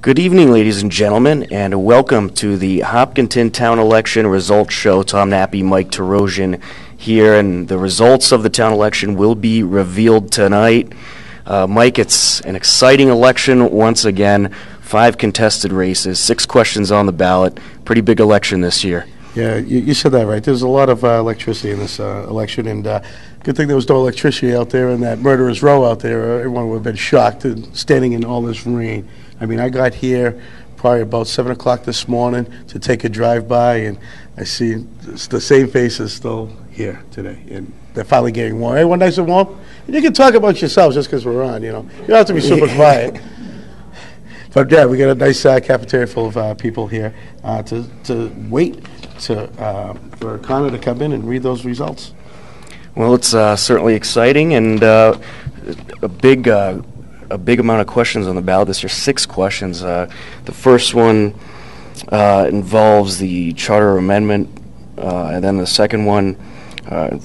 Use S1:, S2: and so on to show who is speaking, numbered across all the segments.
S1: Good evening, ladies and gentlemen, and welcome to the Hopkinton Town Election Results Show. Tom Nappy, Mike Terosian here, and the results of the town election will be revealed tonight. Uh, Mike, it's an exciting election once again. Five contested races, six questions on the ballot. Pretty big election this year.
S2: Yeah, you, you said that right. There's a lot of uh, electricity in this uh, election, and uh, good thing there was no electricity out there in that murderer's row out there. Uh, Everyone would have been shocked and standing in all this rain. I mean, I got here probably about seven o'clock this morning to take a drive by, and I see the same faces still here today, and they're finally getting warm. Everyone nice and warm. And you can talk about yourselves just because we're on. You know, you don't have to be super quiet. But yeah, we got a nice uh, cafeteria full of uh, people here uh, to, to wait to, uh, for Connor to come in and read those results.
S1: Well, it's uh, certainly exciting and uh, a big, uh, a big amount of questions on the ballot this year. Six questions. Uh, the first one uh, involves the charter amendment, uh, and then the second one uh,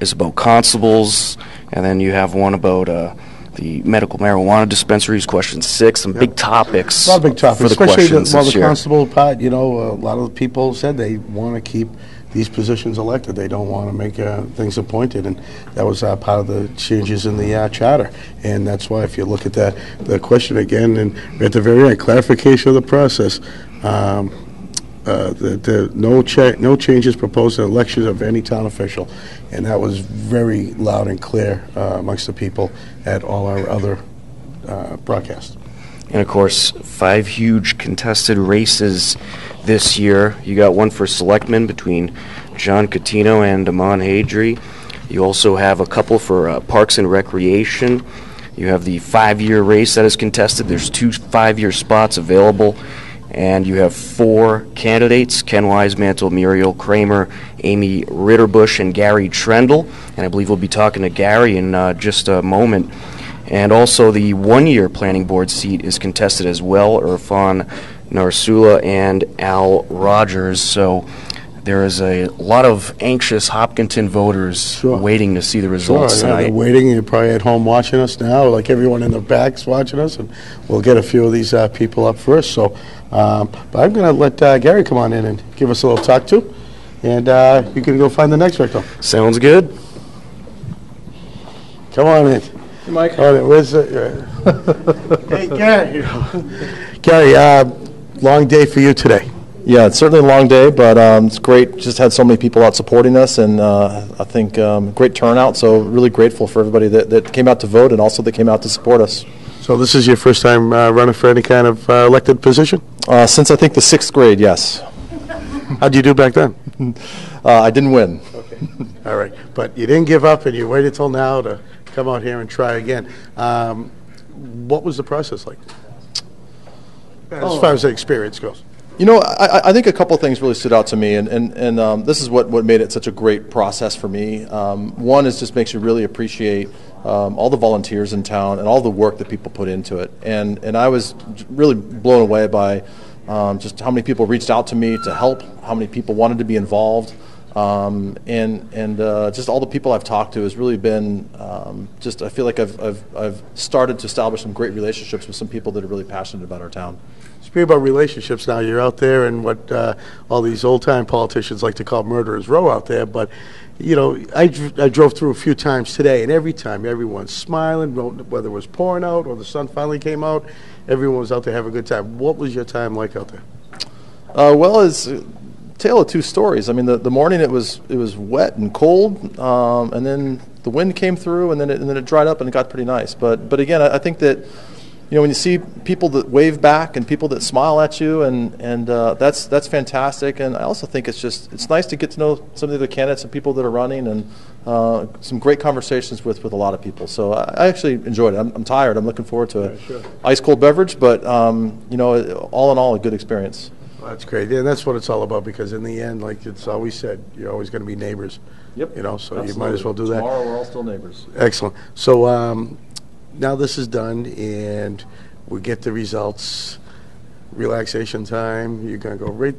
S1: is about constables, and then you have one about uh, the medical marijuana dispensaries. Question six. Some big topics.
S2: A lot of big topics,
S1: for the
S2: especially the, well, the constable part. You know, a lot of people said they want to keep these positions elected. They don't want to make uh, things appointed, and that was uh, part of the changes in the uh, charter. And that's why, if you look at that, the question again, and at the very end, clarification of the process. Um, uh, the, the no cha- no changes proposed in elections of any town official, and that was very loud and clear uh, amongst the people at all our other uh, broadcasts.
S1: And of course, five huge contested races this year. You got one for selectmen between John Coutinho and Amon Hadri. You also have a couple for uh, Parks and Recreation. You have the five-year race that is contested. There's two five-year spots available. And you have four candidates, Ken Weismantel, Muriel Kramer, Amy Ritterbusch, and Gary Trendle. And I believe we'll be talking to Gary in uh, just a moment. And also the one-year planning board seat is contested as well, Irfan Nasrullah and Al Rogers. So there is a lot of anxious Hopkinton voters
S2: Sure.
S1: waiting to see the
S2: Sure,
S1: results
S2: yeah, they're waiting, you're probably at home watching us now, like everyone in the back's watching us, and we'll get a few of these uh, people up first, so, um, but I'm going to let uh, Gary come on in and give us a little talk to, and uh, you can go find the next victim.
S1: Sounds good?
S2: Come on in.
S3: Mike?
S2: Come on in, where's the, uh, hey, Gary, Gary, uh, long day for you today.
S3: Yeah, it's certainly a long day, but um, it's great. Just had so many people out supporting us, and uh, I think um, great turnout. So really grateful for everybody that, that came out to vote, and also that came out to support us.
S2: So this is your first time uh, running for any kind of uh, elected position?
S3: Uh, since I think the sixth grade, yes,
S2: How'd you do back then?
S3: uh, I didn't win. Okay.
S2: All right, but you didn't give up, and you waited till now to come out here and try again. Um, What was the process like? As far as the experience goes.
S3: You know, I, I- I think a couple of things really stood out to me, and, and, and um, this is what, what made it such a great process for me. Um, one is just makes you really appreciate um, all the volunteers in town and all the work that people put into it. And, and I was really blown away by um, just how many people reached out to me to help, how many people wanted to be involved. Um, and and uh, just all the people I've talked to has really been um, just I feel like I've, I've, I've started to establish some great relationships with some people that are really passionate about our town.
S2: Speaking about relationships now, you're out there in what uh, all these old-time politicians like to call murderer's row out there, but, you know, I, dr- I drove through a few times today, and every time, everyone's smiling, whether it was pouring out or the sun finally came out, everyone was out there having a good time. What was your time like out there?
S3: Uh, well, it's a tale of two stories. I mean, the, the morning it was it was wet and cold, um, and then the wind came through, and then it, and then it dried up, and it got pretty nice. But but again, I, I think that you know when you see people that wave back and people that smile at you, and and uh, that's that's fantastic. And I also think it's just it's nice to get to know some of the other candidates and people that are running, and uh, some great conversations with with a lot of people. So I, I actually enjoyed it. I'm, I'm tired. I'm looking forward to a ice cold beverage, but um, you know, all in all, a good experience.
S2: Well, That's great, and that's what it's all about, because in the end, like it's always said, you're always going to be neighbors.
S3: Yep.
S2: You know, so you might as well do that.
S3: Tomorrow, we're all still neighbors.
S2: Excellent. So um, now this is done, and we get the results. Relaxation time. You're gonna go right,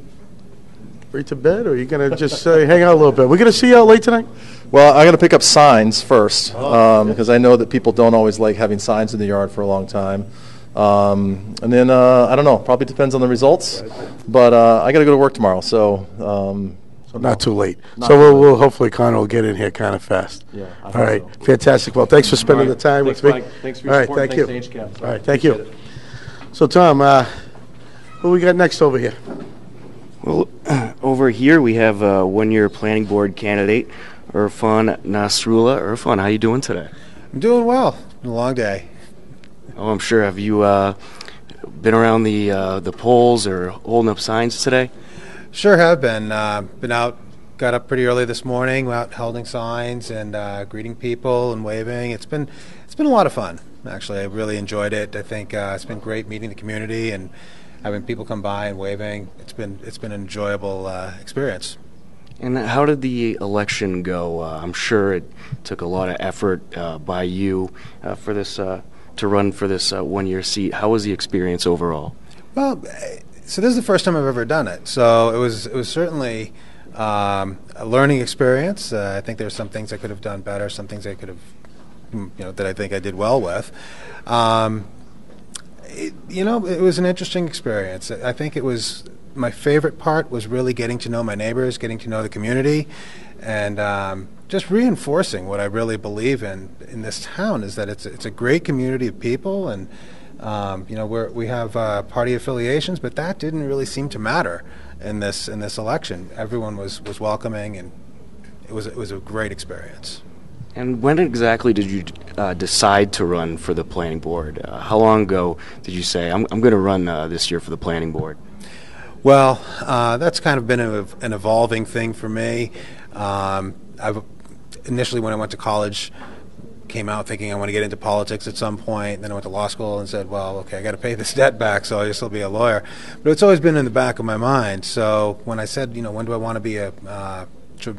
S2: right to bed, or are you're gonna just uh, hang out a little bit. We're gonna see you out late tonight.
S3: Well, I got to pick up signs first because I know that people don't always like having signs in the yard for a long time. Um, and then uh, I don't know. Probably depends on the results. But uh, I got to go to work tomorrow, so um,
S2: So not too late.
S3: Not
S2: So we'll, we'll, hopefully Connor will get in here kind of fast.
S3: Yeah, I
S2: All
S3: hope
S2: right,
S3: so.
S2: fantastic. Well, thanks for spending the time
S3: Thanks,
S2: with me.
S3: Mike. Thanks for your
S2: All right,
S3: support.
S2: thank you.
S3: Thanks to HCAM.
S2: All right, thank you.
S3: It.
S2: So Tom, uh, who we got next over here?
S1: Well, over here we have a one-year planning board candidate, Irfan Nasrullah. Irfan, how you doing today?
S4: I'm doing well. Been a long day.
S1: Oh, I'm sure. Have you uh, been around the uh, the polls or holding up signs today?
S4: Sure have been. Uh, been out. Got up pretty early this morning. Out holding signs and uh, greeting people and waving. It's been it's been a lot of fun. Actually, I really enjoyed it. I think uh, it's been great meeting the community and having people come by and waving. It's been it's been an enjoyable uh, experience.
S1: And how did the election go? Uh, I'm sure it took a lot of effort uh, by you uh, for this uh, to run for this uh, one-year seat. How was the experience overall?
S4: Well, so this is the first time I've ever done it. So it was it was certainly um, a learning experience. Uh, I think there's some things I could have done better, some things I could have, you know, that I think I did well with. Um, it, you know, it was an interesting experience. I I think it was my favorite part was really getting to know my neighbors, getting to know the community, and um, just reinforcing what I really believe in in this town is that it's it's a great community of people, and um, you know we're, we have uh, party affiliations, but that didn't really seem to matter in this in this election. Everyone was was welcoming, and it was it was a great experience.
S1: And when exactly did you uh, decide to run for the planning board? Uh, how long ago did you say, I'm, I'm going to run uh, this year for the planning board?
S4: Well, uh, that's kind of been a, an evolving thing for me. Um, I've initially, when I went to college, came out thinking I want to get into politics at some point. Then I went to law school and said, "Well, okay, I got to pay this debt back, so I guess I'll be a lawyer." But it's always been in the back of my mind. So when I said, you know, when do I want to be a uh, to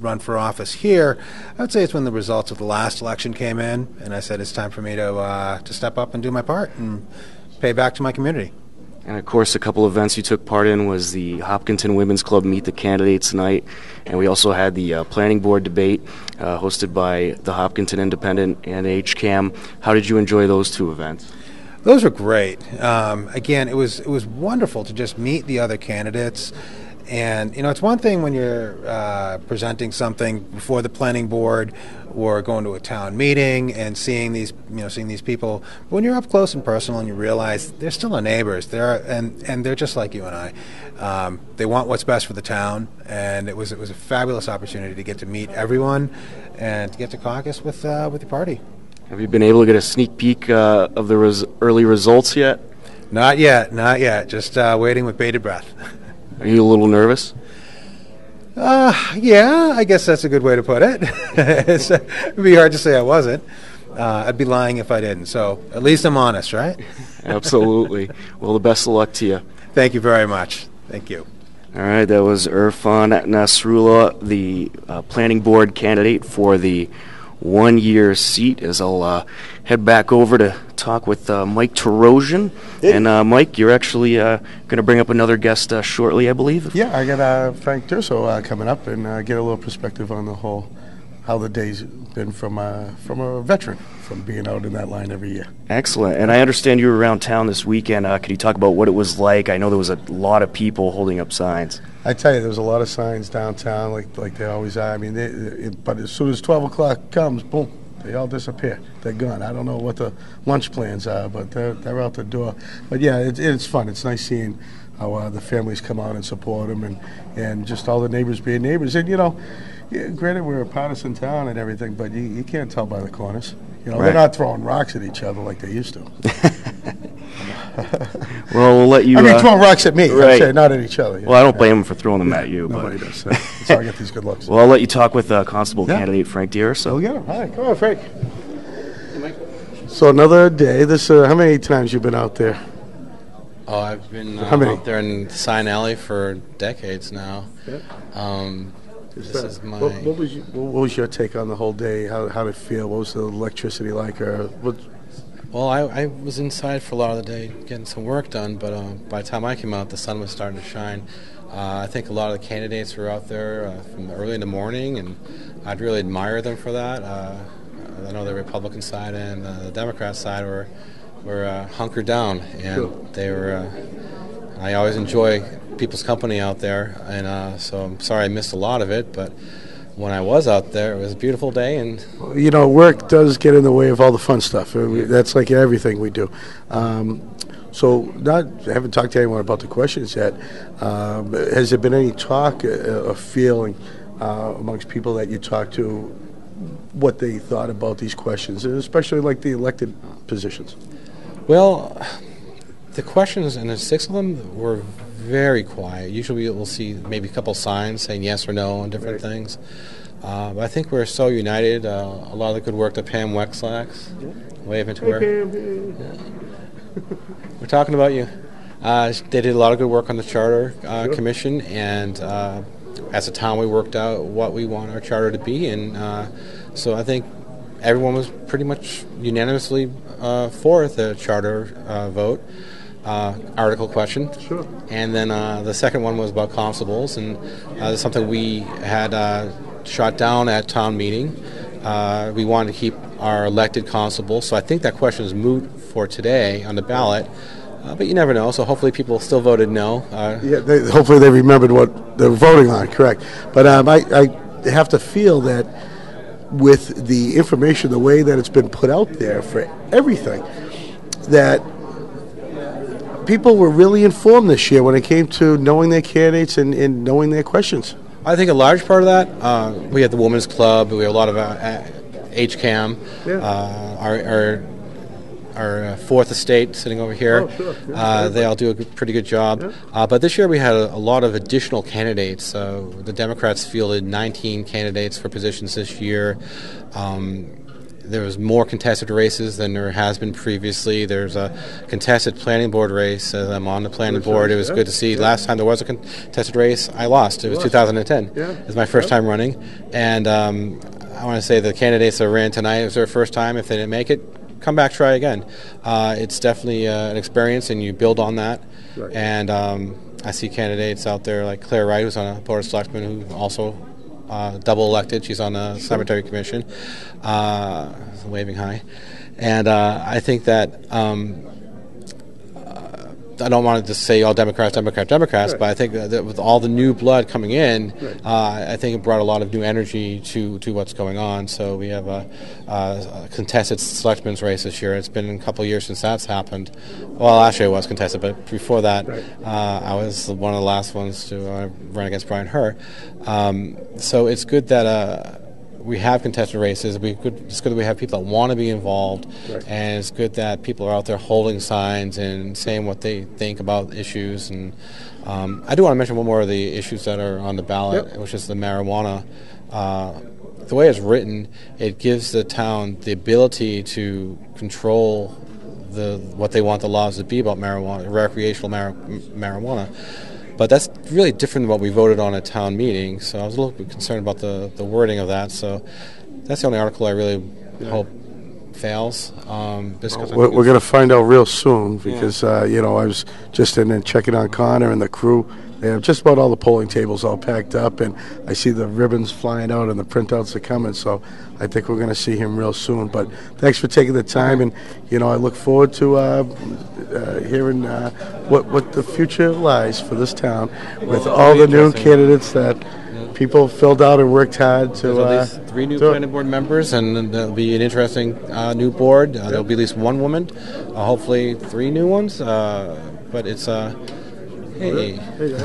S4: run for office here, I would say it's when the results of the last election came in, and I said it's time for me to uh, to step up and do my part and pay back to my community.
S1: And of course, a couple events you took part in was the Hopkinton Women's Club Meet the Candidates night, and we also had the uh, planning board debate uh, hosted by the Hopkinton Independent and HCAM. How did you enjoy those two events?
S4: Those were great. Um, again, it was it was wonderful to just meet the other candidates, and you know it's one thing when you're uh, presenting something before the planning board or going to a town meeting and seeing these you know seeing these people. But when you're up close and personal and you realize they're still our neighbors, they're and and they're just like you and I. Um, they want what's best for the town, and it was it was a fabulous opportunity to get to meet everyone and to get to caucus with uh, with the party.
S1: Have you been able to get a sneak peek uh, of the res- early results yet?
S4: Not yet, not yet. Just uh, waiting with bated breath.
S1: Are you a little nervous?
S4: Uh, yeah, I guess that's a good way to put it. It'd be hard to say I wasn't. Uh, I'd be lying if I didn't. So at least I'm honest, right?
S1: Absolutely. well, the best of luck to you.
S4: Thank you very much. Thank you.
S1: All right, that was Irfan Nasrullah, the uh, planning board candidate for the one-year seat. As I'll uh, head back over to talk with uh, Mike Terosian, and uh, Mike, you're actually uh, going to bring up another guest uh, shortly, I believe.
S2: Yeah, I got uh, Frank Durso uh, coming up and uh, get a little perspective on the whole, how the day's been from uh, from a veteran, from being out in that line every year.
S1: Excellent. And I understand you were around town this weekend. Uh, could you talk about what it was like? I know there was a lot of people holding up signs.
S2: I tell you, there was a lot of signs downtown, like like they always are. I mean, they, it, but as soon as 12 o'clock comes, boom, they all disappear. They're gone. I don't know what the lunch plans are, but they're, they're out the door. But yeah, it, it's fun. It's nice seeing how uh, the families come out and support them, and, and just all the neighbors being neighbors. And you know, yeah, granted we're a partisan town and everything, but you, you can't tell by the corners. You know,
S1: Right.
S2: they're not throwing rocks at each other like they used to.
S1: Well, we'll let you.
S2: I mean,
S1: uh,
S2: throwing rocks at me,
S1: right.
S2: Saying, not at each other.
S1: well, I don't blame them for throwing them at you.
S2: Nobody
S1: But,
S2: does. That's how I get these good looks.
S1: well, I'll let you talk with uh, Constable
S2: Yeah.
S1: candidate Frank Deere. So.
S2: Go get him. All right, come on, Frank. So another day. This. Uh, how many times you've been out there?
S5: Oh, I've been uh, out there in Sign Alley for decades now. Um, this is my.
S2: What, what was you, what was your take on the whole day? How how did it feel? What was the electricity like? Or what?
S5: Well, I, I was inside for a lot of the day getting some work done, but uh, by the time I came out, the sun was starting to shine. Uh, I think a lot of the candidates were out there uh, from early in the morning, and I'd really admire them for that. Uh, I know the Republican side and uh, the Democrat side were were uh, hunkered down, and they were. I always enjoy people's company out there, and uh, so I'm sorry I missed a lot of it, but when I was out there, it was a beautiful day, and
S2: You know, work does get in the way of all the fun stuff. That's like everything we do. Um, so, not I haven't talked to anyone about the questions yet. Um, has there been any talk, uh, or feeling uh, amongst people that you talk to, what they thought about these questions, especially like the elected positions?
S5: Well, the questions, and there's six of them, were very quiet. Usually we'll see maybe a couple signs saying yes or no on different
S2: Right.
S5: things. Uh, but I think we're so united. Uh, a lot of the good work that Pam Wexlax, wave into her. We're talking about you. Uh, they did a lot of good work on the charter uh, commission, and uh, as a town, we worked out what we want our charter to be, and uh, so I think everyone was pretty much unanimously uh, for the charter uh, vote. Uh, article question.
S2: Sure.
S5: And then uh, the second one was about constables, and uh, something we had uh, shot down at town meeting. Uh, we wanted to keep our elected constables, so I think that question is moot for today on the ballot. Uh, but you never know, so hopefully people still voted no. Uh,
S2: Yeah, they, hopefully they remembered what they're voting on, correct. But um, I, I have to feel that with the information, the way that it's been put out there for everything, that people were really informed this year when it came to knowing their candidates and, and knowing their questions.
S5: I think a large part of that, uh, we have the Women's Club, we have a lot of uh, uh, HCAM,
S2: Yeah.
S5: uh, our, our, our uh, fourth estate sitting over here.
S2: Oh, sure. Yeah,
S5: uh, they all do a pretty good job. Uh, but this year we had a, a lot of additional candidates. Uh, the Democrats fielded 19 candidates for positions this year. Um, there was more contested races than there has been previously. There's a contested planning board race. I'm on the planning board. It was good to see. Last time there was a contested race, I lost. It was 2010.
S2: Yeah.
S5: It was my first time running, and um, I want to say the candidates that ran tonight it was their first time. If they didn't make it, come back, try again. Uh, it's definitely uh, an experience, and you build on that.
S2: Right.
S5: And um, I see candidates out there like Claire Wright, who's on a board of selectmen, who also uh, double elected. She's on the cemetery commission, uh, waving high, and uh, I think that. Um, I don't want to just say all Democrats, Democrats, Democrats, but I think that with all the new blood coming in, uh, I think it brought a lot of new energy to, to what's going on. So we have a, a contested selectmen's race this year. It's been a couple of years since that's happened. Well, last year it was contested, but before that, uh, I was one of the last ones to uh, run against Brian Herr. Um, so it's good that. We have contested races. We good, it's good that we have people that want to be involved, and it's good that people are out there holding signs and saying what they think about issues. And um, I do want to mention one more of the issues that are on the ballot,
S2: Yep.
S5: which is the marijuana. Uh, the way it's written, it gives the town the ability to control the what they want the laws to be about marijuana, recreational mar- marijuana. But that's really different than what we voted on at town meeting. So I was a little bit concerned about the, the wording of that. So that's the only article I really hope fails. Um, just 'cause I
S2: We're, we're going to find out real soon because, uh, you know, I was just in and checking on Connor and the crew. They have just about all the polling tables all packed up, and I see the ribbons flying out and the printouts are coming. So I think we're going to see him real soon. But thanks for taking the time, and you know, I look forward to uh, uh, hearing uh, what what the future lies for this town with
S5: Well,
S2: all the new candidates that people filled out and worked hard to.
S5: There's
S2: uh,
S5: at least three new
S2: it.
S5: planning board members, and there'll be an interesting uh, new board. Uh, there'll be at least one woman, uh, hopefully three new ones. Uh, but it's uh, hey,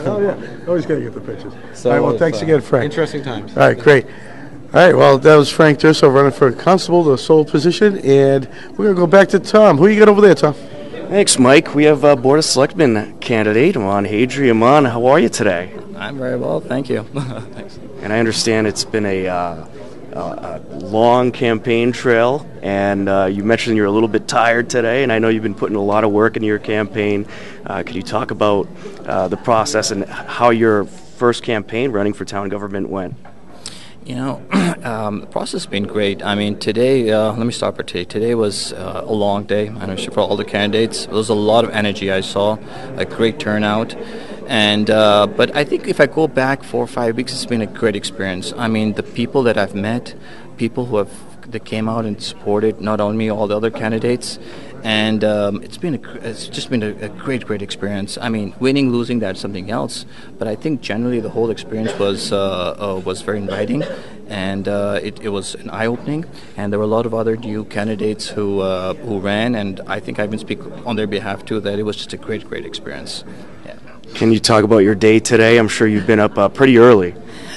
S2: Oh yeah, always got to get the pictures.
S5: So
S2: all right, well, thanks
S5: uh,
S2: again, Frank.
S5: Interesting times.
S2: All right, great. All right, well, that was Frank Durso running for constable, the sole position, and we're gonna go back to Tom. Who you got over there, Tom?
S1: Thanks, Mike. We have a Board of Selectmen candidate, Amon Hadri. Amon, how are you today?
S6: I'm very well, thank you. Thanks.
S1: And I understand it's been a, uh, a, a long campaign trail, and uh, you mentioned you're a little bit tired today, and I know you've been putting a lot of work into your campaign. Uh, could you talk about uh, the process and how your first campaign running for town government went?
S6: You know, um, the process has been great. I mean, today, uh, let me start with today. Today was uh, a long day, I know for all the candidates. There was a lot of energy I saw, a great turnout. And uh, but I think if I go back four or five weeks, it's been a great experience. I mean, the people that I've met, people who have that came out and supported not only me, all the other candidates, and um, it's been a, it's just been a, a great, great experience. I mean, winning, losing, that's something else, but I think generally the whole experience was uh, uh, was very inviting, and uh, it, it was an eye opening. And there were a lot of other new candidates who uh, who ran, and I think I can speak on their behalf too that it was just a great, great experience. Yeah.
S1: Can you talk about your day today? I'm sure you've been up uh, pretty early.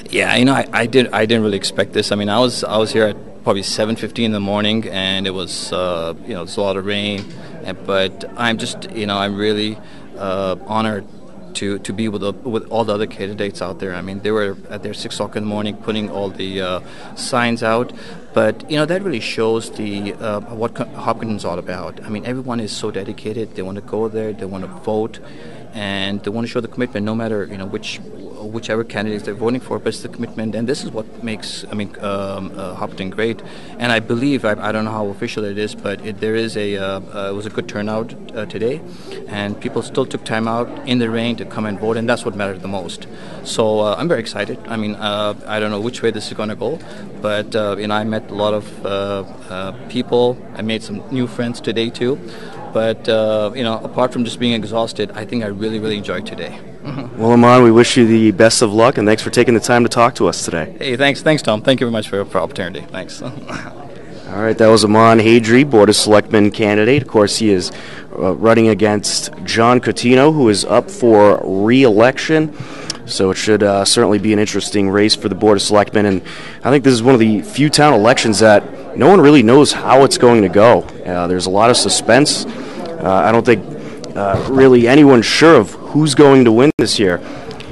S6: Yeah, you know, I, I did. I didn't really expect this. I mean, I was I was here at probably 7:50 in the morning, and it was uh, you know there's a lot of rain, and, but I'm just you know I'm really uh, honored to to be with the, with all the other candidates out there. I mean, they were at their six o'clock in the morning putting all the uh, signs out, but you know that really shows the uh, what Hopkins is all about. I mean, everyone is so dedicated. They want to go there. They want to vote. And they want to show the commitment, no matter you know which, whichever candidates they're voting for, but it's the commitment, and this is what makes I mean um, uh, Hopkins great. And I believe I, I don't know how official it is, but it, there is a uh, uh, it was a good turnout uh, today, and people still took time out in the rain to come and vote, and that's what mattered the most. So uh, I'm very excited. I mean, I don't know which way this is going to go, but you know I met a lot of people. I made some new friends today too. But you know, apart from just being exhausted, I think I really, really enjoyed today.
S1: Well, Amon, we wish you the best of luck, and thanks for taking the time to talk to us today.
S6: Hey, thanks, thanks, Tom. Thank you very much for the opportunity. Thanks.
S1: All right, that was Amon Hadri, Board of Selectmen candidate. Of course, he is uh, running against John Coutinho, who is up for re-election. So it should uh, certainly be an interesting race for the Board of Selectmen. And I think this is one of the few town elections that no one really knows how it's going to go. Uh, there's a lot of suspense. Uh, I don't think uh, really anyone sure of who's going to win this year.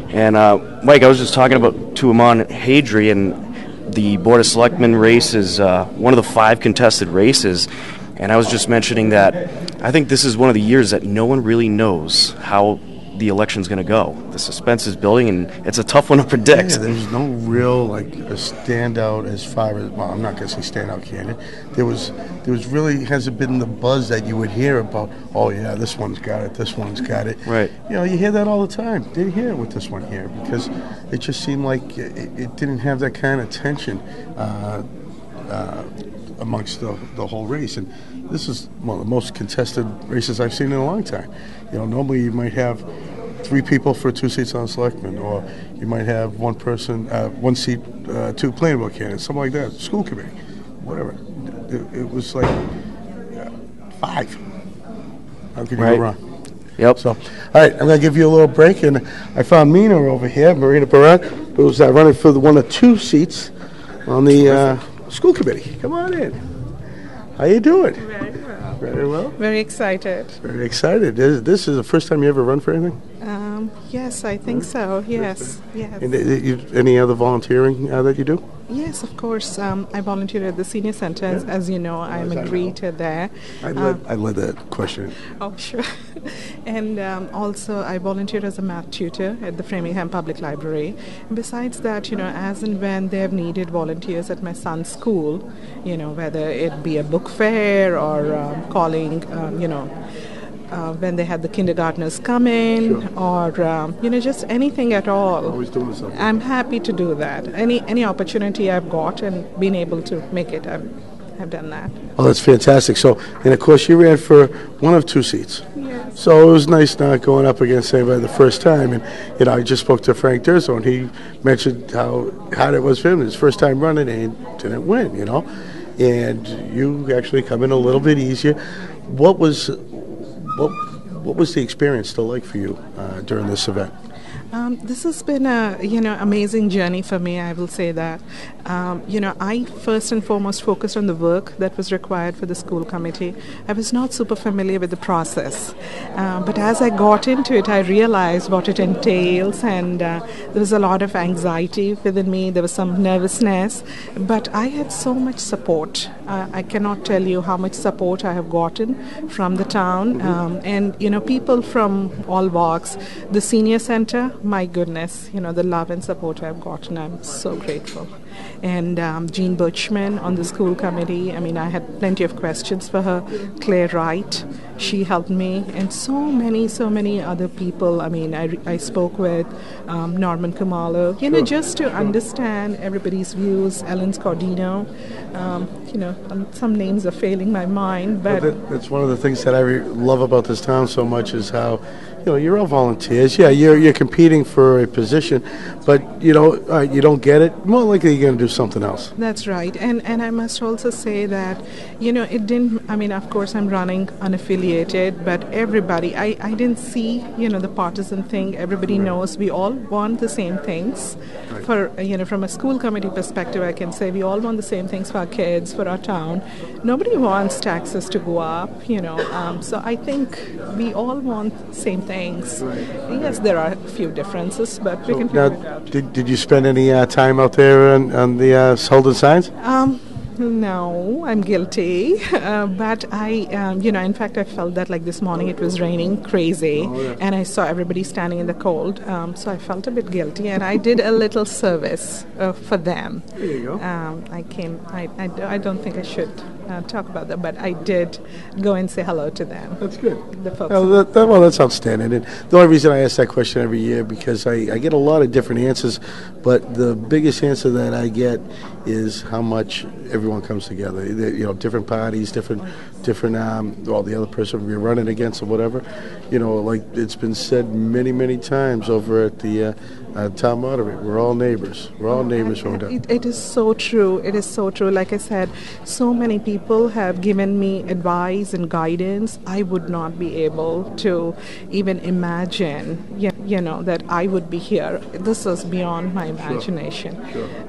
S1: And uh, Mike, I was just talking about to Aman Hadri, and the Board of Selectmen race is uh, one of the five contested races. And I was just mentioning that I think this is one of the years that no one really knows how the election's going to go. The suspense is building, and it's a tough one to predict.
S2: Yeah, there's no real like a standout as far as well. I'm not gonna say standout candidate. There was there was really hasn't been the buzz that you would hear about. Oh yeah, this one's got it. This one's got it.
S1: Right.
S2: You know, you hear that all the time. Didn't hear it with this one here because it just seemed like it, it didn't have that kind of tension. Uh, uh, amongst the, the whole race. And this is one of the most contested races I've seen in a long time. You know, normally you might have three people for two seats on selectmen, or you might have one person, uh, one seat, uh, two planning board candidates, something like that, school committee, whatever. It, it was like uh, five. How could you
S1: Right.
S2: go wrong?
S1: Yep.
S2: So, all right, I'm going to give you a little break, and I found Mina over here, Marina Baran, who's uh, running for the one of two seats on the uh, school committee. Come on in. How you doing?
S7: Very well.
S2: Very well.
S7: Very excited.
S2: Very excited. This, this is the first time you ever run for anything?
S7: Um, yes, I think so. Yes, yes.
S2: And uh, you, any other volunteering uh, that you do?
S7: Yes, of course. Um, I volunteer at the senior center. As, as you know, I'm a greeter there.
S2: I
S7: Um,
S2: led, I led that question.
S7: Oh, sure. and um, also, I volunteer as a math tutor at the Framingham Public Library. Besides that, you know, as and when they have needed volunteers at my son's school, you know, whether it be a book fair or um, calling, um, you know, uh, when they had the kindergartners come in,
S2: Sure.
S7: or um, you know, just anything at all.
S2: Always doing something.
S7: I'm happy to do that. Any any opportunity I've got and been able to make it, I've, I've done that.
S2: Oh, that's fantastic. So, and of course, you ran for one of two seats.
S7: Yes.
S2: So it was nice not going up against anybody the first time. And, you know, I just spoke to Frank Durso, and he mentioned how hard it was for him. His first time running, and he didn't win, you know. And you actually come in a little bit easier. What was, what, what was the experience still like for you uh, during this event?
S7: Um, this has been a you know amazing journey for me. I will say that. Um, you know, I first and foremost focused on the work that was required for the school committee. I was not super familiar with the process, um, but as I got into it, I realized what it entails, and uh, there was a lot of anxiety within me. There was some nervousness, but I had so much support. Uh, I cannot tell you how much support I have gotten from the town, um, and you know, people from all walks. The senior center, my goodness, you know, the love and support I've gotten. I'm so grateful. and um, Jean Bertschmann on the school committee. I mean, I had plenty of questions for her. Claire Wright, she helped me, and so many, so many other people. I mean, I, I spoke with um, Norman Khumalo, you know, just to understand everybody's views. Ellen Scordino, um, you know, um, some names are failing my mind, but.
S2: But that, that's one of the things that I re- love about this town so much is how, you know, you're all volunteers. Yeah, you're you're competing for a position, but you know, uh, you don't get it. More likely, you're going to do something else.
S7: That's right, and and I must also say that, you know, it didn't. I mean, of course, I'm running unaffiliated, but everybody, I I didn't see, you know, the partisan thing. Everybody knows we all want the same things. For you know, from a school committee perspective, I can say we all want the same things for our kids, for our town. Nobody wants taxes to go up, you know. Um, so I think we all want the same things. Yes, there are a few differences, but we can figure it out.
S2: did, did you spend any uh, time out there on, on the uh, Holden signs?
S7: Um, no, I'm guilty. Uh, but I, um, you know, in fact, I felt that like this morning it was raining crazy, and I saw everybody standing in the cold. Um, so I felt a bit guilty, and I did a little service uh, for them.
S2: There you go.
S7: Um, I came. I, I, I don't think I should uh, talk about that, but I did go and say hello to them.
S2: That's good.
S7: The folks.
S2: Oh, that, that, well, that's outstanding. And the only reason I ask that question every year because I, I get a lot of different answers, but the biggest answer that I get is how much everyone comes together. The- You know, different parties, different, different. Um, well, the other person you're running against or whatever. You know, like it's been said many, many times over at the uh, uh, town moderator. We're all neighbors. We're all neighbors we're.
S7: It, it is so true. It is so true. Like I said, so many people have given me advice and guidance. I would not be able to even imagine, you, you know, that I would be here. This is beyond my imagination.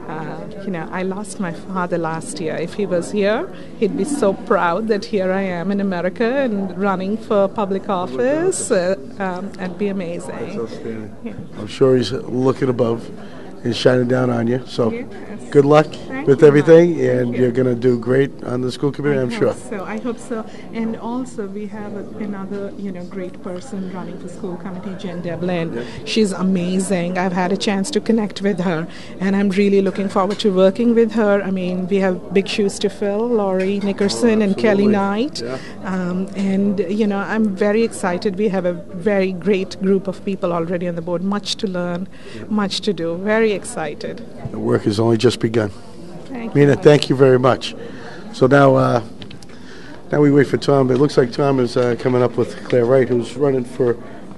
S7: Uh, you know, I lost my father last year. If he was here, he'd be so proud that here I am in America and running for public office. Uh, um, it'd be amazing. Yeah.
S2: I'm sure he's looking above shining down on you. So,
S7: Yes.
S2: good luck
S7: Thank
S2: with everything. And
S7: you.
S2: you're going to do great on the school committee,
S7: I
S2: I'm sure.
S7: So I hope so. And also we have a, another, you know, great person running for school committee, Jen Devlin. She's amazing. I've had a chance to connect with her, and I'm really looking forward to working with her. I mean, we have big shoes to fill: Laurie Nickerson and Kelly Knight. Um, and you know, I'm very excited. We have a very great group of people already on the board. Much to learn, much to do. Very excited.
S2: The work has only just begun.
S7: Thank.
S2: Mina,
S7: Mike.
S2: thank you very much. So now, uh, now we wait for Tom. It looks like Tom is uh, coming up with Claire Wright, who's running for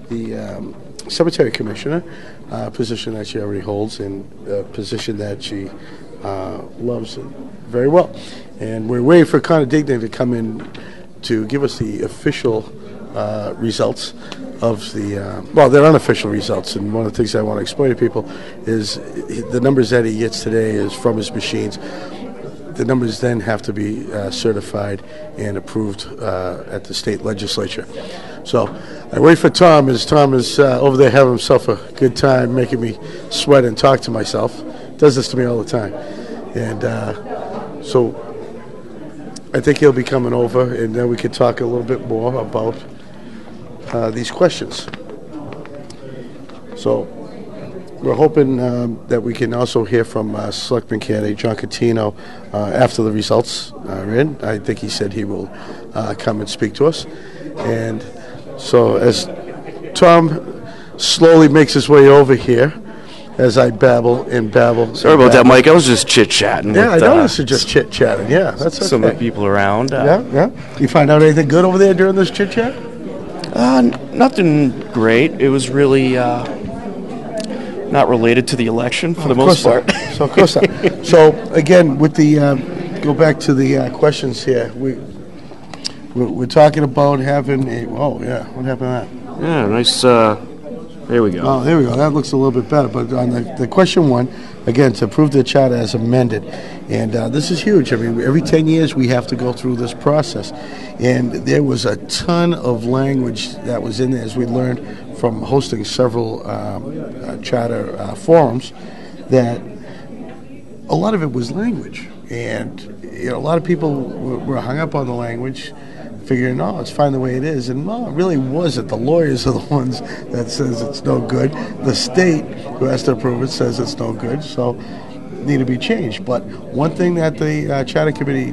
S2: the um, cemetery commissioner, uh, position that she already holds, and a position that she uh, loves very well. And we're waiting for Connor Degan to come in to give us the official uh, results of the uh, well, they're unofficial results. And one of the things I want to explain to people is the numbers that he gets today is from his machines the numbers then have to be uh, certified and approved uh, at the state legislature. So I wait for Tom, as Tom is uh, over there having himself a good time, making me sweat and talk to myself. Does this to me all the time, and uh, so I think he'll be coming over, and then we can talk a little bit more about uh, these questions. So we're hoping um, that we can also hear from uh, Selectman candidate John Coutinho uh, after the results are in. I think he said he will uh, come and speak to us. And so as Tom slowly makes his way over here, as I babble and babble.
S1: Sorry
S2: and
S1: about that. Mike. I was just chit chatting
S2: Yeah, I
S1: with
S2: know
S1: uh,
S2: this is just chit chatting. Yeah, that's okay.
S1: some of the people around. Uh,
S2: Yeah, yeah. You find out anything good over there during this chit chat?
S1: Uh, n- nothing great. It was really uh, not related to the election for the most part.
S2: not. So of course not. So again, with the um, go back to the uh, questions here. We we're, we're talking about having a. Oh yeah, what happened to that?
S1: yeah, nice. There we go.
S2: Oh, there we go. That looks a little bit better. But on the, the question one, again, to approve the charter as amended, and uh, this is huge. I mean, every 10 years we have to go through this process. And there was a ton of language that was in there, as we learned from hosting several um, uh, charter uh, forums, that a lot of it was language. And you know, a lot of people were hung up on the language, figuring, "No, it's fine the way it is." And no, it really wasn't. The lawyers are the ones that says it's no good. The state who has to approve it says it's no good. So need to be changed. But one thing that the uh, charter committee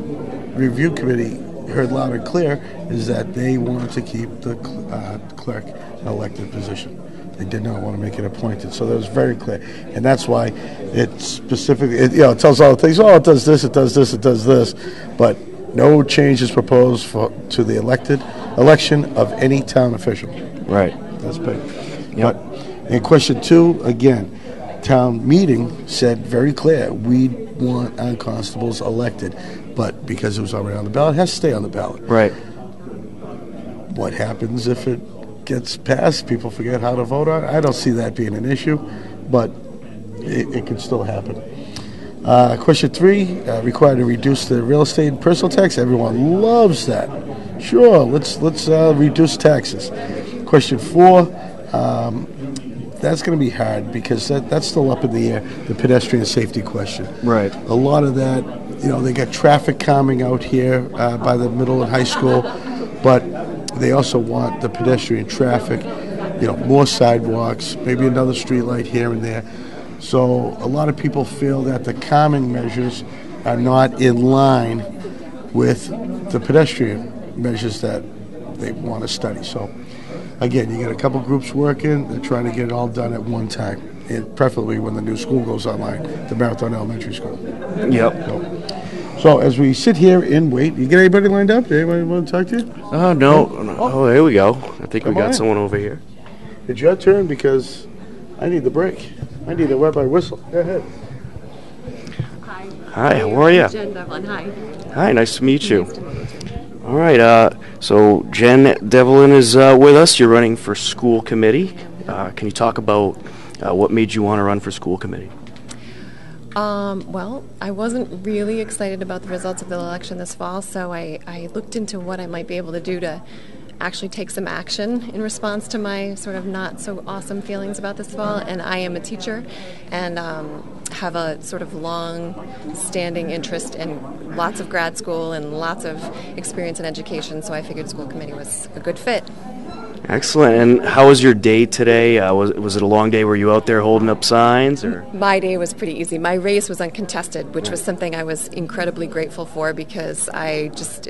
S2: review committee heard loud and clear is that they wanted to keep the uh, clerk elected position. They did not want to make it appointed, so that was very clear, and that's why it specifically, it, you know, it tells all the things. Oh, it does this, it does this, it does this, but no change is proposed for to the elected election of any town official.
S1: Right.
S2: That's big. But in question two, again, town meeting said very clear, we want our constables elected. But because it was already on the ballot, it has to stay on the ballot.
S1: Right.
S2: What happens if it gets passed, people forget how to vote on it? I don't see that being an issue, but it, it can still happen. Uh, question three, uh, required to reduce the real estate and personal tax. Everyone loves that. Sure, let's let's uh, reduce taxes. Question four, um, that's going to be hard because that, that's still up in the air. The pedestrian safety question.
S1: Right.
S2: A lot of that, you know, they got traffic calming out here uh, by the middle and high school, but they also want the pedestrian traffic, you know, more sidewalks, maybe another street light here and there. So a lot of people feel that the calming measures are not in line with the pedestrian measures that they want to study. So again, you get a couple groups working, they're trying to get it all done at one time, and preferably when the new school goes online, the Marathon Elementary School.
S1: Yep.
S2: So, so as we sit here and wait, you get anybody lined up? Anybody want to talk to you?
S1: Oh no. no. Oh, oh here we go. I think
S2: Come
S1: we got
S2: in.
S1: someone over here.
S2: It's your turn because I need the break. I need a wet by whistle. Go ahead.
S8: Hi.
S1: Hi, how are ya?
S8: Jen Devlin, hi.
S1: Hi, nice to meet you. All right. Uh, so Jen Devlin is uh, with us. You're running for school committee. Uh, can you talk about uh, what made you want to run for school committee?
S8: Um, well, I wasn't really excited about the results of the election this fall, so I, I looked into what I might be able to do to actually take some action in response to my sort of not so awesome feelings about this fall. And I am a teacher and um, have a sort of long standing interest in lots of grad school and lots of experience in education, so I figured school committee was a good fit.
S1: Excellent. And how was your day today? Uh, was was it a long day? Were you out there holding up signs or?
S8: My day was pretty easy. My race was uncontested, which was something I was incredibly grateful for because I just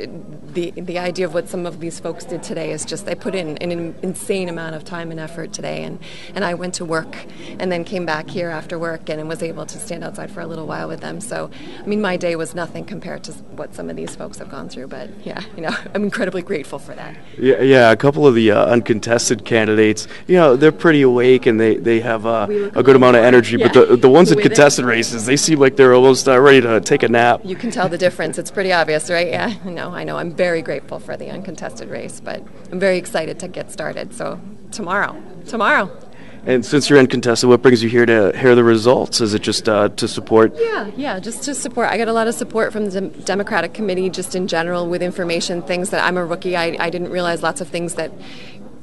S8: the the idea of what some of these folks did today is just they put in an insane amount of time and effort today, and and I went to work and then came back here after work and was able to stand outside for a little while with them. So I mean, my day was nothing compared to what some of these folks have gone through. But yeah, you know, I'm incredibly grateful for that.
S1: Yeah, yeah. A couple of the uh, uncontested candidates, you know, they're pretty awake and they they have uh, a good amount of energy.
S8: more-
S1: But the the ones in contested races, they seem like they're almost uh, ready to take a nap.
S8: You can tell the difference. It's pretty obvious, right? Yeah, no, I know. I'm very grateful for the uncontested race, but I'm very excited to get started. So tomorrow, tomorrow.
S1: And since you're uncontested, what brings you here to hear the results? Is it just uh, to support?
S8: Yeah, yeah, just to support. I got a lot of support from the Dem- Democratic Committee just in general with information, things that I'm a rookie. I, I didn't realize lots of things that,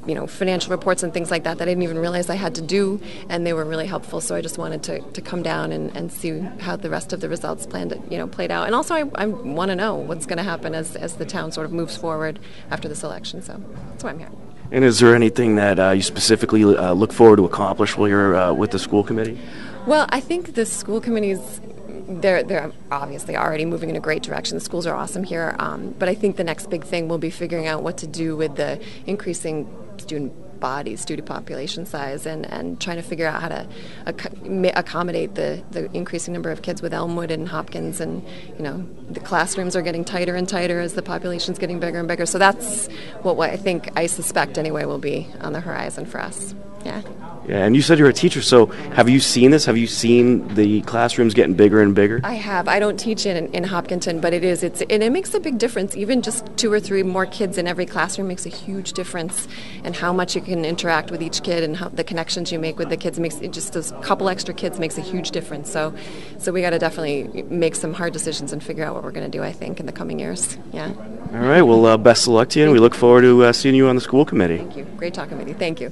S8: you know, financial reports and things like that that I didn't even realize I had to do, and they were really helpful. So I just wanted to, to come down and, and see how the rest of the results planned, you know, played out. And also, I, I want to know what's going to happen as, as the town sort of moves forward after this election. So that's why I'm here.
S1: And is there anything that uh, you specifically uh, look forward to accomplish while you're uh, with the school committee?
S8: Well, I think the school committees. They're, they're obviously already moving in a great direction. The schools are awesome here. Um, but I think the next big thing will be figuring out what to do with the increasing student body, student population size, and, and trying to figure out how to ac- accommodate the, the increasing number of kids with Elmwood and Hopkins. And, you know, the classrooms are getting tighter and tighter as the population's getting bigger and bigger. So that's what, what I think, I suspect anyway, will be on the horizon for us. Yeah.
S1: Yeah, and you said you're a teacher, so have you seen this? Have you seen the classrooms getting bigger and bigger?
S8: I have. I don't teach in, in Hopkinton, but it is. It's and it makes a big difference. Even just two or three more kids in every classroom makes a huge difference, and how much you can interact with each kid and how the connections you make with the kids makes it just a couple extra kids makes a huge difference. So, so we got to definitely make some hard decisions and figure out what we're going to do. I think in the coming years. Yeah.
S1: All right, well, uh, best of luck to you, and we look forward to uh, seeing you on the school committee.
S8: Thank you. Great talking with you. Thank you.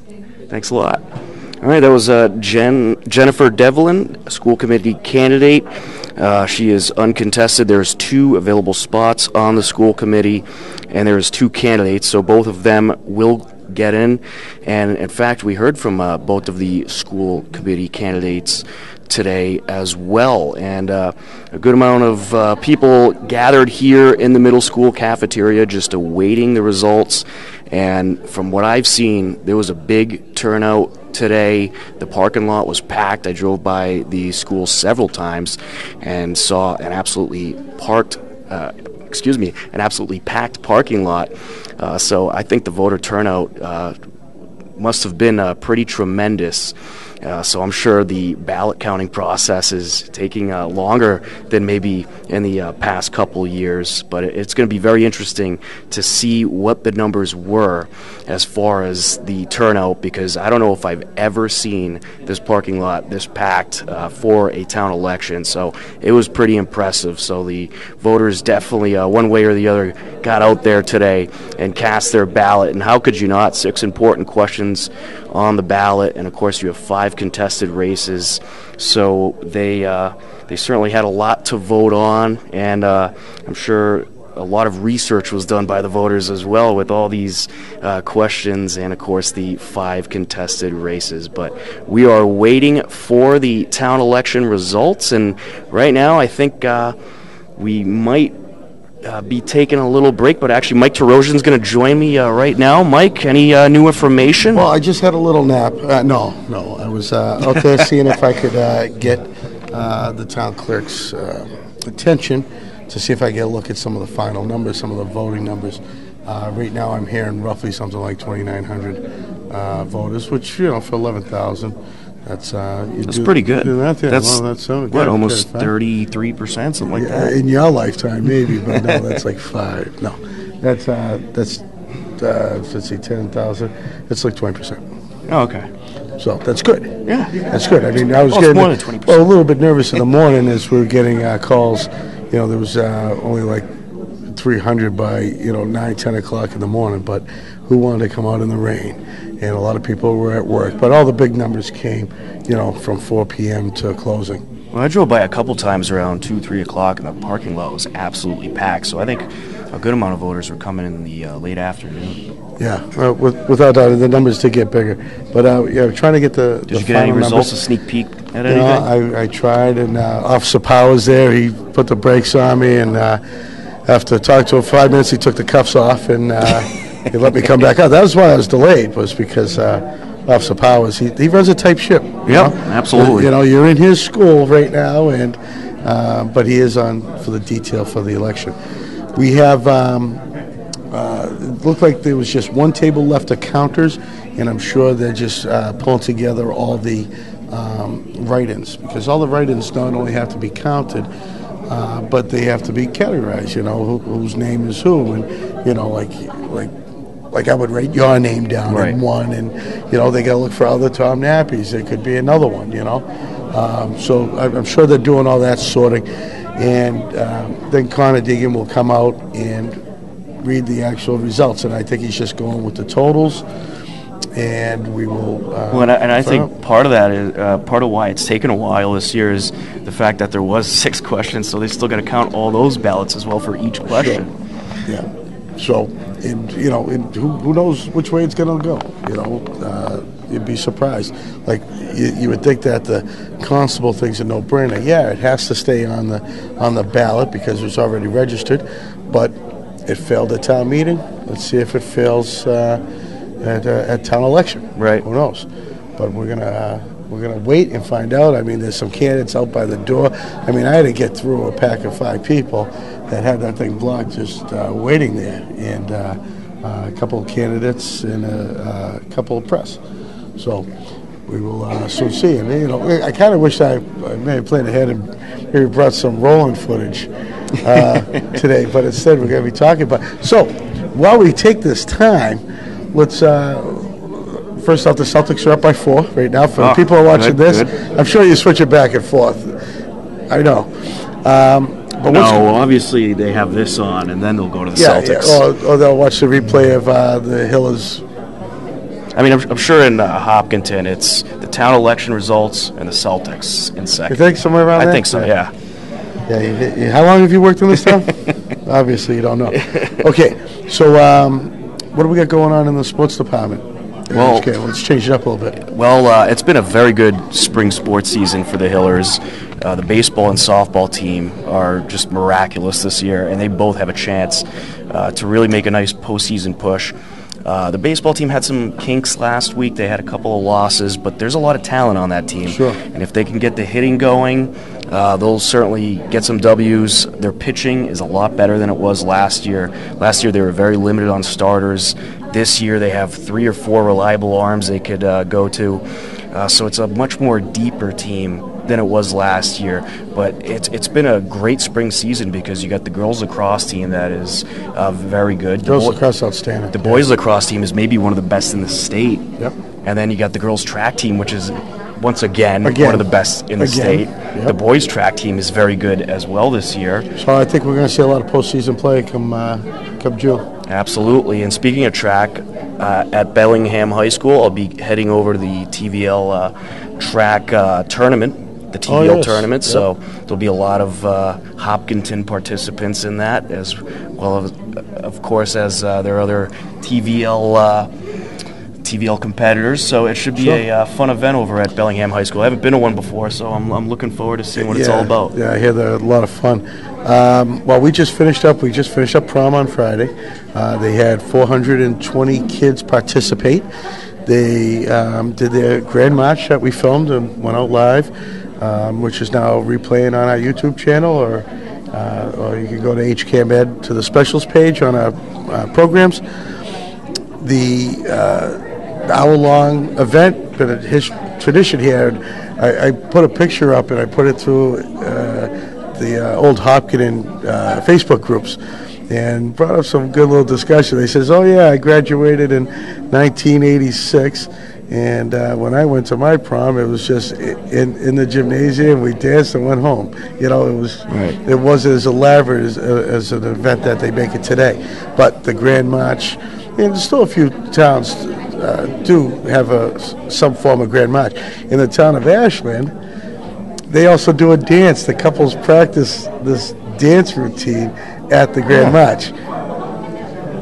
S1: Thanks a lot. All right, that was uh, Jen Jennifer Devlin, school committee candidate. Uh, she is uncontested. There's two available spots on the school committee, and there's two candidates. So both of them will get in. And in fact, we heard from uh, both of the school committee candidates today as well. And uh, a good amount of uh, people gathered here in the middle school cafeteria just awaiting the results. And from what I've seen, there was a big turnout today. The parking lot was packed. I drove by the school several times and saw an absolutely parked. Uh, excuse me, an absolutely packed parking lot. Uh, so I think the voter turnout uh, must have been uh, pretty tremendous. Uh, so I'm sure the ballot counting process is taking uh, longer than maybe in the uh, past couple years, but it's going to be very interesting to see what the numbers were as far as the turnout because I don't know if I've ever seen this parking lot this packed uh, for a town election. So it was pretty impressive. So the voters definitely, uh, one way or the other, got out there today and cast their ballot. And how could you not? Six important questions on the ballot, and of course you have five contested races. So they uh, they certainly had a lot to vote on, and uh, I'm sure a lot of research was done by the voters as well with all these uh, questions and of course the five contested races but we are waiting for the town election results and right now i think uh, we might uh, be taking a little break, but actually, Mike Terosian's going to join me uh, right now. Mike, any uh, new information?
S2: Well, I just had a little nap. Uh, no, no, I was uh, out there seeing if I could uh, get uh, the town clerk's uh, attention to see if I get a look at some of the final numbers, some of the voting numbers. Uh, right now, I'm hearing roughly something like 2,900 uh, voters, which you know for 11,000. That's uh, you
S1: That's
S2: do-
S1: pretty good.
S2: that, yeah,
S1: That's,
S2: well, that's
S1: what,
S2: good,
S1: almost thirty-three percent, something like
S2: Yeah,
S1: that.
S2: in your lifetime, maybe, but no, that's like five. No, that's uh, that's uh, let's see, ten thousand. It's like twenty percent.
S1: Oh, okay.
S2: So that's good.
S1: Yeah.
S2: That's good. I mean, I was
S1: Well,
S2: getting
S1: more than 20%.
S2: well a little bit nervous in the morning as we were getting uh, calls. You know, there was uh, only like 300 by you know 9, 10 o'clock in the morning, but who wanted to come out in the rain? And a lot of people were at work, but all the big numbers came, you know, from 4 p.m. to closing.
S1: Well, I drove by a couple times around two, three o'clock, and the parking lot was absolutely packed. So I think a good amount of voters were coming in the uh, late afternoon.
S2: Yeah, uh, with, without doubt, the numbers did get bigger. But uh, yeah, trying to get the
S1: Did
S2: the
S1: you get any
S2: final
S1: results?
S2: numbers.
S1: A sneak peek at
S2: You know. I, I tried, and uh, Officer Powers there, he put the brakes on me, and uh, after talking to him five minutes, he took the cuffs off, and he let me come back out. That was why I was delayed, was because uh, Officer Powers, he, he runs a tight ship. know?
S1: absolutely.
S2: You know, you're in his school right now, and uh, but he is on for the detail for the election. We have. Um, uh, it looked like there was just one table left of counters, and I'm sure they're just uh, pulling together all the um, write-ins because all the write-ins not only have to be counted, uh, but they have to be categorized. You know, who, whose name is who, and you know, like like like I would write your name down
S1: Right.
S2: in one, and you know they got to look for other Tom Nappies. There could be another one. You know, um, so I'm I'm sure they're doing all that sorting, and um, then Connor Degan will come out and read the actual results, and I think he's just going with the totals, and we will. Uh,
S1: Well, and I, and I
S2: find out.
S1: think part of that is uh, part of why it's taken a while this year is the fact that there was six questions, so they still got to count all those ballots as well for each question.
S2: Yeah. So, and you know, and who, who knows which way it's going to go? You know, uh, you'd be surprised. Like you, you would think that the constable thing's a no-brainer. Yeah, it has to stay on the on the ballot because it's already registered, but it failed at town meeting. Let's see if it fails uh, at uh, at town election.
S1: Right.
S2: Who knows? But we're gonna. Uh, we're gonna wait and find out. I mean, there's some candidates out by the door. I mean, I had to get through a pack of five people that had that thing blocked, just uh, waiting there, and uh, uh, a couple of candidates and a, a couple of press. So we will uh, soon see. And you know, I kind of wish I, I may have planned ahead and maybe brought some rolling footage uh, today, but instead we're going to be talking about. So while we take this time, let's. Uh, First off, the Celtics are up by four right now. For the
S1: Oh,
S2: people who are watching
S1: good,
S2: this,
S1: good.
S2: I'm sure you switch it back and forth. I know. Um, but
S1: No, obviously they have this on, and then they'll go to the
S2: yeah,
S1: Celtics.
S2: yeah, or, or they'll watch the replay of uh, the Hillers.
S1: I mean, I'm, I'm sure in uh, Hopkinton it's the town election results and the Celtics in second.
S2: You think somewhere around
S1: I think so. Yeah.
S2: Yeah. You, you, how long have you worked in this town? Obviously, you don't know. Okay, so um, what do we got going on in the sports department?
S1: Well-
S2: okay, let's change it up a little bit.
S1: Well, uh, it's been a very good spring sports season for the Hillers. Uh, the baseball and softball team are just miraculous this year, and they both have a chance uh, to really make a nice postseason push. Uh, the baseball team had some kinks last week. They had a couple of losses, but there's a lot of talent on that team.
S2: Sure.
S1: And if they can get the hitting going, uh, they'll certainly get some W's. Their pitching is a lot better than it was last year. Last year they were very limited on starters. This year they have three or four reliable arms they could uh, go to. Uh, so it's a much more deeper team than it was last year. But it's it's been a great spring season because you got the girls lacrosse team that is uh, very good. The
S2: Girls
S1: boy-
S2: lacrosse outstanding.
S1: the boys lacrosse team is maybe one of the best in the state.
S2: Yep.
S1: And then you got the girls track team, which is once again,
S2: Again.
S1: one of the best in the
S2: Again.
S1: state.
S2: Yep.
S1: The boys track team is very good as well this year.
S2: So I think we're going to see a lot of postseason play come uh, come June.
S1: Absolutely. And speaking of track, uh, at Bellingham High School, I'll be heading over to the TVL uh, track uh, tournament, the TVL
S2: Oh, yes.
S1: tournament.
S2: Yep.
S1: So there'll be a lot of uh, Hopkinton participants in that, as well as, of course, as uh, there are other TVL. TVL competitors, so it should be
S2: Sure.
S1: a uh, fun event over at Bellingham High School. I haven't been to one before, so I'm, I'm looking forward to seeing what it's all about.
S2: Yeah, I hear they're a lot of fun. Um, well, we just finished up. We just finished up prom on Friday. Uh, they had 420 kids participate. They um, did their grand march that we filmed and went out live, um, which is now replaying on our YouTube channel, or uh, or you can go to HCAM Ed to the specials page on our uh, programs. The uh, hour-long event, but it his tradition here. and I, I put a picture up and I put it through uh, the uh, old Hopkinton uh, Facebook groups, and brought up some good little discussion. They says, "Oh yeah, I graduated in 1986." And uh, when I went to my prom, it was just in in the gymnasium. We danced and went home. You know, it was
S1: Right.
S2: it wasn't as elaborate as, as an event that they make it today. But the Grand March, and there's still a few towns uh, do have a, some form of Grand March. In the town of Ashland, they also do a dance. The couples practice this dance routine at the Grand March.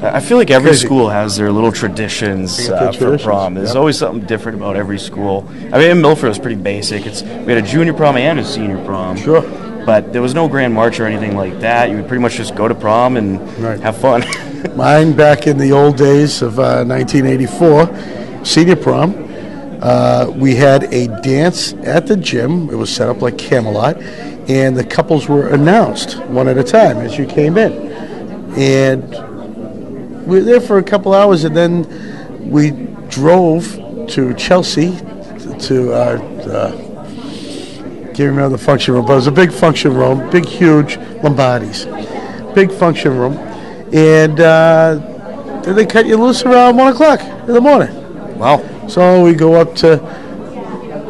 S1: I feel like every
S2: Crazy.
S1: school has their little traditions uh, for prom. There's
S2: yep.
S1: always something different about every school. I mean, in Milford, it was pretty basic. It's we had a junior prom and a senior prom.
S2: Sure.
S1: But there was no grand march or anything like that. You would pretty much just go to prom and
S2: Right.
S1: have fun.
S2: Mine back in the old days of uh, 1984, senior prom. Uh, we had a dance at the gym. It was set up like Camelot, and the couples were announced one at a time as you came in. And we were there for a couple hours, and then we drove to Chelsea to our. Uh, can't remember the function room, but it was a big function room, big, huge Lombardi's, big function room, and uh, then they cut you loose around one o'clock in the morning.
S1: wow.
S2: So we go up to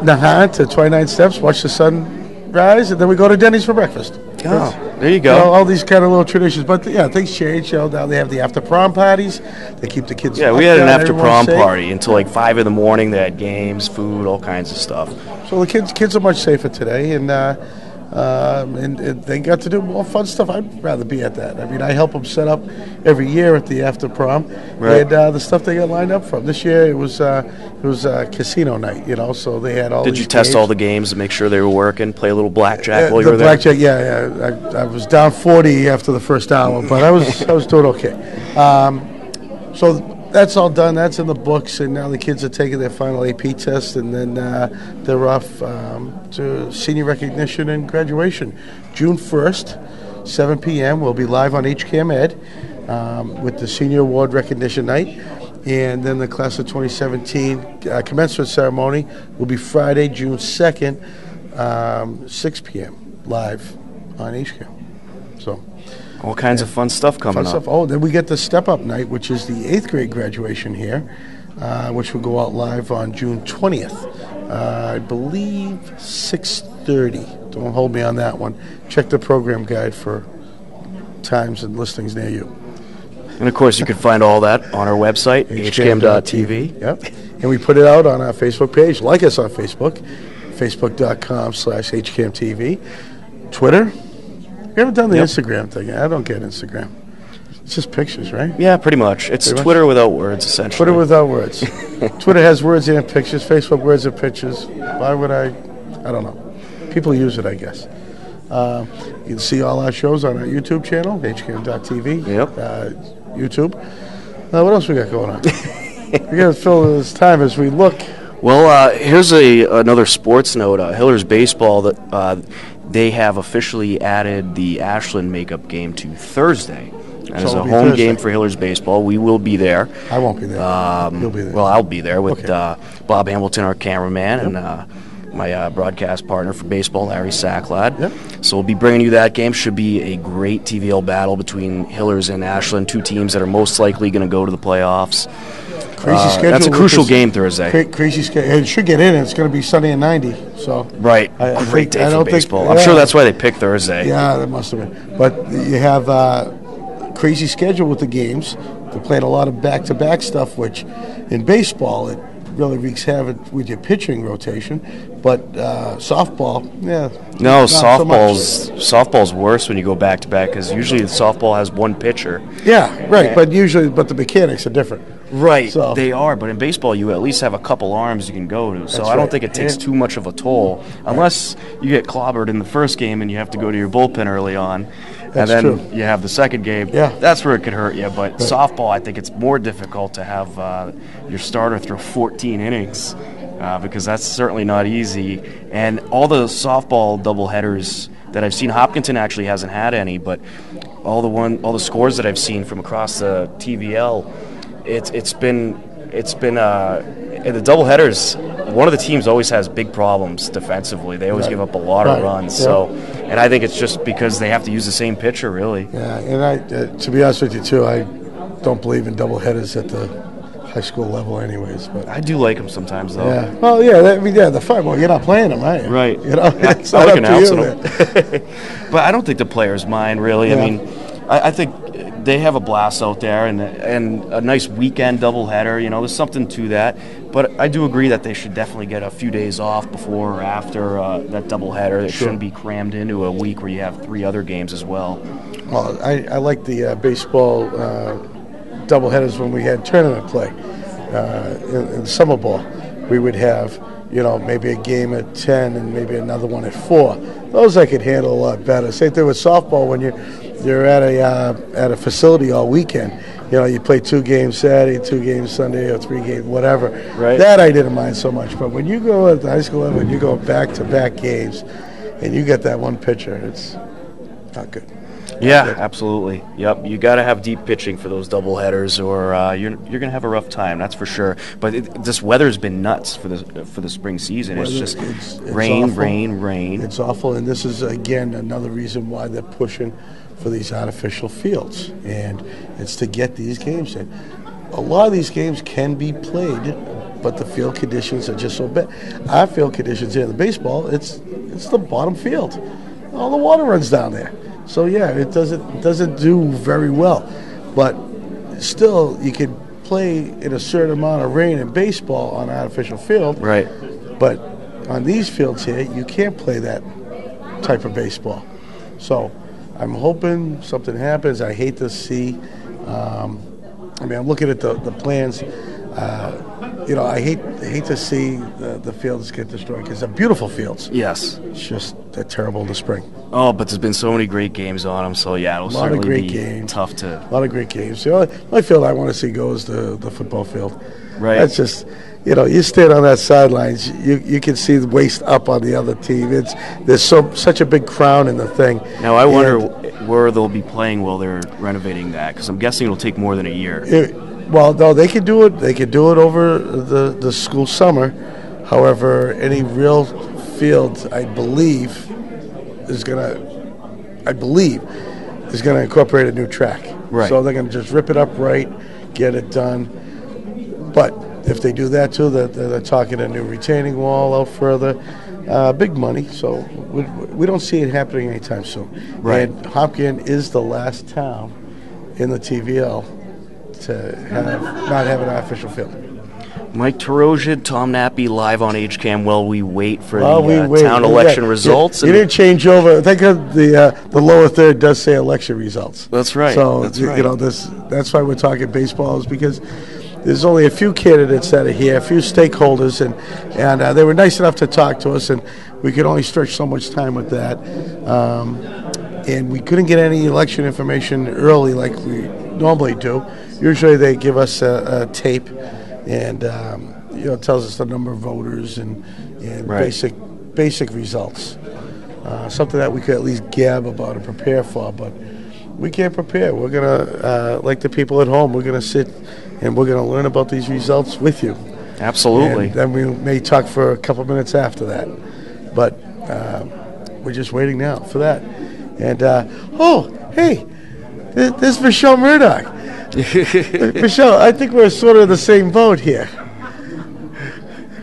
S2: Nahant to 29 Steps, watch the sun rise, and then we go to Denny's for breakfast.
S1: Oh, there you
S2: You know,
S1: go.
S2: all these kind of little traditions, but yeah, things change. You know, now they have the after prom parties. They keep the kids.
S1: Yeah, we had an after prom
S2: safe.
S1: party until like five in the morning. They had games, food, all kinds of stuff.
S2: So the kids kids are much safer today, and uh, um, and, and they got to do more fun stuff. I'd rather be at that. I mean, I help them set up every year at the after prom,
S1: Right.
S2: and uh, the stuff they got lined up from this year. It was uh, it was uh, casino night, you know. So they had all.
S1: Did you test
S2: games.
S1: all the games to make sure they were working? Play a little blackjack
S2: Uh,
S1: while you
S2: the
S1: were there.
S2: blackjack, yeah, yeah. I, I was down 40 after the first hour, but I was I was doing okay. Um, so that's all done. That's in the books, and now the kids are taking their final AP test, and then uh, they're off um, to senior recognition and graduation, June 1st, 7 p.m. We'll be live on HCAM Ed um, with the senior award recognition night. And then the class of 2017 uh, commencement ceremony will be Friday, June 2nd, um, 6 p.m. live on HCAM.
S1: All kinds of fun stuff coming
S2: fun
S1: up.
S2: stuff. Oh, then we get the step up night, which is the eighth grade graduation here, uh, which will go out live on June 20th. Uh, I believe 6:30. Don't hold me on that one. Check the program guide for times and listings near you.
S1: And of course, you can find all that on our website, hcam.tv.
S2: Yep. And we put it out on our Facebook page. Like us on Facebook, facebook.com slash hcamtv. Twitter. We haven't done the
S1: Yep.
S2: Instagram thing. I don't get Instagram. It's just pictures, right?
S1: Yeah, pretty much. It's
S2: Pretty much?
S1: Twitter without words, essentially.
S2: Twitter without words. Twitter has words and pictures. Facebook words and pictures. Why would I? I don't know. People use it, I guess. Uh, you can see all our shows on our YouTube channel, hcam.tv.
S1: Yep.
S2: Uh, YouTube. Uh, what else we got going on? we got to fill this time as we look.
S1: Well, uh, here's a another sports note. Uh, Hillers baseball that uh, they have officially added the Ashland makeup game to Thursday. That
S2: So
S1: is a home
S2: Thursday.
S1: game for Hillers baseball. We will be there.
S2: I won't be there.
S1: Um,
S2: You'll be there.
S1: Well, I'll be there with
S2: Okay.
S1: uh, Bob Hamilton, our cameraman, and uh, my uh, broadcast partner for baseball, Larry Sacklad.
S2: Yep.
S1: So we'll be bringing you that game. Should be a great TVL battle between Hillers and Ashland, two teams that are most likely going to go to the playoffs.
S2: Crazy
S1: Uh,
S2: schedule.
S1: that's a crucial game Thursday.
S2: Cra- crazy schedule. It should get in. It's going to be sunny and 90. So
S1: Right.
S2: I- I
S1: Great
S2: think-
S1: day for
S2: don't think-
S1: baseball. I'm sure that's why they picked Thursday.
S2: Yeah, that must have been. But you have uh, crazy schedule with the games. They're playing a lot of back-to-back stuff, which in baseball it really wreaks havoc with your pitching rotation. But uh, softball, yeah.
S1: No,
S2: not so
S1: softball's softball's worse when you go back to back because usually the softball has one pitcher.
S2: Yeah, right. But usually, but the mechanics are different.
S1: Right,
S2: So-
S1: they are, but in baseball you at least have a couple arms you can go to. So
S2: That's
S1: I don't
S2: right.
S1: think it takes too much of a toll, unless you get clobbered in the first game and you have to go to your bullpen early on,
S2: That's
S1: and then
S2: true.
S1: you have the second game.
S2: Yeah.
S1: that's where it could hurt you. But softball, I think it's more difficult to have uh, your starter throw 14 innings uh, because that's certainly not easy. And all the softball doubleheaders that I've seen, Hopkinton actually hasn't had any, but all the one, all the scores that I've seen from across the TVL, it's it's been it's been uh, in the doubleheaders. One of the teams always has big problems defensively. They always
S2: Right.
S1: give up a lot
S2: Right.
S1: of runs.
S2: Yeah.
S1: So, and I think it's just because they have to use the same pitcher, really.
S2: Yeah, and I, uh, to be honest with you too, I don't believe in double headers at the high school level, anyways. But
S1: I do like them sometimes, though.
S2: yeah, well, yeah, that, I mean, yeah, the fun. Well, you're not playing them, right?
S1: Right.
S2: You know, it's
S1: I
S2: not
S1: like
S2: up to you.
S1: them. but I don't think the players mind really.
S2: Yeah.
S1: I mean, I, I think they have a blast out there and and a nice weekend doubleheader. You know, there's something to that. But I do agree that they should definitely get a few days off before or after uh, that doubleheader. It shouldn't be crammed into a week where you have three other games as well.
S2: Well, I, I like the uh, baseball uh, doubleheaders when we had tournament play. Uh, in, in summer ball, we would have, you know, maybe a game at 10 and maybe another one at 4. Those I could handle a lot better. Same thing with softball when you're, you're at a, uh, at a facility all weekend. You know, you play two games Saturday, two games Sunday, or three games, whatever.
S1: Right.
S2: That I didn't mind so much. But when you go at the high school level and you go back to back games and you get that one pitcher, it's not good.
S1: Yeah, absolutely. Yep, you got to have deep pitching for those double headers, or uh, you're you're gonna have a rough time. That's for sure. But it, this weather's been nuts for the for the spring season. It's just
S2: it's- it's
S1: rain,
S2: awful.
S1: rain, rain.
S2: It's awful, and this is again another reason why they're pushing for these artificial fields, and it's to get these games in. A lot of these games can be played, but the field conditions are just so bad. Our field conditions here in the baseball, it's it's the bottom field. All the water runs down there, so yeah, it doesn't it doesn't do very well. But still, you can play in a certain amount of rain in baseball on an artificial field.
S1: Right.
S2: But on these fields here, you can't play that type of baseball. So I'm hoping something happens. I hate to see. Um, I mean, I'm looking at the, the plans. Uh, you know, I hate hate to see the, the fields get destroyed because they're beautiful fields.
S1: Yes.
S2: It's just they're terrible in the spring.
S1: Oh, but there's been so many great games on them, so yeah, it'll
S2: A lot of
S1: certainly
S2: great
S1: be
S2: games.
S1: tough to.
S2: A lot of great games. The only, only field I want to see go is the, the football field.
S1: Right.
S2: That's just, you know, you stand on that sidelines, you, you can see the waist up on the other team. It's there's so such a big crown in the thing.
S1: Now I wonder
S2: And
S1: where they'll be playing while they're renovating that, because I'm guessing it'll take more than a year.
S2: it- well, no, they could do it. They could do it over the the school summer. However, any real field, I believe, is gonna, I believe, is gonna incorporate a new track.
S1: Right.
S2: So they're gonna just rip it up right, get it done. But if they do that too, they're, they're talking a new retaining wall out further. Uh, big money, so we, we don't see it happening anytime soon.
S1: Right.
S2: And Hopkin is the last town in the TVL to have not have an official field.
S1: Mike Tarosian, Tom Nappy, live on HCAM while we wait for the
S2: we
S1: uh,
S2: wait,
S1: town election
S2: you-
S1: results.
S2: You, didn't change over. I think of the uh, the lower third does say election results.
S1: That's right,
S2: So
S1: that's
S2: you,
S1: right.
S2: you know this. That's why we're talking baseball is because there's only a few candidates that are here, a few stakeholders, and and uh, they were nice enough to talk to us, and we could only stretch so much time with that. Um, and we couldn't get any election information early like we normally do. Usually they give us a, a tape, and um, you know tells us the number of voters and and
S1: Right.
S2: basic basic results. Uh, something that we could at least gab about and prepare for, but we can't prepare. We're gonna, uh, like the people at home, we're gonna sit and we're gonna learn about these results with you.
S1: Absolutely.
S2: And then we may talk for a couple minutes after that, but uh, we're just waiting now for that. And uh, oh, hey, this is Michelle Murdoch. Michelle, I think we're sort of in the same boat here.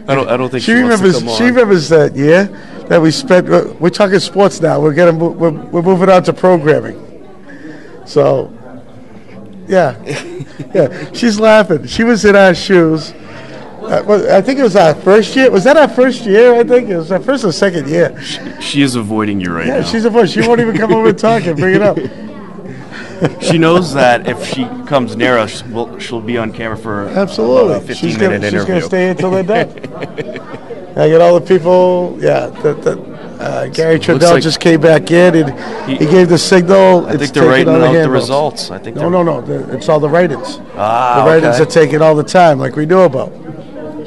S1: I don't. I don't think
S2: She
S1: she, wants to
S2: remembers.
S1: come
S2: She
S1: on.
S2: remembers that year that we spent. We're, we're talking sports now. We're gonna. We're, we're moving on to programming. So, yeah, yeah. She's laughing. She was in our shoes. Uh, I think it was our first year. Was that our first year? I think it was our first or second year.
S1: She is avoiding you right
S2: Yeah,
S1: now.
S2: she's avoiding. She won't even come over and talk and bring it up.
S1: she knows that if she comes near us, we'll, she'll be on camera for a
S2: Absolutely.
S1: 15
S2: she's
S1: minute
S2: gonna, she's
S1: interview.
S2: gonna stay until they're done. I get all the people. Yeah, that, that, uh, Gary Trudell
S1: like-
S2: just came back in and he,
S1: He-
S2: gave the signal.
S1: I
S2: it's
S1: think they're writing out the
S2: handbooks.
S1: results. I think
S2: No, no, no. the- It's all the write-ins.
S1: Ah,
S2: the write-ins
S1: okay.
S2: are taken all the time, like we knew about.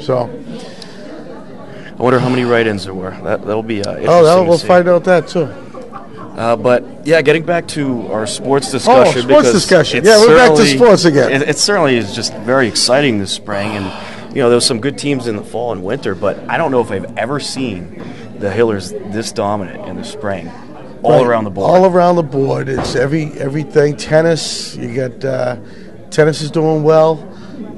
S2: So,
S1: I wonder how many write-ins there were. That that'll be uh, interesting.
S2: oh, that,
S1: to
S2: we'll
S1: see.
S2: find out that too.
S1: Uh, but yeah, getting back to our sports discussion.
S2: Oh,
S1: sports
S2: discussion. Yeah, we're back to sports again.
S1: It, it certainly is just very exciting this spring, and you know there was some good teams in the fall and winter, but I don't know if I've ever seen the Hillers this dominant in the spring, all
S2: Right.
S1: around the board.
S2: All around the board. It's every everything. Tennis. You got uh, tennis is doing well.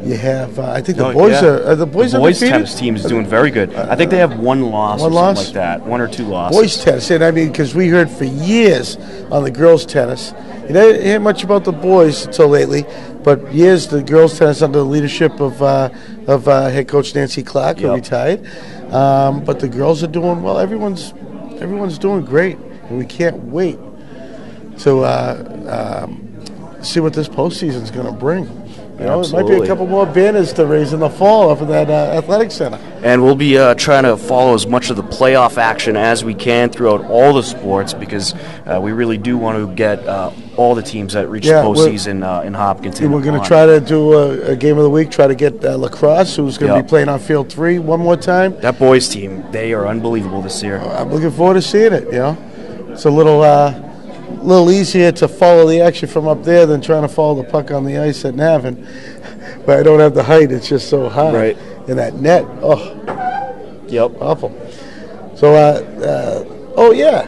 S2: You have. Uh, I think the boys
S1: yeah.
S2: are, are the boys
S1: the boys
S2: undefeated?
S1: tennis team is doing very good. I think they have one loss
S2: One
S1: or
S2: loss?
S1: like that, one or two losses.
S2: boys tennis. And I mean, because we heard for years on the girls tennis, you didn't hear much about the boys until lately, but years the girls tennis under the leadership of uh, of uh, head coach Nancy Clark, who
S1: Yep.
S2: retired. Um, but the girls are doing well. Everyone's everyone's doing great, and we can't wait to uh, um, see what this postseason's going to bring. You know, it might be a couple more banners to raise in the fall up in that uh, athletic center.
S1: And we'll be uh, trying to follow as much of the playoff action as we can throughout all the sports because uh, we really do want to get uh, all the teams that reach
S2: Yeah,
S1: the postseason uh, in Hopkinton.
S2: And we're going to try to do a, a game of the week, try to get uh, lacrosse, who's going to
S1: Yep.
S2: be playing on field three one more time.
S1: That boys team, they are unbelievable this year.
S2: I'm looking forward to seeing it. You know, it's a little uh, little easier to follow the action from up there than trying to follow the puck on the ice at Navin. But I don't have the height; it's just so high.
S1: Right.
S2: And that net, oh,
S1: Yep.
S2: awful. So, uh, uh, oh yeah,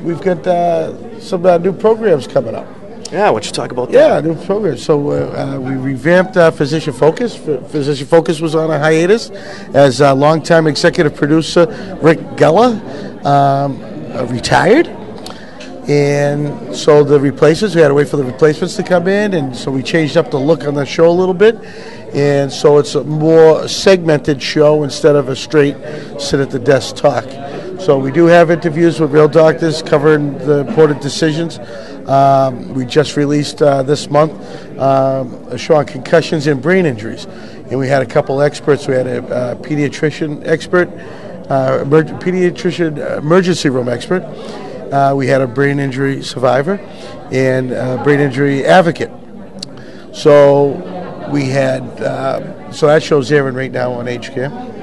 S2: we've got uh, some uh, new programs coming up.
S1: Yeah, what you talk about
S2: Yeah,
S1: that?
S2: new program. So uh, uh, we revamped uh, Physician Focus. Physician Focus was on a hiatus as uh, longtime executive producer Rick Gella um, uh, retired. And so the replacements, we had to wait for the replacements to come in, and so we changed up the look on the show a little bit. And so it's a more segmented show instead of a straight sit at the desk talk. So we do have interviews with real doctors covering the important decisions. Um, we just released uh, this month um, a show on concussions and brain injuries, and we had a couple experts. We had a uh, pediatrician expert, uh, emerg- pediatrician emergency room expert. Uh, we had a brain injury survivor and a brain injury advocate. So we had uh, so that show's airing right now on HCAM.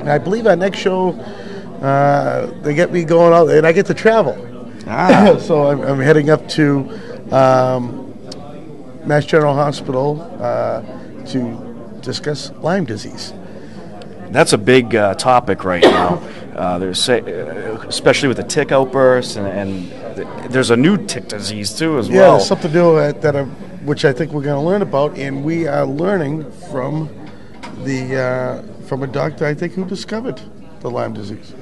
S2: And I believe our next show, uh, they get me going out, and I get to travel.
S1: Ah.
S2: so I'm, I'm heading up to um, Mass General Hospital uh, to discuss Lyme disease.
S1: That's a big uh, topic right now. Uh, there's, say, uh, especially with the tick outbursts, and, and th- there's a new tick disease too as
S2: Yeah,
S1: well.
S2: there's something new that I, which I think we're going to learn about, and we are learning from the uh, from a doctor I think who discovered the Lyme disease.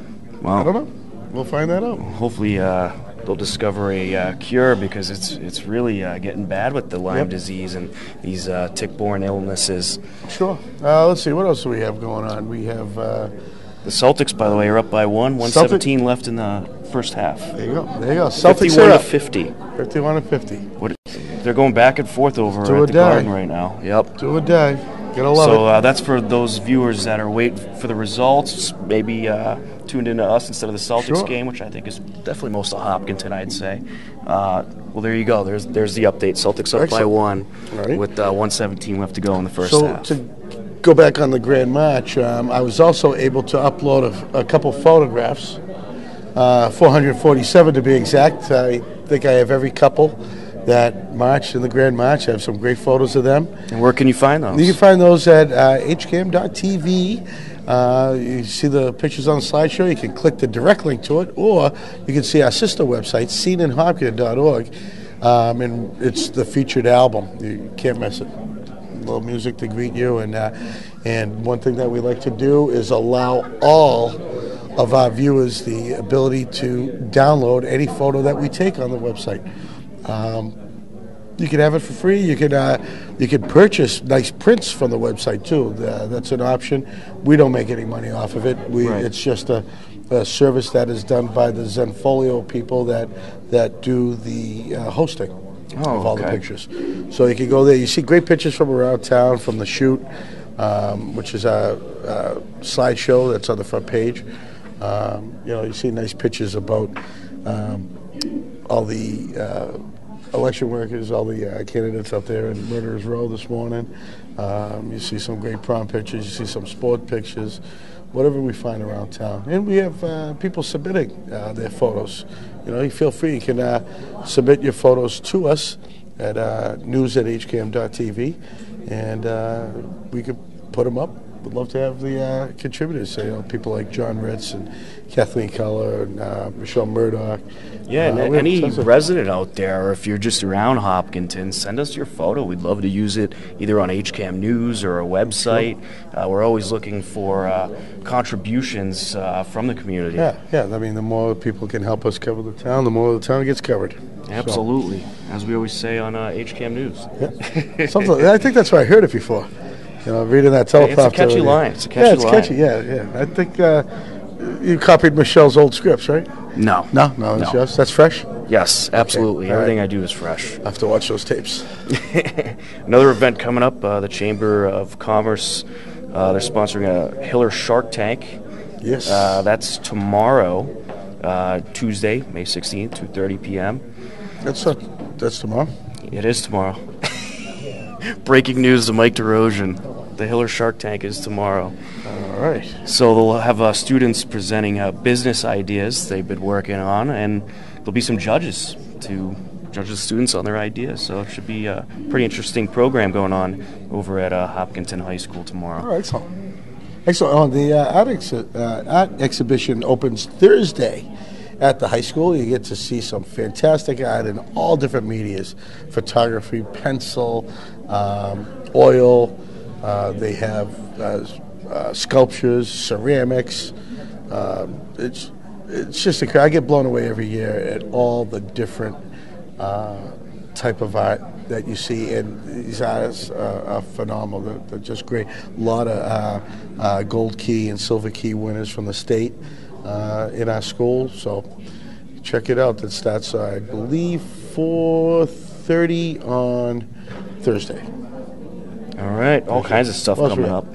S1: Wow.
S2: I don't know. We'll find that out.
S1: Hopefully, uh, they'll discover a uh, cure because it's it's really uh, getting bad with the Lyme
S2: Yep.
S1: disease and these uh, tick-borne illnesses.
S2: Sure. Uh, let's see, what else do we have going on? We have, uh,
S1: The Celtics, by the way, are up by one. 117 left in the first half.
S2: there you go, there you go. Celtics
S1: 51
S2: are
S1: to 50.
S2: 51 and 50.
S1: What, they're going back and forth over
S2: Do
S1: at the
S2: die.
S1: Garden right now. Yep.
S2: Do or die. Gotta love
S1: So
S2: it.
S1: uh, that's for those viewers that are waiting for the results, maybe uh, tuned into us instead of the Celtics
S2: Sure.
S1: game, which I think is definitely most of Hopkinton, I'd say. Uh, well, there you go. There's there's the update. Celtics up by one,
S2: right.
S1: with uh, 117 left to go in the first
S2: So
S1: half.
S2: to go back on the Grand March, um, I was also able to upload a, a couple photographs, uh, 447 to be exact. I think I have every couple that marched in the Grand March. I have some great photos of them.
S1: and where can you find those?
S2: You can find those at uh, hcam.tv. Uh, you see the pictures on the slideshow. You can click the direct link to it, or you can see our sister website, sceneandhopkins.org, um, and it's the featured album. You can't miss it. A little music to greet you, and uh, and one thing that we like to do is allow all of our viewers the ability to download any photo that we take on the website. Um, you can have it for free. You can uh, you can purchase nice prints from the website too. Uh, that's an option. We don't make any money off of it. We
S1: Right.
S2: it's just a, a service that is done by the Zenfolio people that that do the uh, hosting
S1: Oh,
S2: of all the pictures. So you can go there. You see great pictures from around town from the shoot, um, which is a, a slideshow that's on the front page. Um, you know, you see nice pictures about um, all the uh, election workers, all the uh, candidates out there in Murderers Row this morning. Um, you see some great prom pictures. You see some sport pictures. Whatever we find around town, and we have uh, people submitting uh, their photos. You know, you feel free. You can uh, submit your photos to us at uh, news at hcam.tv, and uh, we could put them up. Would love to have the uh, contributors, you know, people like John Ritz and Kathleen Keller and uh, Michelle Murdoch.
S1: Yeah,
S2: Uh,
S1: any resident out there, or if you're just around Hopkinton, send us your photo. We'd love to use it either on HCAM News or a website. Uh, we're always looking for uh, contributions uh, from the community.
S2: Yeah, yeah. I mean, the more people can help us cover the town, the more the town gets covered.
S1: Absolutely, as we always say on uh, HCAM News.
S2: So, something, I think that's where I heard it before. You know, reading that
S1: Hey, it's a
S2: teleprompter.
S1: catchy
S2: yeah.
S1: line. It's a
S2: yeah,
S1: catchy
S2: it's
S1: line.
S2: catchy. Yeah, yeah. I think uh, you copied Michelle's old scripts, right?
S1: No,
S2: No, no, it's
S1: No.
S2: yours. That's fresh.
S1: Yes, absolutely.
S2: right.
S1: Everything I do is fresh.
S2: I have to watch those tapes.
S1: Another event coming up, uh, the Chamber of Commerce. Uh, they're sponsoring a Hiller Shark Tank.
S2: Yes.
S1: Uh, that's tomorrow, uh, Tuesday, May 16th, 2:30 p.m.
S2: that's uh, that's tomorrow.
S1: It is tomorrow. Breaking news to Mike DeRozian. The Hiller Shark Tank is tomorrow.
S2: All right.
S1: So they'll have uh, students presenting uh, business ideas they've been working on, and there'll be some judges to judge the students on their ideas. So it should be a pretty interesting program going on over at uh, Hopkinton High School tomorrow.
S2: All right, excellent. Excellent. Oh, the uh, art, uh, art exhibition opens Thursday at the high school. You get to see some fantastic art in all different medias photography, pencil, um, oil. Uh, they have uh, uh, sculptures, ceramics. Um it's, it's just incredible. I get blown away every year at all the different type of art that you see, and these artists are, are phenomenal. They're, they're just great. A lot of uh, uh, gold key and silver key winners from the state uh, in our school. So check it out. That starts, I believe, 4:30 on Thursday.
S1: All right, all kinds of stuff coming up.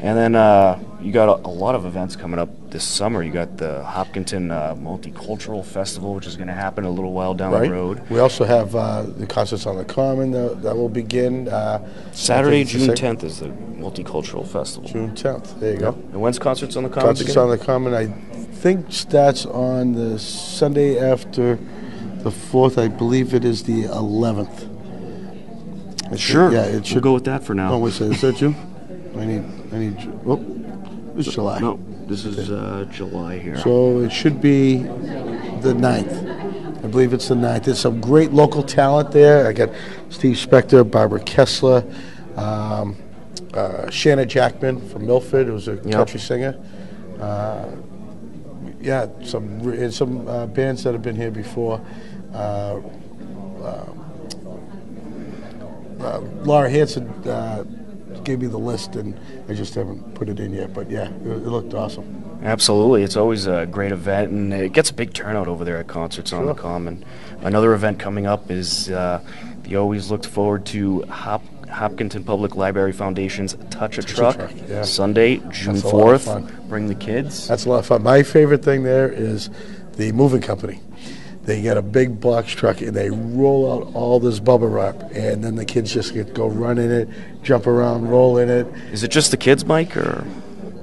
S1: And then uh, you got a, a lot of events coming up this summer. You got the Hopkinton uh, Multicultural Festival, which is going to happen a little while down
S2: Right.
S1: the road.
S2: We also have uh, the concerts on the Common that, that will begin uh,
S1: Saturday, June 10th is the Multicultural Festival.
S2: June 10th. There you go.
S1: And when's concerts on the Common?
S2: Concerts
S1: again?
S2: on the Common, I think starts on the Sunday after the 4th. I believe it is the 11th. I think-
S1: Sure.
S2: Yeah, it
S1: We'll
S2: should
S1: go with that for now.
S2: Oh, wait, is that June? I need, I need, oh, it's July.
S1: No, this is uh, July here.
S2: So it should be the 9th. I believe it's the 9th. There's some great local talent there. I got Steve Spector, Barbara Kessler, um, uh, Shanna Jackman from Milford, who's a country singer. Uh, yeah, some some uh, bands that have been here before. Uh, uh, Laura Hanson uh, gave me the list, and I just haven't put it in yet. But yeah, it, it looked awesome.
S1: Absolutely. It's always a great event, and it gets a big turnout over there at Concerts on the Common. Another event coming up is uh, the always looked forward to Hop- Hopkinton Public Library Foundation's Touch a Truck,
S2: Truck, yeah.
S1: Sunday, June
S2: That's a lot of
S1: 4th. Bring the kids.
S2: That's a lot of fun. My favorite thing there is the moving company. They get a big box truck and they roll out all this bubble wrap, and then the kids just get go run in it, jump around, roll in it.
S1: Is it just the kids, Mike, or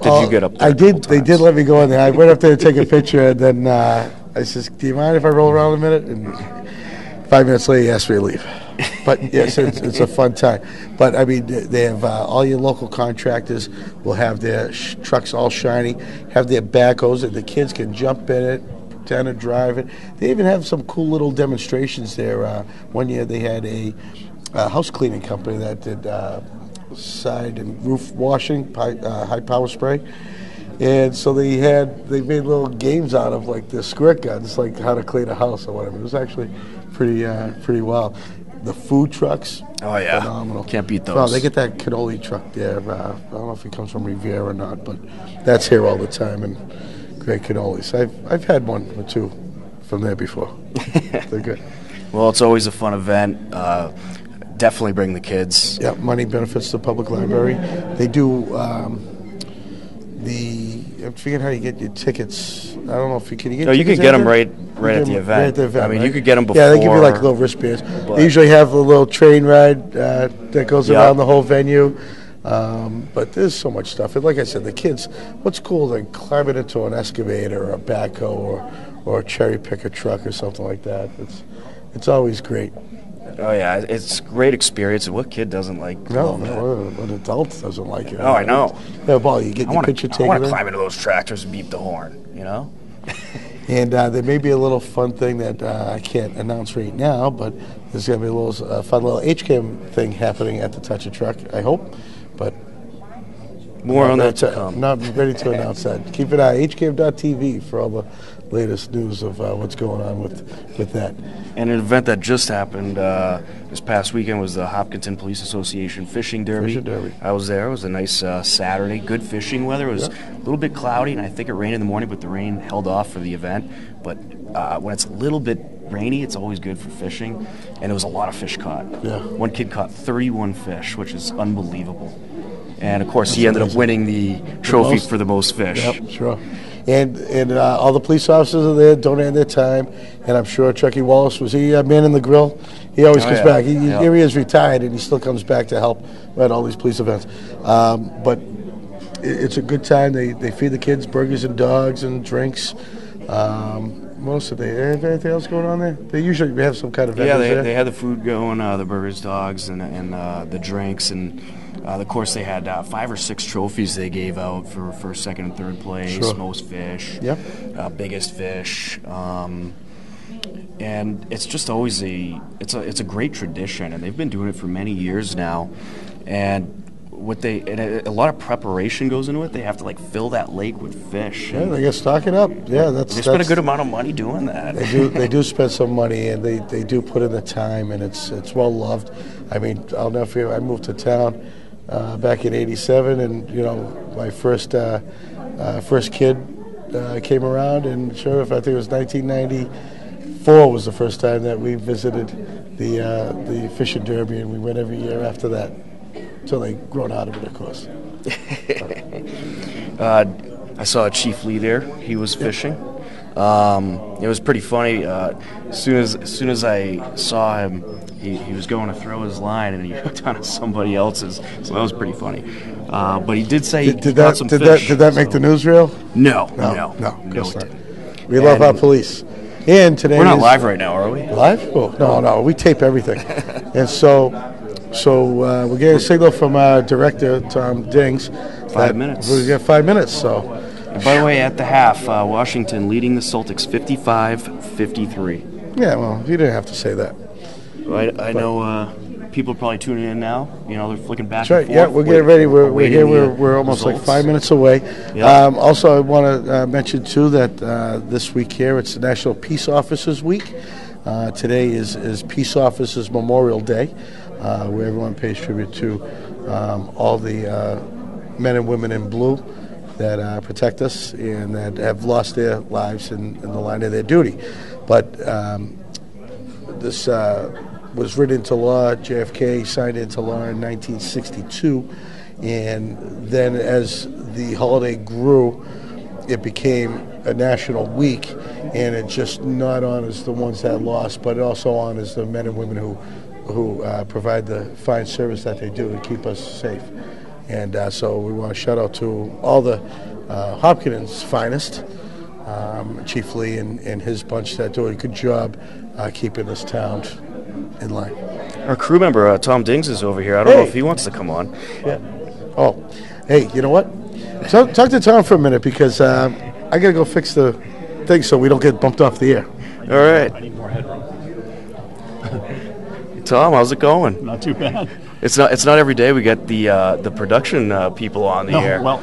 S1: did
S2: Uh,
S1: you get up there?
S2: I did. They did let me go in there. I went up there to take a picture, and then uh, I says, "Do you mind if I roll around a minute?" And five minutes later, he asked me to leave. But yes, it's, it's a fun time. But I mean, they have uh, all your local contractors will have their sh- trucks all shiny, have their backhoes that the kids can jump in it, pretend to drive it. They even have some cool little demonstrations there. Uh, one year they had a, uh house cleaning company that did uh, side and roof washing, pi- uh, high power spray. And so they had they made little games out of like the squirt guns, like how to clean a house or whatever. It was actually pretty uh, pretty wild. The food trucks,
S1: Oh, yeah.
S2: phenomenal.
S1: Can't beat
S2: Well,
S1: those.
S2: they get that cannoli truck there. Uh, I don't know if he comes from Riviera or not, but that's here all the time and great cannolis. I've I've had one or two from there before. They're good.
S1: Well, it's always a fun event. Uh, definitely bring the kids.
S2: Yeah, money benefits the public library. They do um, the. I forget how you get your tickets. I don't know if you can. You get
S1: No, you can get them
S2: there?
S1: right, right at the event.
S2: Right at the event.
S1: I mean,
S2: right?
S1: you could get them before.
S2: Yeah, they give you like little wristbands. They usually have a little train ride uh, that goes
S1: Yeah.
S2: around the whole venue. Um, but there's so much stuff. And like I said, the kids, what's cool than climbing into an excavator or a backhoe or, or a cherry picker truck or something like that? It's, it's always great.
S1: Oh yeah, it's great experience. What kid doesn't like?
S2: No, no, an adult doesn't like it.
S1: Oh, I know.
S2: Yeah, ball, you get
S1: I
S2: your
S1: want
S2: picture
S1: to. I want to climb into those tractors and beep the horn. You know.
S2: And uh, there may be a little fun thing that uh, I can't announce right now, but there's going to be a little uh, fun little HCAM thing happening at the Touch a Truck, I hope. But
S1: More
S2: not
S1: on that to
S2: to-
S1: come.
S2: Not ready to announce that. Keep an eye HCAM.tv for all the latest news of uh, what's going on with with that.
S1: And an event that just happened uh, this past weekend was the Hopkinton Police Association Fishing Derby.
S2: Fishing Derby.
S1: I was there. It was a nice uh, Saturday. Good fishing weather. It was a little bit cloudy, and I think it rained in the morning, but the rain held off for the event. But uh, when it's a little bit rainy, it's always good for fishing. And it was a lot of fish caught.
S2: Yeah.
S1: One kid caught 31 fish, which is unbelievable. And of course, he
S2: That's
S1: ended up winning the trophy
S2: most?
S1: for the most fish.
S2: Yep, sure. And and uh, all the police officers are there donating their time, and I'm sure Chucky Wallace was he uh, man in the grill. He always
S1: Oh,
S2: comes
S1: yeah.
S2: back. He, he-
S1: Yeah.
S2: Here he is retired, and he still comes back to help at all these police events. Um, but it, it's a good time. They they feed the kids burgers and dogs and drinks. Um, most of the anything else going on there? They usually have some kind of
S1: Yeah, they,
S2: there.
S1: they had the food going, uh, the burgers, dogs, and, and uh, the drinks, and uh, of course they had uh, five or six trophies they gave out for first, second, and third place.
S2: Sure.
S1: Most fish,
S2: Yep.
S1: uh, biggest fish, um, and it's just always a it's a it's a great tradition, and they've been doing it for many years now, and. What they and a, a lot of preparation goes into it. They have to like fill that lake with fish.
S2: yeah, they get stocking up. Yeah, that's
S1: they spend a good amount of money doing that.
S2: They do. They do spend some money, and they, they do put in the time, and it's it's well loved. I mean, I'll never forget. I moved to town uh, back in '87, and you know, my first uh, uh, first kid uh, came around, and sure enough, I think it was 1994 was the first time that we visited the uh, the fishing derby, and we went every year after that, until they grown out of it, of course.
S1: Uh, I saw a Chief Lee there. He was fishing. Um, it was pretty funny. Uh, as soon as as soon as I saw him, he, he was going to throw his line and he hooked onto somebody else's. So that was pretty funny. Uh, but he did say
S2: Did,
S1: he
S2: did
S1: caught
S2: that
S1: some
S2: did
S1: fish.
S2: that did that make the newsreel?
S1: No,
S2: No,
S1: no,
S2: no,
S1: no.
S2: We love our police. And today
S1: We're not live right now, are we?
S2: Live? Oh, no, no, we tape everything. and so, so uh, we're getting a signal from our director, Tom Dings. Five
S1: minutes.
S2: We got five minutes, so.
S1: And by the way, at the half, uh, Washington leading the Celtics 55-53.
S2: Yeah, well, you didn't have to say that.
S1: I, I know uh, people are probably tuning in now. You know, they're flicking back
S2: That's right. Yeah, we're getting ready. We're, we're here. We're,
S1: uh,
S2: we're almost like five minutes away.
S1: Yeah.
S2: Um, also, I want to uh, mention too that uh, this week here it's the National Peace Officers Week. Uh, today is is Peace Officers Memorial Day, uh, where everyone pays tribute to um, all the uh, men and women in blue that uh, protect us and that have lost their lives in, in the line of their duty. But um, this uh, was written into law. JFK signed into law in 1962, and then as the holiday grew, it became a national week, and it just not honors the ones that lost, but it also honors the men and women who who uh, provide the fine service that they do to keep us safe. And uh, so we want to shout out to all the uh, Hopkins finest, um, Chief Lee and, and his bunch that do a good job uh, keeping this town in line.
S1: Our crew member uh, Tom Dings is over here. I don't know if he wants to come on.
S2: Yeah. Oh, hey, you know what? So, talk to Tom for a minute because um, I got to go fix the thing so we don't get bumped off the air.
S1: All right,
S9: I need more headroom.
S1: Tom, how's it going?
S9: Not too bad.
S1: It's not. It's not every day we get the uh, the production uh, people on the
S9: No,
S1: air.
S9: well,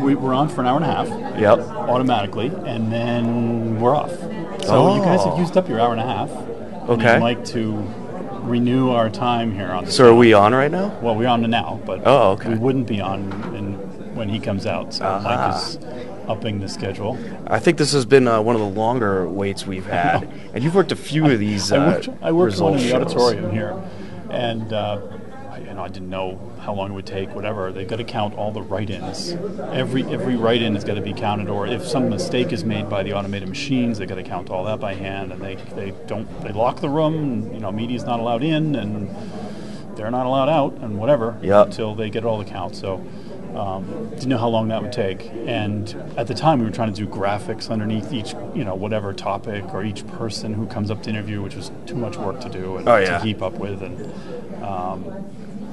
S9: we, we're on for an hour and a half
S1: Yep.
S9: automatically, and then we're off. So you guys
S1: Oh.
S9: have used up your hour and a half.
S1: Okay.
S9: Like to renew our time here on the
S1: So are we on right now?
S9: Well, we're on now, but
S1: Oh, okay.
S9: we wouldn't be on in, when he comes out. So
S1: Ah.
S9: Mike is upping the schedule.
S1: I think this has been uh, one of the longer waits we've had, and you've worked a few of these. Uh,
S9: I worked, I worked one in the
S1: shows.
S9: auditorium here, and uh, I, you know I didn't know how long it would take. Whatever they've got to count all the write-ins. Every every write-in has got to be counted, or if some mistake is made by the automated machines, they have got to count all that by hand, and they, they don't they lock the room. And, you know, media's not allowed in, and they're not allowed out, and whatever
S1: Yep.
S9: until they get all the counts. So. Um, didn't know how long that would take, and at the time we were trying to do graphics underneath each, you know, whatever topic or each person who comes up to interview, which was too much work to do and
S1: Oh, yeah.
S9: to keep up with, and um,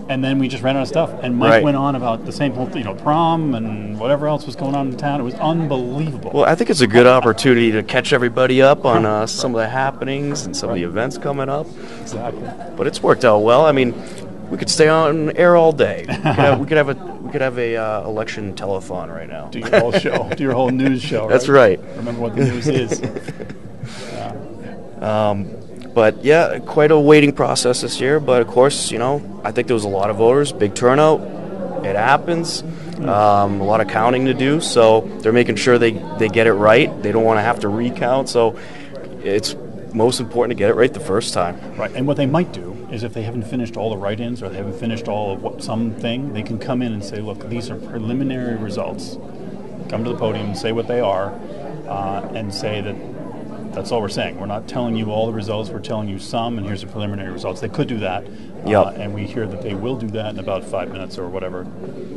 S9: and then we just ran out of stuff. And Mike
S1: Right.
S9: went on about the same whole, you know, prom and whatever else was going on in town. It was unbelievable.
S1: Well, I think it's a good opportunity to catch everybody up on uh, some of the happenings and some of the events coming up.
S9: exactly.
S1: But it's worked out well. I mean, we could stay on air all day. We could have, we could have a we could have a uh, election telethon right now.
S9: Do your whole show, do your whole news show.
S1: That's right.
S9: Remember what the news is.
S1: But yeah, quite a waiting process this year. But of course, you know, I think there was a lot of voters, big turnout. It happens. Um, a lot of counting to do, so they're making sure they, they get it right. They don't want to have to recount, so it's most important to get it right the first time.
S9: Right, and what they might do is if they haven't finished all the write-ins or they haven't finished all of what something, they can come in and say, "Look, these are preliminary results." Come to the podium, say what they are, uh, and say that that's all we're saying. We're not telling you all the results. We're telling you some, and here's the preliminary results. They could do that, uh, and we hear that they will do that in about five minutes or whatever.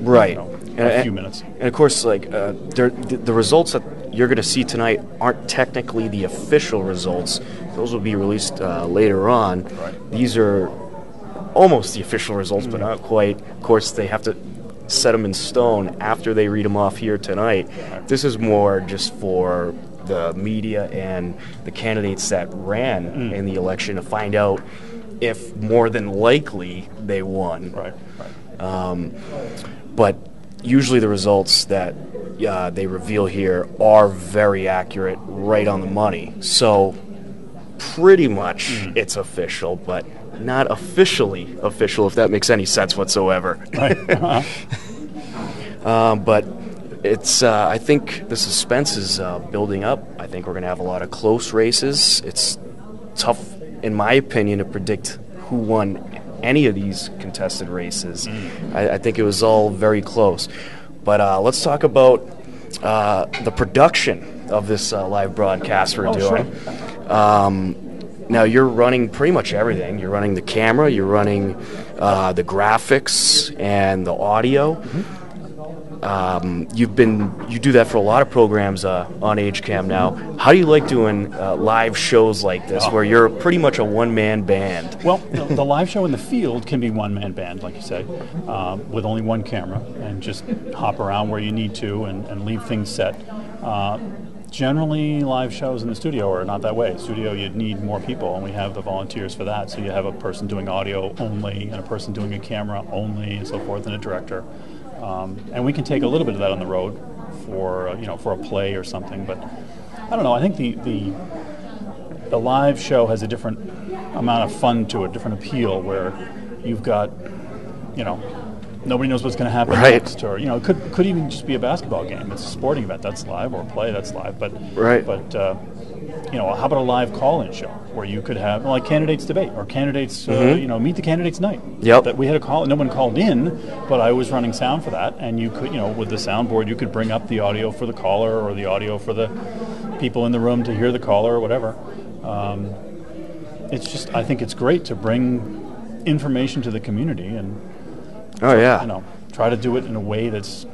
S1: Right.
S9: you know,
S1: And-
S9: a few minutes.
S1: And of course, like uh, the, the results that you're going to see tonight aren't technically the official results. Those will be released uh, later on.
S9: Right.
S1: These are almost the official results, but not quite. Of course, they have to set them in stone after they read them off here tonight. This is more just for the media and the candidates that ran in the election to find out if more than likely they won.
S9: Right, right.
S1: Um, but usually the results that uh, they reveal here are very accurate, right on the money. So pretty much it's official, but not officially official, if that makes any sense whatsoever.
S9: Right.
S1: Um, but it's uh, I think the suspense is uh, building up. I think we're going to have a lot of close races. It's tough, in my opinion, to predict who won any of these contested races. I, I think it was all very close. But uh, let's talk about uh, the production of this uh, live broadcast we're
S9: Oh, sure.
S1: doing. Um, now you're running pretty much everything. You're running the camera, you're running uh, the graphics and the audio. Um, you've been you do that for a lot of programs uh, on HCAM now. How do you like doing uh, live shows like this, where you're pretty much a one man band?
S9: Well, the, the live show in the field can be one man band, like you say, um, with only one camera and just hop around where you need to and, and leave things set. Uh, generally live shows in the studio are not that way. Studio, you'd need more people, and we have the volunteers for that. So you have a person doing audio only, and a person doing a camera only, and so forth, and a director. Um, and we can take a little bit of that on the road for uh, you know for a play or something. But I don't know. I think the the the live show has a different amount of fun to it, different appeal, where you've got you know nobody knows what's going to happen
S1: Right.
S9: next, or you know, it could could even just be a basketball game. It's a sporting event that's live, or a play that's live. But
S1: Right.
S9: But uh, you know, how about a live call-in show where you could have like candidates debate or candidates, uh, you know, meet the candidates night.
S1: Mm-hmm. Yep.
S9: That we had a call. No one called in, but I was running sound for that, and you could, you know, with the soundboard, you could bring up the audio for the caller or the audio for the people in the room to hear the caller or whatever. Um, it's just, I think it's great to bring information to the community and
S1: Oh yeah.
S9: you know try to do it in a way that's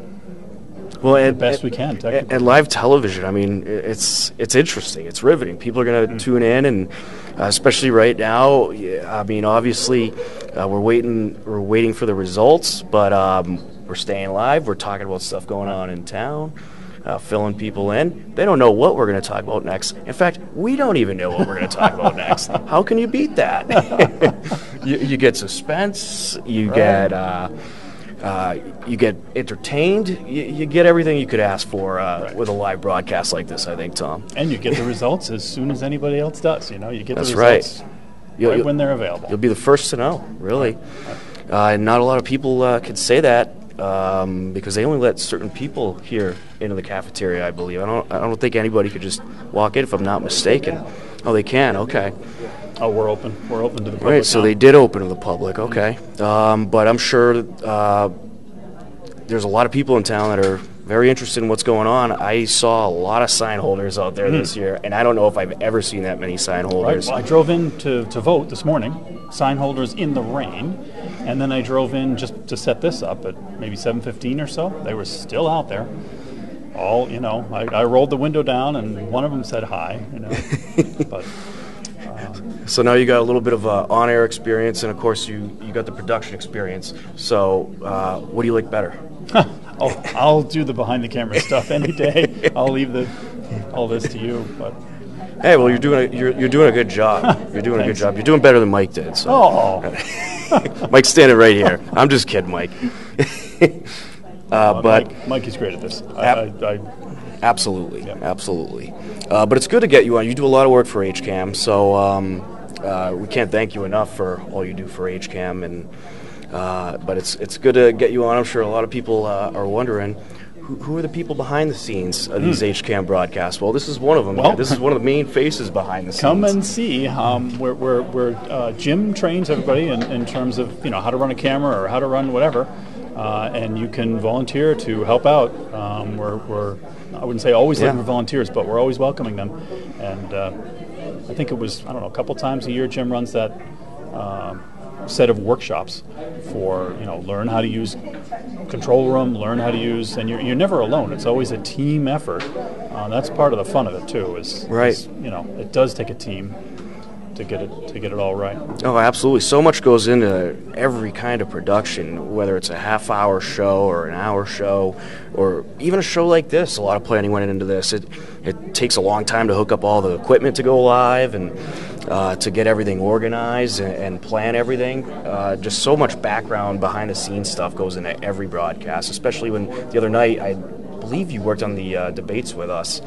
S1: well, and,
S9: best
S1: and-
S9: we can,
S1: and-
S9: technically.
S1: And live television, I mean, it's it's interesting. It's riveting. People are going to
S9: Mm.
S1: tune in, and uh, especially right now. I mean, obviously, uh, we're waiting. We're waiting for the results, but um, we're staying live. We're talking about stuff going on in town. Uh, filling people in. They don't know what we're going to talk about next. In fact, we don't even know what we're going to talk about next. How can you beat that? you, you get suspense. You get uh, you get entertained. You, you get everything you could ask for uh,
S9: Right.
S1: with a live broadcast like this. I think, Tom.
S9: and you get the results as soon as anybody else does. You know, you get
S1: That's
S9: the
S1: right.
S9: results
S1: You'll-
S9: right
S1: you'll-
S9: when they're available.
S1: You'll be the first to know, really. Uh, and not a lot of people uh, can say that um, because they only let certain people here into the cafeteria. I believe. I don't. I don't think anybody could just walk in if I'm not mistaken. Oh, they can. Okay.
S9: Oh, we're open. We're open to the public.
S1: Right. So
S9: now.
S1: they did open to the public. Okay. Um, but I'm sure uh, there's a lot of people in town that are very interested in what's going on. I saw a lot of sign holders out there this year, and I don't know if I've ever seen that many sign
S9: Right.
S1: holders.
S9: Well, I drove in to, to vote this morning, sign holders in the rain, and then I drove in just to set this up at maybe 7:15 or so. They were still out there. All you know, I, I rolled the window down, and one of them said hi. You know, but
S1: So now you got a little bit of uh, on-air experience, and of course you you got the production experience. So uh, what do you like better?
S9: I'll, I'll do the behind the camera stuff any day. I'll leave the all this to you. But
S1: Hey, well you're doing a, you're, you're doing a good job. You're doing a good job. You're doing better than Mike did. So
S9: oh,
S1: Mike's standing right here. I'm just kidding, Mike. uh, but
S9: Mike, Mike is great at this. I, I, I,
S1: Absolutely, absolutely. Uh, but it's good to get you on. You do a lot of work for HCAM, so um, uh, we can't thank you enough for all you do for HCAM. And uh, but it's it's good to get you on. I'm sure a lot of people uh, are wondering. Who, who are the people behind the scenes of these HCAM broadcasts? Well, this is one of them.
S9: Well-
S1: this is one of the main faces behind the scenes.
S9: come and see. Um, where where, where uh, Jim trains everybody in, in terms of you know how to run a camera or how to run whatever, uh, and you can volunteer to help out. Um, we're, we're I wouldn't say always looking for volunteers, but we're always welcoming them. And uh, I think it was I don't know a couple times a year Jim runs that. Um, set of workshops for you know learn how to use control room learn how to use and you're, you're never alone it's always a team effort uh, that's part of the fun of it too is,
S1: Right.
S9: is, you know it does take a team to get it to get it all right
S1: Oh, absolutely. So much goes into every kind of production, whether it's a half hour show or an hour show, or even a show like this. A lot of planning went into this. It, it takes a long time to hook up all the equipment to go live and uh, to get everything organized and, and plan everything. Uh, just so much background behind the scenes stuff goes into every broadcast, especially when the other night I believe you worked on the uh, debates with us.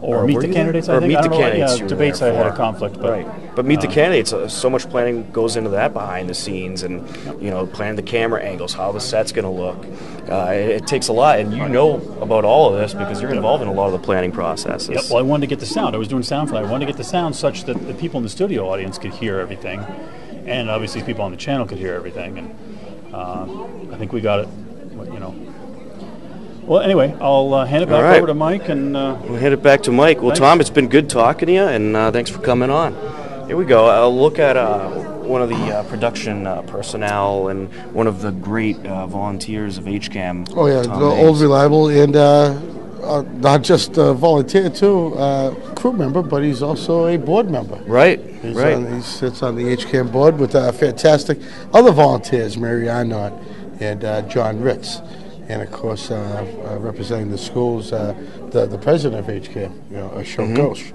S9: Or,
S1: Or
S9: meet the candidates
S1: there?
S9: I
S1: Or
S9: think
S1: meet
S9: I
S1: the
S9: know,
S1: candidates
S9: yeah, debates I had a conflict but
S1: right. But meet the candidates. Uh, so much planning goes into that behind the scenes, and you know, planning the camera angles, how the set's going to look. Uh, it, it takes a lot, and you know about all of this because you're involved in a lot of the planning processes.
S9: Yep. Well, I wanted to get the sound. I was doing sound for that. I wanted to get the sound such that the people in the studio audience could hear everything, and obviously people on the channel could hear everything. And uh, I think we got it. You know. Well, anyway, I'll uh, hand it back
S1: All right.
S9: over to Mike, and uh,
S1: We'll hand it back to Mike. Well,
S9: Thanks.
S1: Tom, it's been good talking to you, and uh, thanks for coming on. Here we go. I'll look at uh, one of the uh, production uh, personnel and one of the great uh, volunteers of HCAM.
S2: Oh yeah,
S1: Tom
S2: the
S1: Banks.
S2: old reliable and uh, uh, not just a volunteer too, uh, crew member, but he's also a board member.
S1: Right,
S2: He's
S1: right.
S2: on, he sits on the HCAM board with uh, fantastic other volunteers, Mary Arnott and uh, John Ritz. And of course, uh, uh, representing the schools, uh, the the president of HCAM, you know, Ashok Ghosh.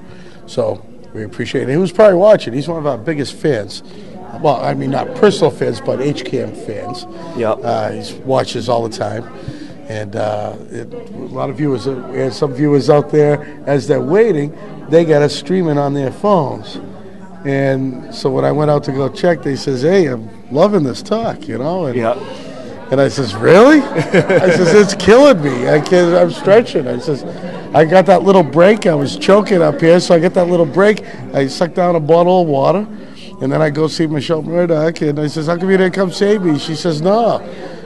S2: So we appreciate it. He was probably watching. He's one of our biggest fans. Well, I mean, not personal fans, but HCAM fans.
S1: Yep.
S2: Uh, he watches all the time. And uh, it, a lot of viewers, uh, we some viewers out there as they're waiting, they got us streaming on their phones. And so when I went out to go check, they says, "Hey, I'm loving this talk," you know. And,
S1: Yeah.
S2: And I says, "Really?" I says, "It's killing me. I can't. I'm stretching." I says, "I got that little break. I was choking up here, so I get that little break. I suck down a bottle of water, and then I go see Michelle Murdoch, and I says, "How come you didn't come save me?" She says, "No."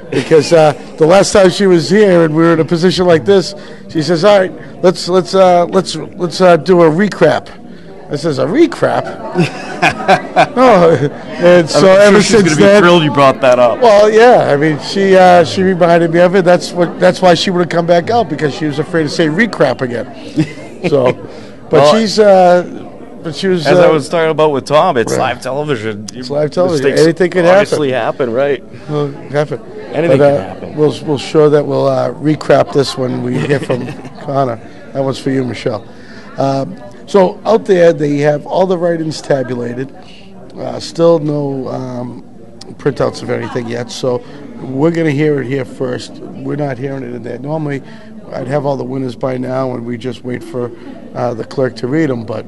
S2: Because uh, the last time she was here and we were in a position like this, she says, "All right, let's let's uh, let's let's uh, do a recrap." I says, "A recrap?" oh, and so
S1: I'm
S2: ever
S1: sure she's
S2: since then,
S1: thrilled you brought that up.
S2: well, yeah. I mean, she uh, she reminded me of it. That's what. That's why she would have come back out because she was afraid to say recrap again. so, but
S1: Well,
S2: she's. Uh, but she was.
S1: As
S2: uh,
S1: I was talking about with Tom, it's
S2: Right.
S1: live television.
S2: It's live television. Anything could happen.
S1: Obviously happen, right?
S2: Well, happen.
S1: Anything
S2: but,
S1: can
S2: uh,
S1: happen.
S2: We'll we'll sure that we'll uh, recrap this when we hear from Connor. That one's for you, Michelle. Um, so out there, they have all the write-ins tabulated. Uh, still no um, printouts of anything yet. So we're going to hear it here first. We're not hearing it in there. Normally, I'd have all the winners by now, and we just wait for uh, the clerk to read them. But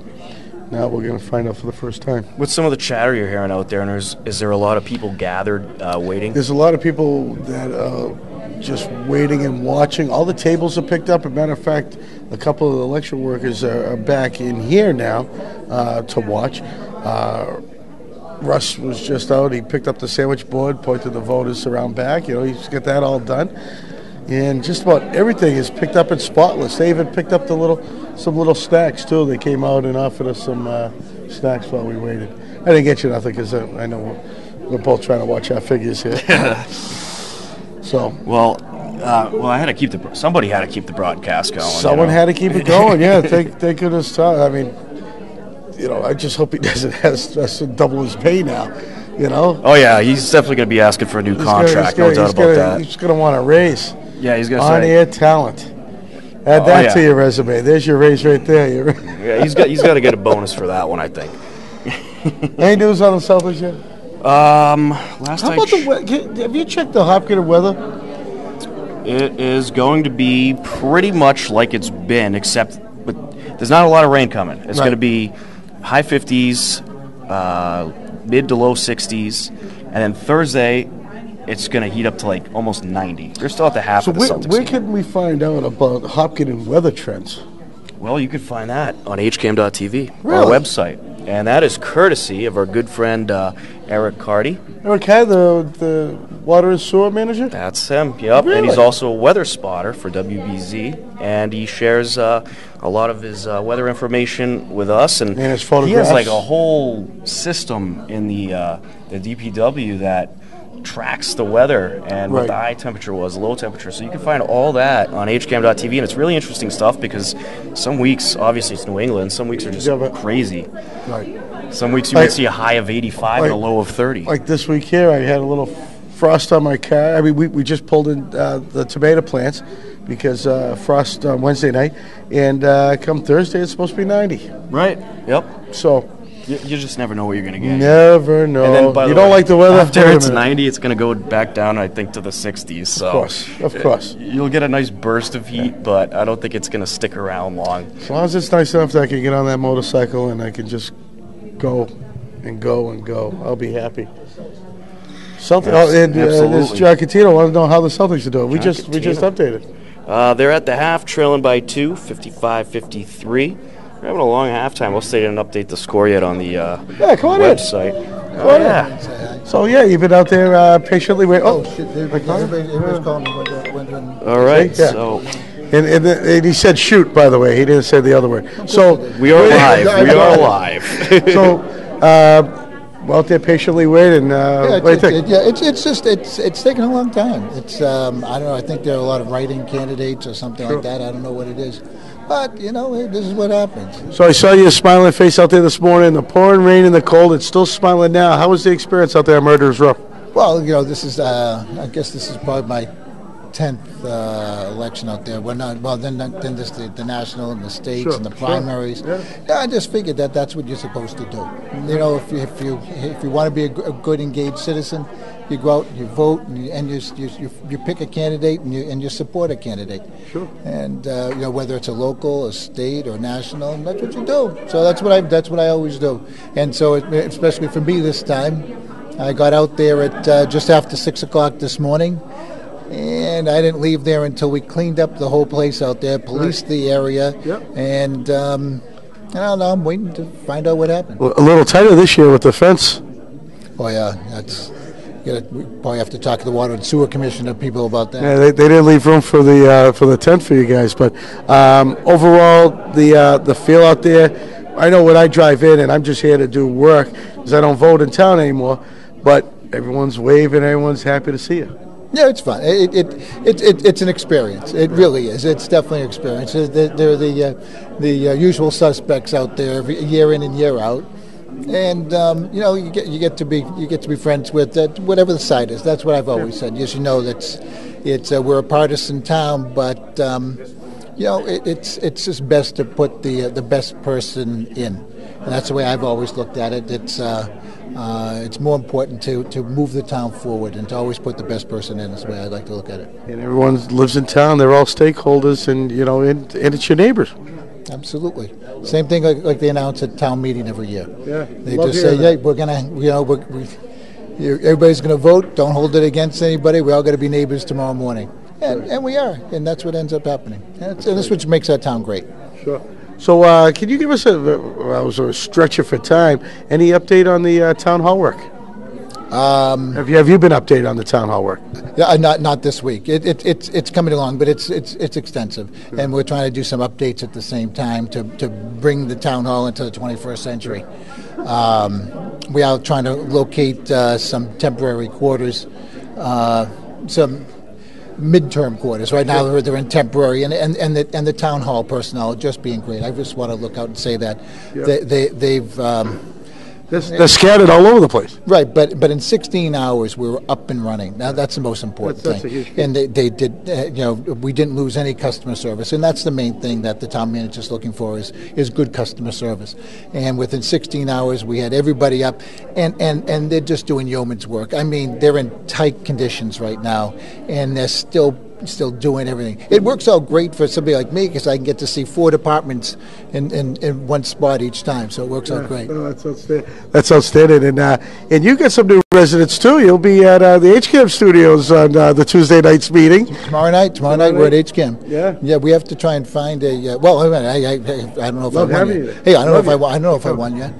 S2: now we're going to find out for the first time.
S1: With some of the chatter you're hearing out there, and there's, is there a lot of people gathered uh, waiting?
S2: There's a lot of people that are just waiting and watching. All the tables are picked up. As a matter of fact, a couple of the election workers are, are back in here now uh, to watch. Uh, Russ was just out. He picked up the sandwich board, pointed the voters around back. You know, he's got that all done. And just about everything is picked up and spotless. They even picked up the little, some little snacks too. They came out and offered us some uh, snacks while we waited. I didn't get you nothing because I know we're, we're both trying to watch our figures here. so
S1: Well, uh, well, I had to keep the somebody had to keep the broadcast going. you
S2: someone
S1: know?
S2: had to keep it going. Yeah, thank thank goodness. Tom. I mean, you know, I just hope he doesn't has, has to double his pay now. You know,
S1: Oh yeah, he's definitely going to be asking for a new
S2: He's
S1: contract.
S2: gonna,
S1: no doubt about
S2: gonna,
S1: that.
S2: He's going to want a raise.
S1: Yeah, he's going to
S2: On air talent. Add
S1: Oh,
S2: that
S1: yeah.
S2: to your resume. There's your raise right there.
S1: Yeah, he's got he's got to get a bonus for that one, I think.
S2: Any news on the Celtics yet?
S1: Um, last
S2: How
S1: I
S2: about the weather? Have you checked the Hopkinton weather?
S1: It is going to be pretty much like it's been, except with, there's not a lot of rain coming. It's
S2: Right.
S1: going to be high 50s, uh, mid to low 60s, and then Thursday it's going to heat up to like almost 90. You're still at the half
S2: So
S1: of the
S2: where,
S1: Celtics.
S2: where can we find out about Hopkinton weather trends?
S1: Well, you can find that on hcam.tv, our website. And that is courtesy of our good friend uh, Eric Carty.
S2: Eric the, the water and sewer manager?
S1: That's him, yep. And he's also a weather spotter for WBZ. And he shares uh, a lot of his uh, weather information with us. And,
S2: And his
S1: he has like a whole system in the, uh, the DPW that tracks the weather and what the high temperature was, low temperature. So you can find all that on hcam.tv. And it's really interesting stuff because some weeks, obviously it's New England, some weeks are just
S2: Yeah,
S1: crazy.
S2: Right.
S1: Some weeks you
S2: Like-
S1: might see a high of 85 and a low of 30.
S2: Like this week here, I had a little frost on my car. I mean, we, we just pulled in uh, the tomato plants because uh, frost on Wednesday night. And uh, come Thursday, it's supposed to be 90.
S1: right. Yep.
S2: So,
S1: You, you just never know what you're going to get.
S2: never know.
S1: And then, by
S2: you
S1: the
S2: don't
S1: way,
S2: like the weather?
S1: After
S2: Wait
S1: it's 90, it's going to go back down, I think, to the 60s. So
S2: Of course, of course.
S1: You'll get a nice burst of heat, but I don't think it's going to stick around long.
S2: As long as it's nice enough that I can get on that motorcycle and I can just go and go and go, I'll be happy. Celtic, oh, and uh, this. John Coutinho wants to know how the Celtics are doing. We
S1: John
S2: just we just updated.
S1: Uh, they're at the half, trailing by two, 55-53. We're having a long halftime. We'll stay and update the score yet on the uh,
S2: Yeah, come on in.
S1: website.
S2: Come on in. So yeah, you've been out there uh, patiently waiting.
S10: Oh,
S2: Oh,
S10: shit, everybody, everybody, everybody's calling me when, when, when,
S1: All right.
S2: Yeah.
S1: So
S2: and, and, and he said shoot. By the way, he didn't say the other word. So
S1: we are live. We are live.
S2: so uh, we're out there patiently waiting. Uh,
S10: yeah,
S2: what do you
S10: it's,
S2: think?
S10: it, yeah, it's, it's just, it's, it's taken a long time. It's, um, I don't know, I think there are a lot of write-in candidates or something like that. I don't know what it is. But, you know, this is what happens.
S2: So I saw your smiling face out there this morning. The pouring rain and the cold. It's still smiling now. How was the experience out there at Murderers Row?
S10: Well, you know, this is, uh, I guess this is probably my tenth uh, election out there. Well, not well. Then then there's the, the national and the states
S2: Sure,
S10: and the
S2: sure.
S10: primaries.
S2: Yeah.
S10: Yeah, I just figured that that's what you're supposed to do. You know, if you if you if you want to be a, good engaged citizen, you go out, and you vote, and you and you, you, you, you pick a candidate and you and you support a candidate.
S2: Sure.
S10: And uh, you know whether it's a local, a state, or national, and that's what you do. So that's what I that's what I always do. And so it, especially for me this time, I got out there at uh, just after six o'clock this morning. And I didn't leave there until we cleaned up the whole place out there, policed the area,
S2: Yep.
S10: and um, I don't know. I'm waiting to find out what happened.
S2: A little tighter this year with the fence.
S10: Oh yeah, that's. You gotta, we probably have to talk to the water and sewer commissioner people about that.
S2: Yeah, they, they didn't leave room for the uh, for the tent for you guys, but um, overall the uh, the feel out there. I know when I drive in, and I'm just here to do work, because I don't vote in town anymore. But everyone's waving, everyone's happy to see you.
S10: Yeah, it's fun. It, it, it, it, it's an experience. It really is. It's definitely an experience. They're, the uh, the uh, usual suspects out there, every, year in and year out. And um, you know, you get you get to be you get to be friends with uh, whatever the side is. That's what I've always said. Yes, you know that's it's uh, we're a partisan town, but um, you know it, it's it's just best to put the uh, the best person in, and that's the way I've always looked at it. It's uh, it's more important to, to move the town forward and to always put the best person in. Is the way I like to look at it.
S2: And everyone lives in town; they're all stakeholders, and you know, and, and it's your neighbors.
S10: Absolutely. Same thing like, like they announce at town meeting every year.
S2: Yeah,
S10: They just say, "Hey, we're gonna, you know, we're, we, everybody's gonna vote. Don't hold it against anybody. We all got to be neighbors tomorrow morning." And, and we are, and that's what ends up happening. And, it's, and that's what makes our town great.
S2: Sure. So, uh, can you give us a, well, was a stretcher for time. Any update on the uh, town hall work? Um, have you have you been updated on the town hall work?
S10: Yeah, uh, not not this week. It, it, it's it's coming along, but it's it's it's extensive, and we're trying to do some updates at the same time to, to bring the town hall into the 21st century. Um, we are trying to locate uh, some temporary quarters, uh, some midterm quarters. Right now, they're, they're in temporary, and and and the, and the town hall personnel just being great. I just want to look out and say that they, they they've. Um,
S2: They're, they're scattered all over the place.
S10: Right, but but in 16 hours we were up and running. Now that's the most important
S2: That's- that's
S10: thing.
S2: a huge
S10: and they, they did, uh, you know, we didn't lose any customer service, and that's the main thing that the town manager's looking for is is good customer service. And within 16 hours we had everybody up, and and and they're just doing yeoman's work. I mean, they're in tight conditions right now, and they're still still doing everything. It works out great for somebody like me because I can get to see four departments in, in, in one spot each time, so it works out great.
S2: Oh, that's outstanding. That's outstanding. And uh, and you get some new residents too. You'll be at uh, the HCAM studios on uh, the Tuesday night's meeting.
S10: Tomorrow night, tomorrow night, we're at HCAM.
S2: Yeah.
S10: yeah. We have to try and find a. Uh, well, minute, I, I, I don't know if
S2: Love
S10: I won yet.
S2: you.
S10: Hey, I don't
S2: Love
S10: know if I,
S2: you.
S10: won, I don't know if I won yet.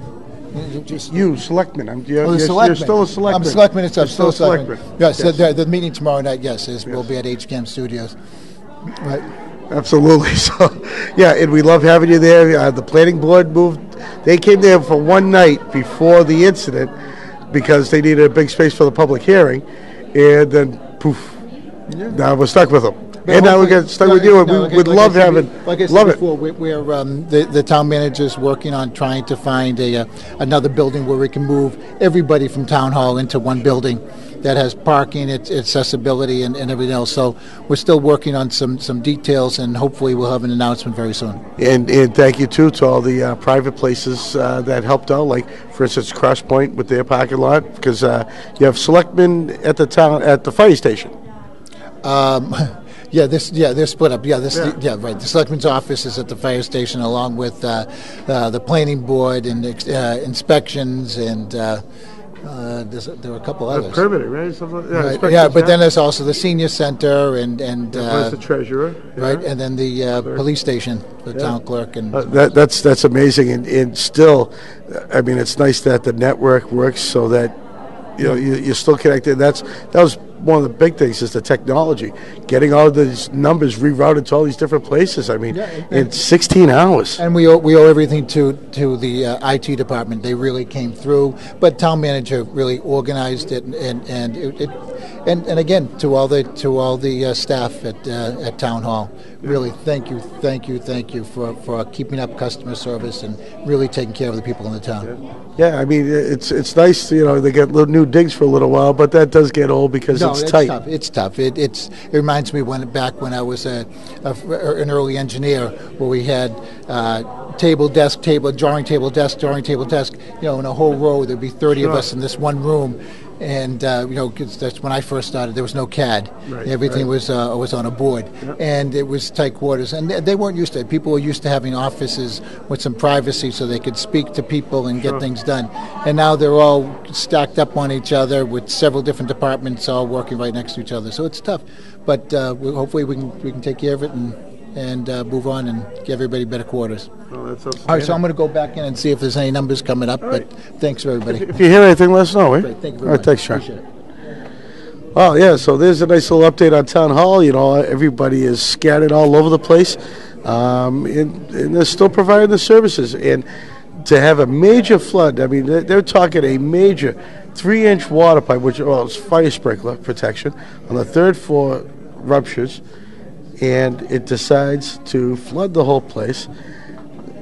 S10: Just,
S2: You, selectman. I'm, you're,
S10: oh, the
S2: you're,
S10: selectman.
S2: you're still a selectman.
S10: I'm selectman. It's, I'm still a
S2: still a
S10: selectman. Yes,
S2: Yes.
S10: The, the meeting tomorrow night. Yes, is we'll be at HCAM Studios. Right.
S2: Absolutely. So, yeah, and we love having you there. Uh, the planning board moved. They came there for one night before the incident because they needed a big space for the public hearing, and then poof. Now we're stuck with them. And now we get stuck with you,
S10: no,
S2: we would
S10: like
S2: love
S10: said
S2: having,
S10: Like I said
S2: love it.
S10: before, we- we're um, the the town manager's working on trying to find a uh, another building where we can move everybody from town hall into one building that has parking, its accessibility, and, and everything else. So we're still working on some some details, and hopefully we'll have an announcement very soon.
S2: And, and thank you too to all the uh, private places uh, that helped out, like for instance Crosspoint with their parking lot, because uh, you have selectmen at the town at the fire station.
S10: Um, yeah, this yeah they're split up. Yeah, this
S2: Yeah.
S10: yeah, right. The selectman's office is at the fire station, along with uh, uh, the planning board and uh, inspections, and uh, uh, there were a couple others.
S2: Permitting, right? Something like- yeah,
S10: Right, yeah, but then there's also the senior center and and
S2: Where's
S10: uh,
S2: the treasurer?
S10: right, and then the uh, police station, the town clerk, and
S2: Uh, that, that's that's amazing, and, and still, I mean, it's nice that the network works so that you know you, you're still connected. That's that was one of the big things is the technology, getting all these numbers rerouted to all these different places. I mean,
S10: Yeah,
S2: in 16 hours.
S10: And we owe, we owe everything to to the uh, IT department. They really came through, but town manager really organized it, and and and it, it, and, and again to all the to all the uh, staff at uh, at town hall. Really, thank you, thank you, thank you for, for keeping up customer service and really taking care of the people in the town.
S2: Yeah, I mean, it's it's nice, you know, they get little new digs for a little while, but that does get old because
S10: No, no,
S2: it's
S10: it's
S2: tight.
S10: tough. It's tough. It, it's it reminds me when back when I was a, a an early engineer, where we had uh, table, desk, table, drawing table, desk, drawing table, desk. You know, in a whole row, there'd be thirty of us in this one room. And uh, you know, 'cause that's when I first started. There was no CAD.
S2: Right,
S10: Everything
S2: right.
S10: was uh, was on a board, and it was tight quarters. And they, they weren't used to it. People were used to having offices with some privacy, so they could speak to people and get things done. And now they're all stacked up on each other with several different departments all working right next to each other. So it's tough, but uh, we, hopefully we can we can take care of it and and uh, move on and give everybody better quarters.
S2: That's
S10: All right, so I'm going to go back in and see if there's any numbers coming up. But thanks for everybody.
S2: If you hear anything, let us know, eh?
S10: Great, thank you very
S2: All right,
S10: much.
S2: thanks, Sean. Oh, yeah, so there's a nice little update on Town Hall. You know, everybody is scattered all over the place, um, and, and they're still providing the services. And to have a major flood, I mean, they're, they're talking a major three inch water pipe, which well, it's fire sprinkler protection, on the third floor ruptures, and it decides to flood the whole place.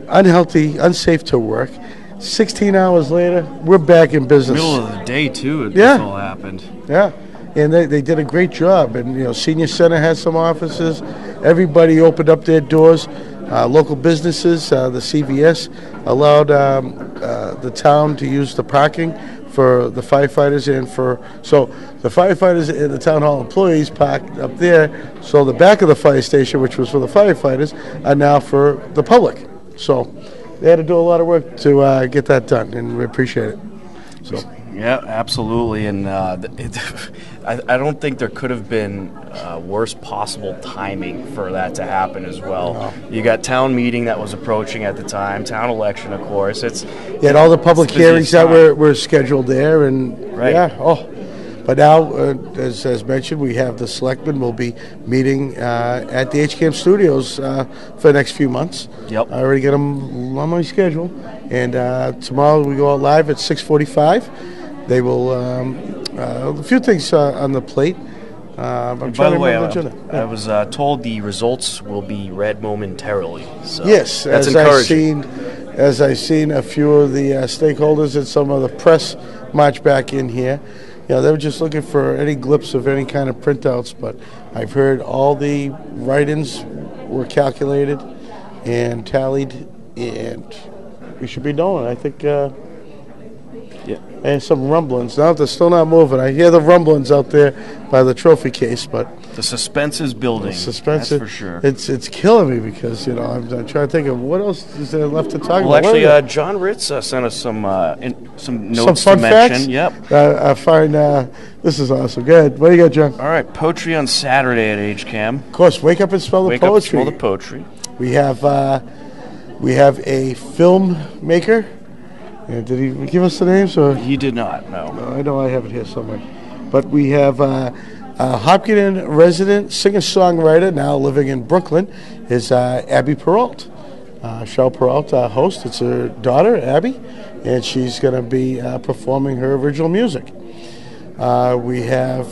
S2: Unhealthy, unsafe to work. 16 hours later, we're back in business.
S1: Middle of the day too. It,
S2: Yeah.
S1: All happened.
S2: Yeah, and they, they did a great job. And you know, senior center had some offices. Everybody opened up their doors. Uh, local businesses, uh, the CVS, allowed um, uh, the town to use the parking for the firefighters and for so the firefighters and the town hall employees parked up there. So the back of the fire station, which was for the firefighters, are now for the public. So they had to do a lot of work to uh, get that done, and we appreciate it. So.
S1: Yeah, absolutely. And uh, it, I, I don't think there could have been uh, worse possible timing for that to happen as well. You got town meeting that was approaching at the time, town election, of course. It's
S2: You had all the public hearings that were, were scheduled there, and
S1: Right.
S2: yeah, oh. But now, uh, as, as mentioned, we have the selectmen will be meeting uh, at the HCAM studios uh, for the next few months.
S1: Yep.
S2: I already got them on my schedule, and uh, tomorrow we go out live at 6:45. They will um, uh, a few things uh, on the plate. Uh, I'm
S1: By the way, I,
S2: agenda.
S1: I was uh, told the results will be read momentarily. So
S2: Yes,
S1: that's
S2: as I've seen, as I've seen a few of the uh, stakeholders and some of the press march back in here. You know, they were just looking for any glimpse of any kind of printouts, but I've heard all the write-ins were calculated and tallied, and we should be knowing. I think.
S1: Yeah.
S2: And some rumblings. Now they're still not moving. I hear the rumblings out there by the trophy case, but
S1: The suspense is building.
S2: suspense.
S1: That's for sure.
S2: It's it's killing me because you know I'm, I'm trying to think of what else is there left to talk
S1: well,
S2: about.
S1: Well,
S2: actually,
S1: uh. John Ritz uh, sent us some uh, in, some
S2: some
S1: notes
S2: fun
S1: to mention.
S2: facts.
S1: Yep.
S2: Uh, I find uh, this is awesome. Good. ahead. What do you got, John?
S1: All right, poetry on Saturday at HCAM.
S2: Of course, wake up and smell the
S1: Wake up,
S2: poetry.
S1: smell the poetry.
S2: we have uh, we have a filmmaker. Yeah, did he give us the names or?
S1: He did not. No.
S2: I know I have it here somewhere. But we have uh, a Hopkinton resident singer-songwriter now living in Brooklyn is uh, Abby Peralt. Uh, Shell Peralt, uh, host. It's her daughter, Abby, and she's going to be uh, performing her original music. Uh, we have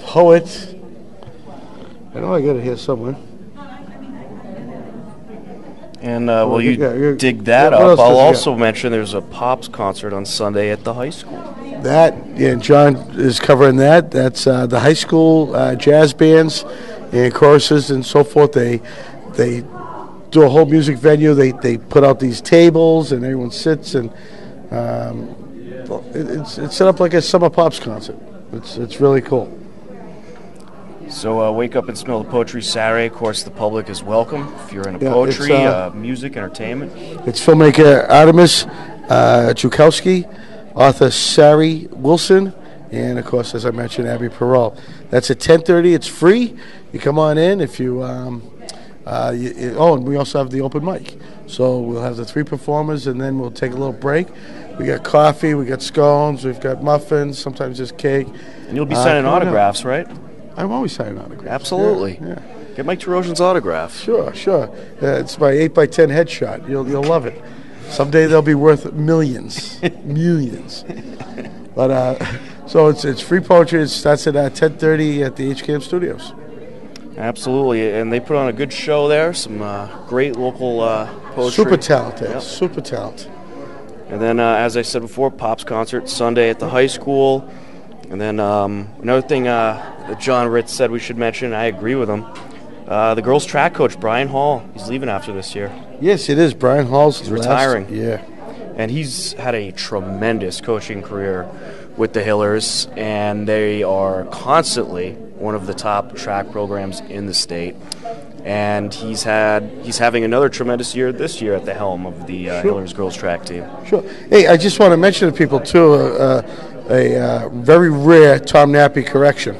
S2: poet. I know I got it here somewhere.
S1: And uh, while you
S2: yeah, yeah.
S1: dig that
S2: Yeah,
S1: up, I'll
S2: does he got?
S1: also mention there's a Pops concert on Sunday at the high school.
S2: That yeah, John is covering that. That's uh, the high school uh, jazz bands and choruses and so forth. They they do a whole music venue. They they put out these tables and everyone sits and um, it, it's it's set up like a summer pops concert. It's it's really cool.
S1: So uh, wake up and smell the poetry Saturday. Of course, the public is welcome if you're into
S2: Yeah,
S1: poetry,
S2: uh,
S1: uh, music, entertainment.
S2: It's filmmaker Artemis uh, Chukowski, author Sari Wilson, and of course, as I mentioned, Abby Peral. That's at 10:30. It's free. You come on in if you. Um, uh, you, you- oh, and we also have the open mic. So we'll have the three performers, and then we'll take a little break. We got coffee, we got scones, we've got muffins. Sometimes there's cake.
S1: And you'll be
S2: Uh,
S1: signing
S2: down.
S1: autographs, right?
S2: I'm always signing autographs.
S1: Absolutely.
S2: Yeah, yeah.
S1: Get Mike Terosian's autograph.
S2: Sure, sure. Uh, it's my eight by ten headshot. You'll you'll love it. Someday they'll be worth millions, millions. But uh, so it's it's free poetry. It starts at uh, ten thirty at the HCAM Studios.
S1: Absolutely, and they put on a good show there. Some uh, great local uh, poetry.
S2: Super talented.
S1: Yep.
S2: Super talented.
S1: And then, uh, as I said before, Pop's concert Sunday at the high school. And then um, another thing uh, that John Ritz said we should mention, I agree with him. Uh, the girls' track coach, Brian Hall, he's leaving after this year.
S2: Yes, it is. Brian Hall's
S1: He's
S2: last-
S1: retiring.
S2: Yeah.
S1: And he's had a tremendous coaching career with the Hillers, and they are constantly one of the top track programs in the state. And he's had he's having another tremendous year this year at the helm of the uh,
S2: Sure.
S1: Hillers girls track team.
S2: Sure. Hey, I just want to mention to people too uh, a uh, very rare Tom Nappy correction.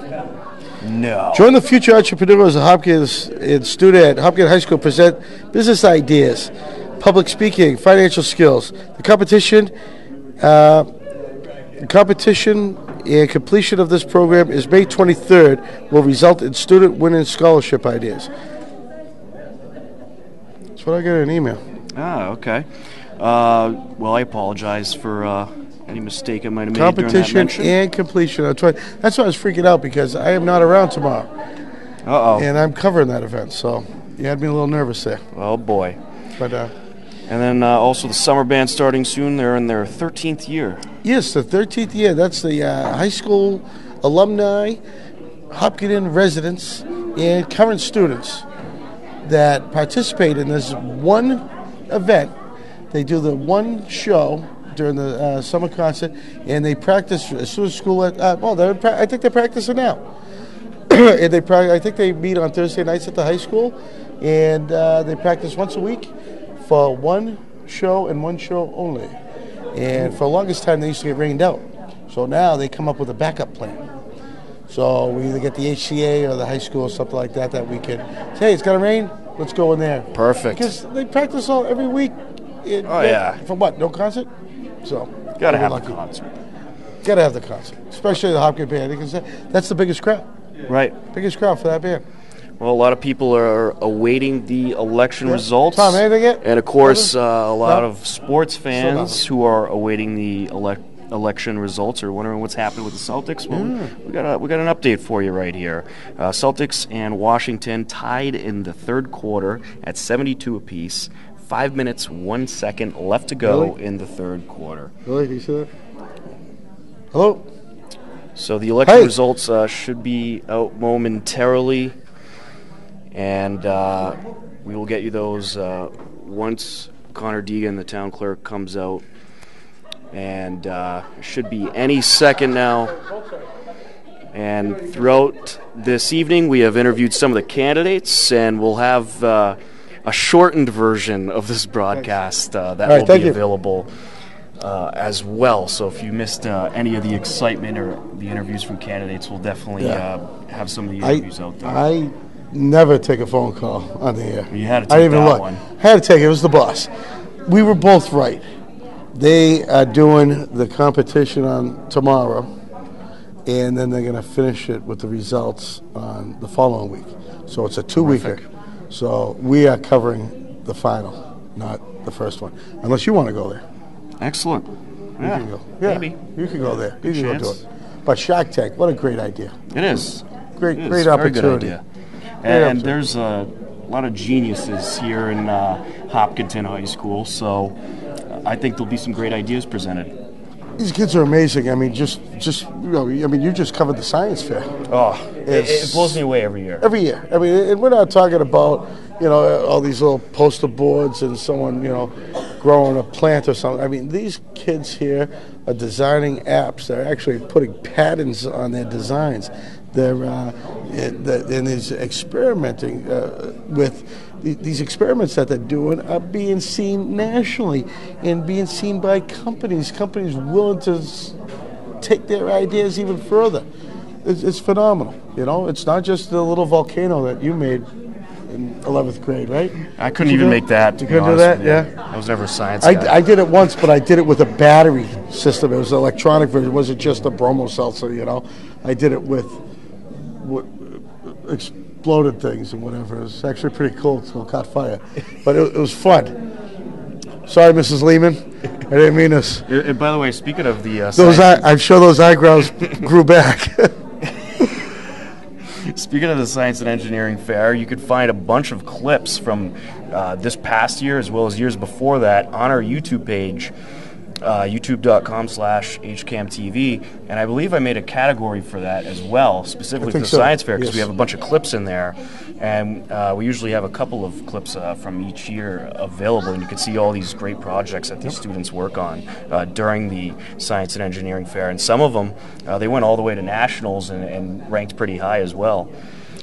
S1: No.
S2: Join the future entrepreneurs at Hopkinton student at Hopkinton High School present business ideas, public speaking, financial skills. The competition, uh, the competition and completion of this program is May 23rd. Will result in student winning scholarship ideas. That's what I got in an email.
S1: Ah, okay. Uh, well, I apologize for uh, any mistake I might have made during that
S2: Competition and completion. That's why. That's why I was freaking out because I am not around tomorrow,
S1: Uh oh.
S2: and I'm covering that event. So you had me a little nervous there.
S1: Oh boy.
S2: But uh,
S1: And then uh, also the summer band starting soon. They're in their 13th year.
S2: yes, the 13th year. That's the uh, high school alumni, Hopkinton residents, and current students that participate in this one event. They do the one show during the uh, summer concert, and they practice as soon as school. At, uh, well, they're, pra- I think they're practicing now. and they probably, I think they meet on Thursday nights at the high school, and uh, they practice once a week for one show and one show only. And for the longest time, they used to get rained out. So now they come up with a backup plan. So we either get the HCA or the high school or something like that that we can say, hey, it's going to rain, let's go in there.
S1: Perfect.
S2: Because they practice all every week. in-
S1: Oh, yeah.
S2: For what? No concert? So.
S1: Gotta have
S2: lucky.
S1: the concert.
S2: Gotta have the concert, especially the Hopkinton band. Because that's the biggest crowd.
S1: Right.
S2: Biggest crowd for that band.
S1: Well, a lot of people are awaiting the election results.
S2: Tom, anything yet?
S1: And of course, uh, a lot
S2: No?
S1: of sports fans who are awaiting the elec election results are wondering what's happening with the Celtics. Well, we got a, we got an update for you right here. Uh, Celtics and Washington tied in the third quarter at 72 apiece. Five minutes, one second left to go
S2: Really?
S1: in the third quarter.
S2: Really? Do you see that? Hello?
S1: So the election
S2: Hey.
S1: results uh, should be out momentarily, and uh, we will get you those uh, once Connor Degan, the town clerk, comes out. And uh, should be any second now. And throughout this evening, we have interviewed some of the candidates, and we'll have uh, a shortened version of this broadcast uh, that
S2: right,
S1: will be available uh, as well. So if you missed uh, any of the excitement or the interviews from candidates, we'll definitely
S2: Yeah.
S1: uh, have some of the
S2: I,
S1: interviews out there.
S2: I never take a phone call on the air.
S1: You had to
S2: I
S1: take
S2: didn't even look.
S1: one.
S2: Had to take it. It was the boss. We were both right. They are doing the competition on tomorrow, and then they're going to finish it with the results on the following week. So it's a two-weeker. So we are covering the final, not the first one, unless you want to go there.
S1: Excellent.
S2: You
S1: Yeah,
S2: can go. Yeah,
S1: maybe.
S2: you can go there. You
S1: Good
S2: can go do it. But Shark Tank, what a great idea!
S1: It is.
S2: Great,
S1: It is.
S2: great
S1: Very
S2: opportunity.
S1: good idea.
S2: Great
S1: And,
S2: opportunity.
S1: there's a lot of geniuses here in uh, Hopkinton High School, so uh, I think there'll be some great ideas presented.
S2: These kids are amazing. I mean, just, just you know, I mean, you just covered the science fair
S1: Oh, it, it blows me away every year.
S2: every year. I mean, and we're not talking about, you know, all these little poster boards and someone, you know, growing a plant or something. I mean, these kids here are designing apps. They're actually putting patterns on their designs. They're uh, and and is experimenting uh, with the- these experiments that they're doing are being seen nationally and being seen by companies. Companies willing to take their ideas even further. It's, it's phenomenal. You know, it's not just the little volcano that you made in 11th grade, right?
S1: I couldn't even make that.
S2: You couldn't do that?
S1: with.
S2: Yeah.
S1: I was never a science guy.
S2: I, I did it once, but I did it with a battery system. It was an electronic version. It wasn't just a bromo seltzer, you know. I did it with what, exploded things and whatever. It was actually pretty cool until it caught fire. But it, it was fun. Sorry, Mrs. Lehman. I didn't mean this.
S1: And by the way, speaking of the uh,
S2: Those eye, I'm sure those eyebrows grew back.
S1: Speaking of the Science and Engineering Fair, you could find a bunch of clips from uh, this past year as well as years before that on our YouTube page. Uh, youtube.com slash hcamtv, and I believe I made a category for that as well, specifically for the
S2: so,
S1: science fair, because we have a bunch of clips in there, and uh, we usually have a couple of clips uh, from each year available, and you can see all these great projects that these students work on uh, during the science and engineering fair, and some of them uh, they went all the way to nationals and, and ranked pretty high as well.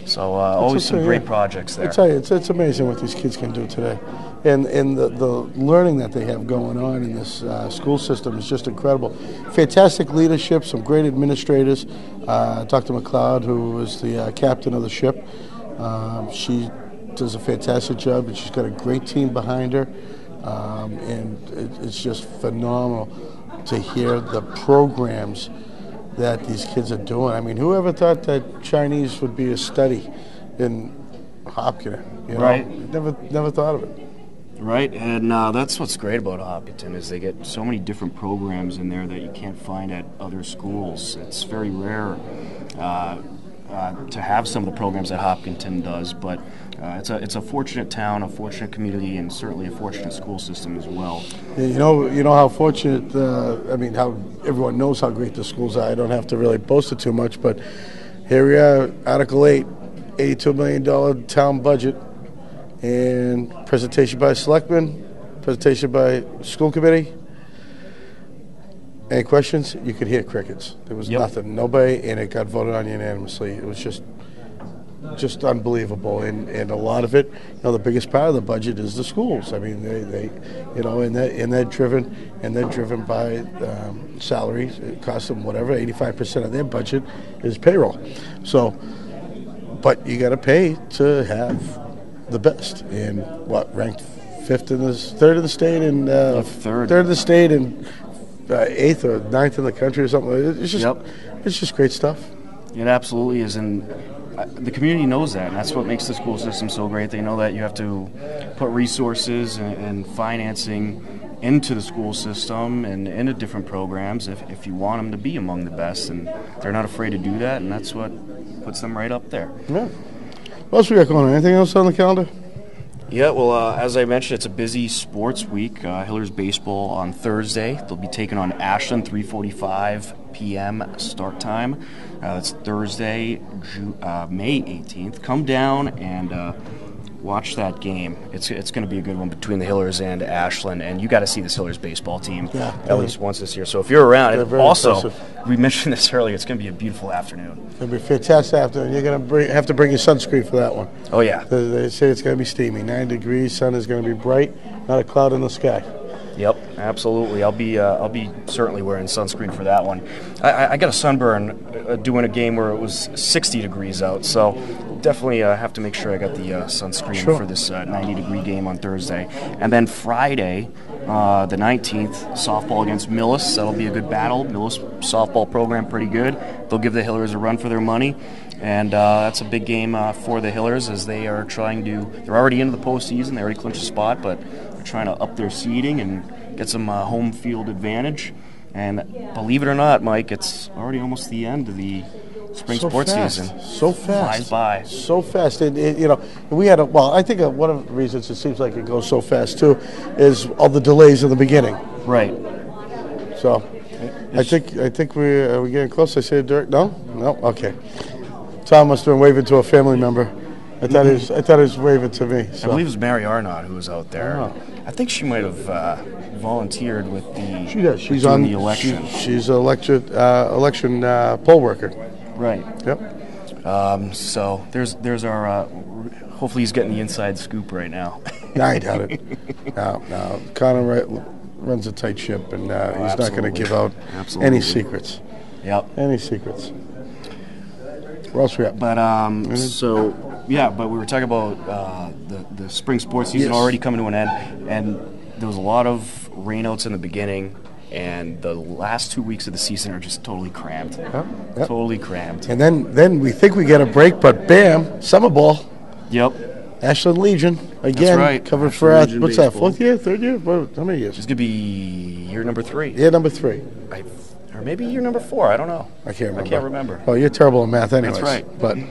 S1: So uh, always some great
S2: yeah.
S1: projects
S2: I
S1: there.
S2: tell you, it's, it's amazing what these kids can do today. And, and the, the learning that they have going on in this uh, school system is just incredible. Fantastic leadership, some great administrators. Uh, Dr. McLeod, who is the uh, captain of the ship, um, she does a fantastic job, and she's got a great team behind her. Um, and it, it's just phenomenal to hear the programs that these kids are doing. I mean, whoever thought that Chinese would be a study in Hopkinton? You know?
S1: Right.
S2: Never, never thought of it.
S1: Right, and uh, that's what's great about Hopkinton is they get so many different programs in there that you can't find at other schools. It's very rare uh, uh, to have some of the programs that Hopkinton does, but uh, it's a it's a fortunate town, a fortunate community, and certainly a fortunate school system as well.
S2: You know, you know how fortunate. Uh, I mean, how everyone knows how great the schools are. I don't have to really boast it too much, but here we are, Article Eight, eighty-two million dollar town budget, and presentation by selectmen, presentation by school committee. Any questions? You could hear crickets. There was
S1: Yep.
S2: nothing, nobody, and it got voted on unanimously. It was just just unbelievable. And, and a lot of it, you know, the biggest part of the budget is the schools. I mean, they, they you know, and they're, and they're driven and they're driven by um, salaries. It costs them whatever. Eighty five percent of their budget is payroll. So, but you got to pay to have the best. And what ranked fifth in the third in the state and uh,
S1: Third.
S2: third in the state and uh, eighth or ninth in the country or something. It's just
S1: Yep.
S2: it's just great stuff.
S1: It absolutely is, and uh, the community knows that, and that's what makes the school system so great. They know that you have to put resources and, and financing into the school system and into different programs if, if you want them to be among the best, and they're not afraid to do that, and that's what puts them right up there.
S2: Yeah. What else we got going on? Anything else on the calendar?
S1: Yeah, well, uh, as I mentioned, it's a busy sports week. Uh, Hillers baseball on Thursday. They'll be taking on Ashland, 3:45 p.m. start time. Uh, it's Thursday, Ju- uh, May 18th. Come down and uh, watch that game. It's it's going to be a good one between the Hillers and Ashland, and you got to see this Hillers baseball team
S2: Yeah.
S1: at least once this year. So if you're around,
S2: They're
S1: and
S2: very
S1: also
S2: impressive.
S1: we mentioned this earlier, it's going to be a beautiful afternoon.
S2: It'll be a fantastic afternoon. You're gonna bring, have to bring your sunscreen for that one.
S1: Oh yeah,
S2: They, they say it's gonna be steamy, nine degrees. Sun is gonna be bright, not a cloud in the sky.
S1: Yep, absolutely. I'll be uh, I'll be certainly wearing sunscreen for that one. I, I- got a sunburn uh, doing a game where it was 60 degrees out, so definitely uh, have to make sure I got the uh, sunscreen
S2: Sure.
S1: for this uh, 90 degree game on Thursday. And then Friday, uh, the 19th, softball against Millis. That'll be a good battle. Millis softball program pretty good. They'll give the Hillers a run for their money. And uh, that's a big game uh, for the Hillers as they are trying to. They're already into the postseason. They already clinched a spot, but trying to up their seeding and get some uh, home field advantage. And believe it or not, Mike, it's already almost the end of the spring
S2: so
S1: sports
S2: fast.
S1: season.
S2: So fast.
S1: Flies by.
S2: So fast. And, it- you know, we had a, well, I think uh one of the reasons it seems like it goes so fast too is all the delays in the beginning.
S1: Right.
S2: So I think, I think we, are we getting close? I say Dirk? No? No? Okay. Tom must have been waving to a family member. I thought he was, I thought he was waving to me.
S1: I believe it was Mary Arnott who was out there.
S2: Oh.
S1: I think she might have uh, volunteered with the.
S2: She does. She's on
S1: the election.
S2: she- she's an election, uh, election uh, poll worker.
S1: right.
S2: Yep.
S1: Um, so there's there's our. Uh, hopefully he's getting the inside scoop right now.
S2: No, I doubt it. No, no. Connor ri- runs a tight ship, and uh, he's not going to give out
S1: Absolutely.
S2: any secrets.
S1: yep.
S2: Any secrets. Where else we at?
S1: But um, so yeah, but we were talking about uh, the the spring sports season
S2: Yes.
S1: already coming to an end, and there was a lot of rainouts in the beginning, and the last two weeks of the season are just totally crammed.
S2: yep.
S1: Totally crammed.
S2: And then, then we think we get a break, but bam, summer ball.
S1: Yep.
S2: Ashland Legion again,
S1: right.
S2: covered for
S1: Ashland
S2: uh,
S1: Legion
S2: what's that? Fourth year, third year? How many years?
S1: It's gonna be year number three.
S2: Year number three.
S1: I, or maybe year number four. I don't know.
S2: I can't remember.
S1: I can't remember.
S2: Oh, you're terrible at math, anyways.
S1: That's right.
S2: but
S1: I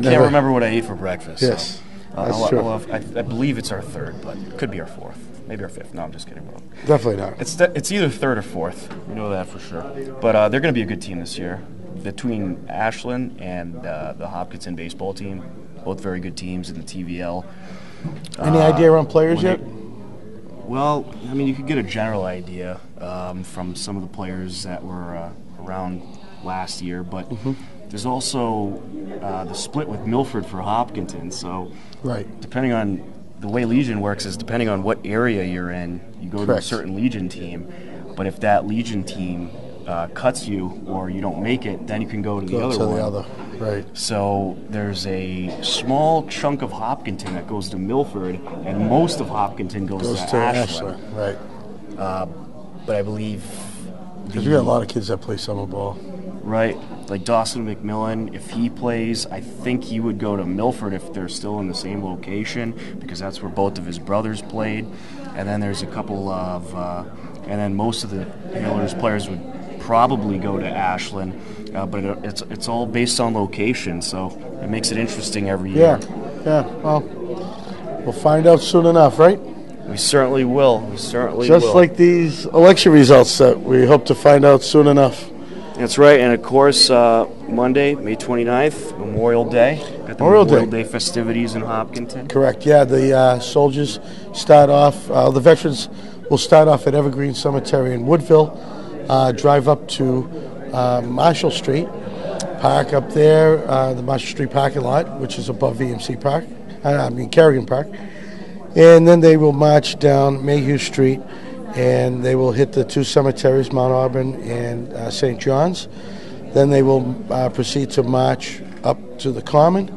S1: can't
S2: never-
S1: remember what I ate for breakfast. so.
S2: yes,
S1: Uh,
S2: That's
S1: I'll-
S2: true.
S1: I'll have- I, I believe it's our third, but it could be our fourth, maybe our fifth. No, I'm just kidding. Bro.
S2: Definitely not.
S1: It's de- it's either third or fourth. We know that for sure. But uh, they're going to be a good team this year. Between Ashland and uh, the Hopkinton baseball team, both very good teams in the TVL.
S2: Any
S1: Uh,
S2: idea on players yet?
S1: they- well, I mean, you could get a general idea um, from some of the players that were uh, around last year, but
S2: Mm-hmm.
S1: there's also uh, the split with Milford for Hopkinton. So,
S2: Right.
S1: depending on the way Legion works, is depending on what area you're in, you go to a certain Legion team. But if that Legion team uh, cuts you or you don't make it, then you can go to the
S2: Go
S1: other
S2: to
S1: one.
S2: the other. Right.
S1: So there's a small chunk of Hopkinton that goes to Milford, and most of Hopkinton goes,
S2: Goes
S1: to,
S2: to
S1: Ashland.
S2: Ashland. Right.
S1: But I believe
S2: Because we got a lot of kids that play summer ball.
S1: right, like Dawson McMillan, if he plays, I think he would go to Milford if they're still in the same location because that's where both of his brothers played. And then there's a couple of, uh, and then most of the Hillers players would probably go to Ashland, uh, but it, it's it's all based on location, so it makes it interesting every year.
S2: Yeah. Yeah. Well, we'll find out soon enough, right?
S1: We certainly will. We certainly will.
S2: Just
S1: will.
S2: like these election results that we hope to find out soon enough.
S1: That's right. And of course, uh, Monday, May 29th, Memorial Day. Got the
S2: Memorial
S1: Memorial
S2: Day.
S1: Day. festivities in Hopkinton.
S2: Correct. Yeah, the uh, soldiers start off, uh, the veterans will start off at Evergreen Cemetery in Woodville, uh, drive up to uh, Marshall Street, park up there, uh, the Marshall Street parking lot, which is above EMC Park, uh, I mean Kerrigan Park. And then they will march down Mayhew Street and they will hit the two cemeteries, Mount Auburn and uh, St. John's. Then they will uh, proceed to march up to the Common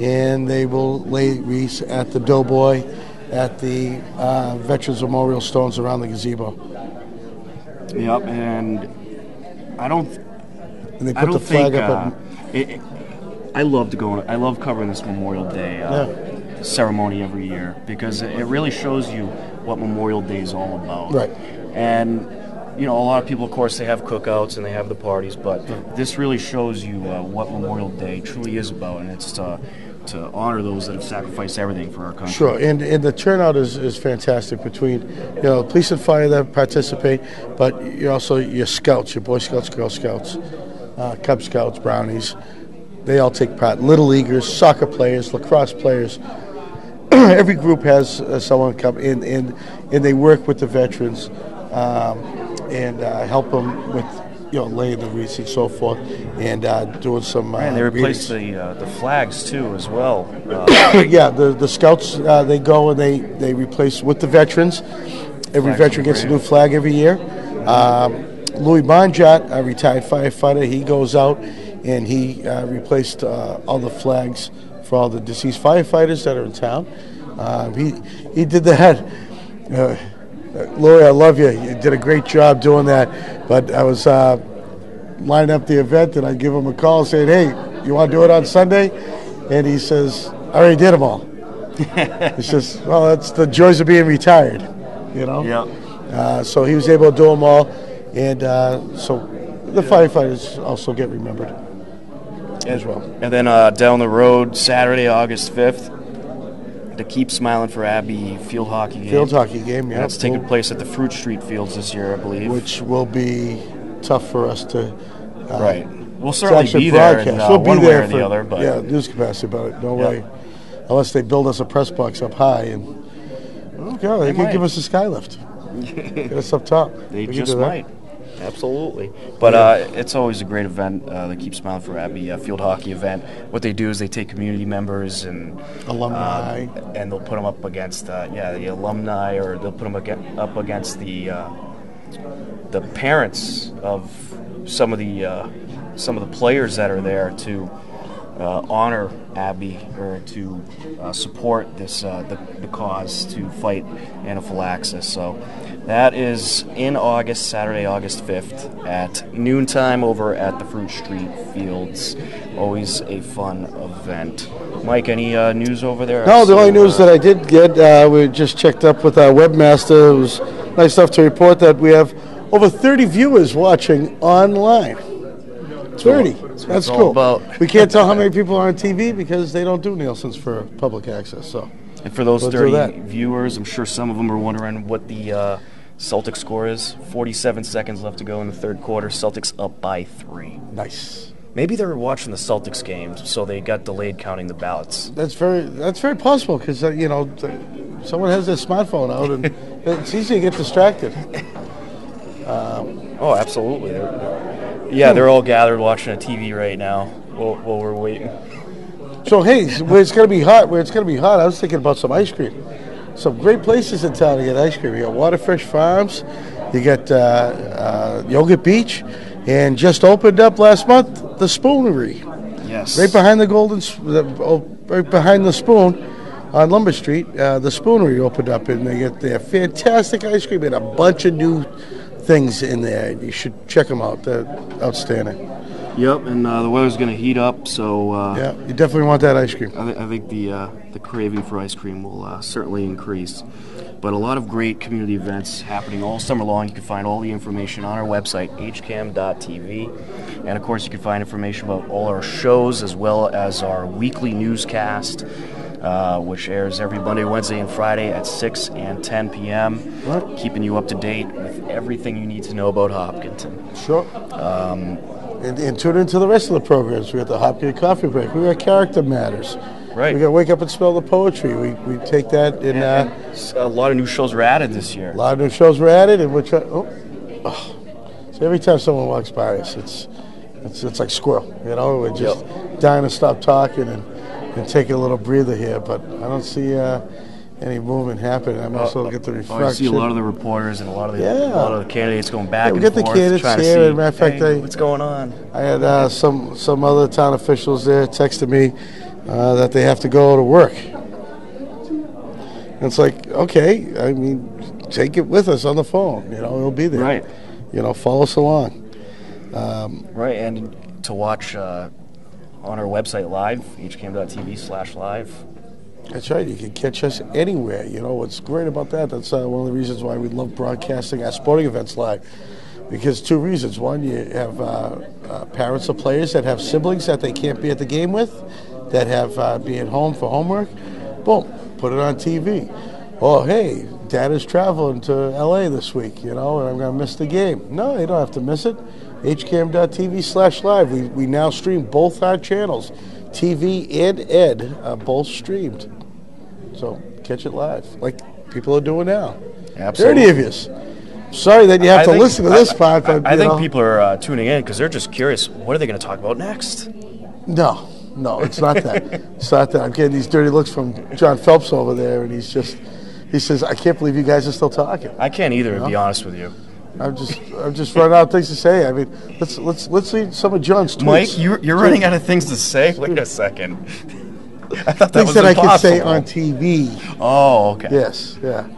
S2: and they will lay wreaths at the Doughboy at the uh, Veterans Memorial Stones around the gazebo.
S1: Yep. And I don't.
S2: And they
S1: I
S2: put the flag
S1: think.
S2: up
S1: Uh,
S2: at,
S1: it, it- I love to go. I love covering this Memorial Day uh, ceremony every year because it really shows you what Memorial Day is all about.
S2: Right.
S1: And you know, a lot of people, of course, they have cookouts and they have the parties, but this really shows you uh, what Memorial Day truly is about, and it's to, to honor those that have sacrificed everything for our country.
S2: Sure, and, and the turnout is, is fantastic between, you know, police and fire that participate, but you also your scouts, your Boy Scouts, Girl Scouts, uh, Cub Scouts, Brownies, they all take part. Little leaguers, soccer players, lacrosse players. Every group has uh, someone come in, and and they work with the veterans um, and uh, help them with, you know, laying the wreaths and so forth, and uh, doing some. Uh,
S1: And they replace
S2: readings.
S1: the uh, the flags too, as well. Uh,
S2: yeah, the the scouts uh, they go and they they replace with the veterans. Every
S1: Flags
S2: veteran gets a new flag every year. Um, Louis Bonjat, a retired firefighter, he goes out and he uh, replaced uh, all the flags for all the deceased firefighters that are in town. Um, he he did that. Uh, uh, Louis, I love you. You did a great job doing that. But I was uh, lining up the event, and I give him a call saying, "Hey, you want to do it on Sunday?" And he says, "I already did them all." it's just, well, that's the joys of being retired, you know.
S1: yeah.
S2: Uh, so he was able to do them all, and uh, so the firefighters also get remembered as well.
S1: And then uh, down the road, Saturday, August 5th, the Keep Smiling for Abby field hockey game.
S2: Field hockey game, yeah,
S1: That's taking place at the Fruit Street Fields this year, I believe.
S2: which will be tough for us to. Uh,
S1: right. We'll certainly be there in, uh,
S2: we'll be
S1: one way
S2: there
S1: or
S2: for,
S1: the other. But
S2: yeah, news capacity, but no
S1: Yeah.
S2: way, unless they build us a press box up high and. Okay, they, could
S1: might.
S2: give us a sky lift. Get us up top.
S1: they
S2: We
S1: just might. Absolutely. But uh, it's always a great event, uh, the Keep Smiling for Abby uh, field hockey event. What they do is they take community members and
S2: Alumni.
S1: uh, and they'll put them up against uh, yeah the alumni, or they'll put them aga- up against the uh, the parents of some of the uh, some of the players that are there to uh, honor Abby or to uh, support this uh, the, the cause to fight anaphylaxis. So that is in August, Saturday, August 5th at noontime over at the Fruit Street Fields. Always a fun event. Mike, any uh, news over there?
S2: No, the
S1: I
S2: only news
S1: uh,
S2: that I did get, uh, we just checked up with our webmaster. It was nice enough to report that we have over 30 viewers watching online. 30.
S1: That's what
S2: That's
S1: it's all
S2: cool.
S1: about.
S2: We can't tell how many people are on TV because they don't do Nielsen's for public access, so.
S1: And for those
S2: We'll
S1: 30 viewers, I'm sure some of them are wondering what the uh, Celtics score is. 47 seconds left to go in the third quarter. Celtics up by three.
S2: Nice.
S1: Maybe they were watching the Celtics game, so they got delayed counting the ballots.
S2: That's very, that's very possible because, uh, you know, th- someone has their smartphone out and it's easy to get distracted.
S1: Oh, absolutely. They're, yeah, they're all gathered watching a TV right now while, while we're waiting.
S2: So hey, where it's gonna be hot, where it's gonna be hot, I was thinking about some ice cream. Some great places in town to get ice cream. You got Waterfresh Farms, you got uh, uh, Yogurt Beach, and just opened up last month the Spoonery,
S1: Yes.
S2: right behind the Golden, the, oh, right behind the Spoon on Lumber Street. Uh, the Spoonery opened up, and they get their fantastic ice cream and a bunch of new things in there. You should check them out. They're outstanding.
S1: Yep, and uh, the weather's going to heat up, so uh,
S2: Yeah, you definitely want that ice cream.
S1: I, th- I think the uh, the craving for ice cream will uh, certainly increase. But a lot of great community events happening all summer long. You can find all the information on our website, hcam.tv. And of course, you can find information about all our shows as well as our weekly newscast, uh, which airs every Monday, Wednesday, and Friday at 6 and 10 p.m.,
S2: Right.
S1: keeping you up to date with everything you need to know about Hopkinton.
S2: Sure. and, and tune into the rest of the programs. We got the Hopkins Coffee Break. We got Character Matters.
S1: Right.
S2: We got Wake Up and Smell the Poetry. We, we take that in uh,
S1: S- A lot of new shows were added this year.
S2: a lot of new shows were added, and which oh, oh. so every time someone walks by us, it's it's, it's like squirrel. You know, we're just dying to stop talking and, and take a little breather here, but I don't see uh, any movement happening. I'm also get the
S1: Oh, I see a lot of the reporters and a lot of the,
S2: Yeah.
S1: a lot of the candidates going back
S2: Yeah, we
S1: and
S2: the
S1: forth,
S2: candidates
S1: trying to
S2: here,
S1: see
S2: matter of fact, they-
S1: what's going on.
S2: I had uh, some some other town officials there texted me uh, that they have to go to work. And it's like, okay, I mean, take it with us on the phone. You know, it'll be there.
S1: Right.
S2: You know, follow us along.
S1: Right, and to watch uh, on our website live, hcam.tv slash live.
S2: That's right. You can catch us anywhere. You know what's great about that? That's uh, one of the reasons why we love broadcasting our sporting events live. Because two reasons. One, you have uh, uh, parents of players that have siblings that they can't be at the game with, that have uh, be at home for homework. Boom, put it on TV. Oh, hey, dad is traveling to LA this week, you know, and I'm going to miss the game. No, you don't have to miss it. hcam.tv slash live. We, we now stream both our channels. TV and Ed are both streamed. So catch it live, like people are doing now.
S1: Absolutely.
S2: Thirty of yous. Sorry that you have
S1: I
S2: to
S1: think-
S2: listen to this
S1: I-
S2: part, but
S1: I, I
S2: you
S1: think
S2: know.
S1: people are uh, tuning in because they're just curious. What are they going to talk about next?
S2: No, no, it's not that. it's not that. I'm getting these dirty looks from John Phelps over there, and he's just. He says, "I can't believe you guys are still talking."
S1: I can't either, to be honest with you.
S2: I'm just, I'm just running out of things to say. I mean, let's let's let's read some of John's tweets.
S1: Mike, you're, you're running out of things to say? Wait a second. I thought that
S2: things
S1: was
S2: that I
S1: impossible.
S2: can say on TV.
S1: Oh, okay.
S2: Yes, yeah.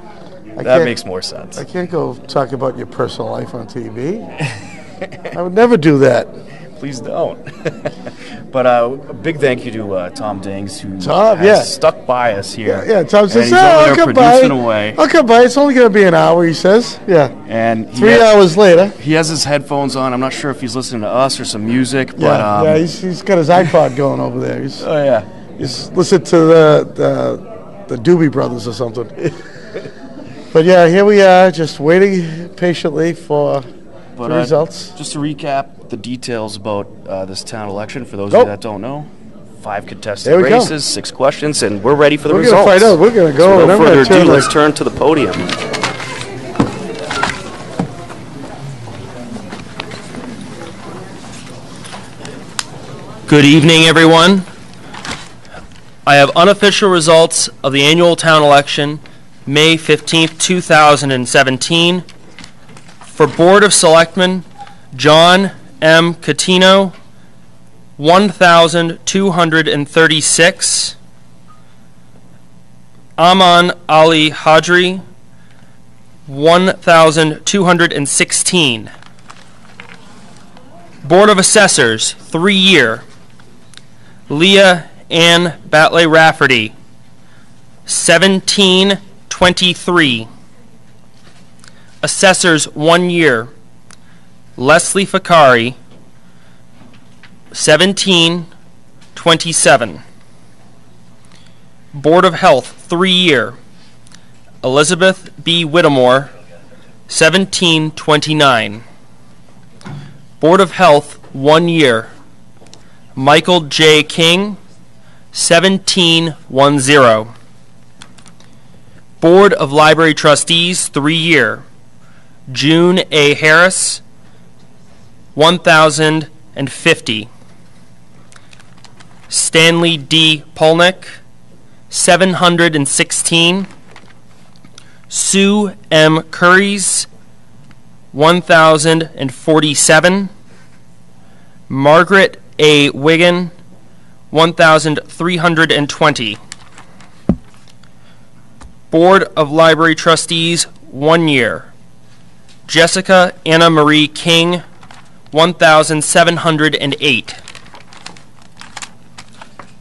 S2: I
S1: That makes more sense.
S2: I can't go talk about your personal life on TV. I would never do that.
S1: Please don't. but uh, a big thank you to uh, Tom Dings, who
S2: Tom,
S1: has
S2: yeah.
S1: stuck by us here.
S2: Yeah, Tom
S1: And
S2: says, "Oh, I'll come by.
S1: producing away.
S2: I'll come by. It's only going to be an hour," he says. Yeah.
S1: And
S2: Three
S1: has-
S2: hours later.
S1: He has his headphones on. I'm not sure if he's listening to us or some music,
S2: Yeah,
S1: but um,
S2: yeah. He's, he's got his iPod going over there. He's,
S1: oh yeah.
S2: he's listening to the, the the Doobie Brothers or something. but yeah, here we are, just waiting patiently for
S1: But
S2: the
S1: uh,
S2: results.
S1: just to recap the details about uh, this town election for those
S2: Go.
S1: of you that don't know. Five contested
S2: There we go.
S1: races, six questions, and we're ready for the
S2: We're gonna
S1: results.
S2: find out. We're gonna go,
S1: So
S2: and
S1: without
S2: I'm gonna
S1: further ado,
S2: turn
S1: let's
S2: like-
S1: turn to the podium.
S11: Good evening, everyone. I have unofficial results of the annual town election, May 15th, 2017. For Board of Selectmen, John M. Coutinho, 1,236. Aman Ali Hadri, 1,216. Board of Assessors, three-year, Leah Ann Batley Rafferty, 1723. Assessors, one year, Leslie Fakari, 1727. Board of Health, three year. Elizabeth B. Whittemore, 1729. Board of Health, one year. Michael J. King, 1710. Board of Library Trustees, three year. June A. Harris, 1050. Stanley D. Polnick, 716. Sue M. Curries, 1047. Margaret A. Wigan, 1320. Board of Library Trustees, one year. Jessica Anna Marie King, 1708.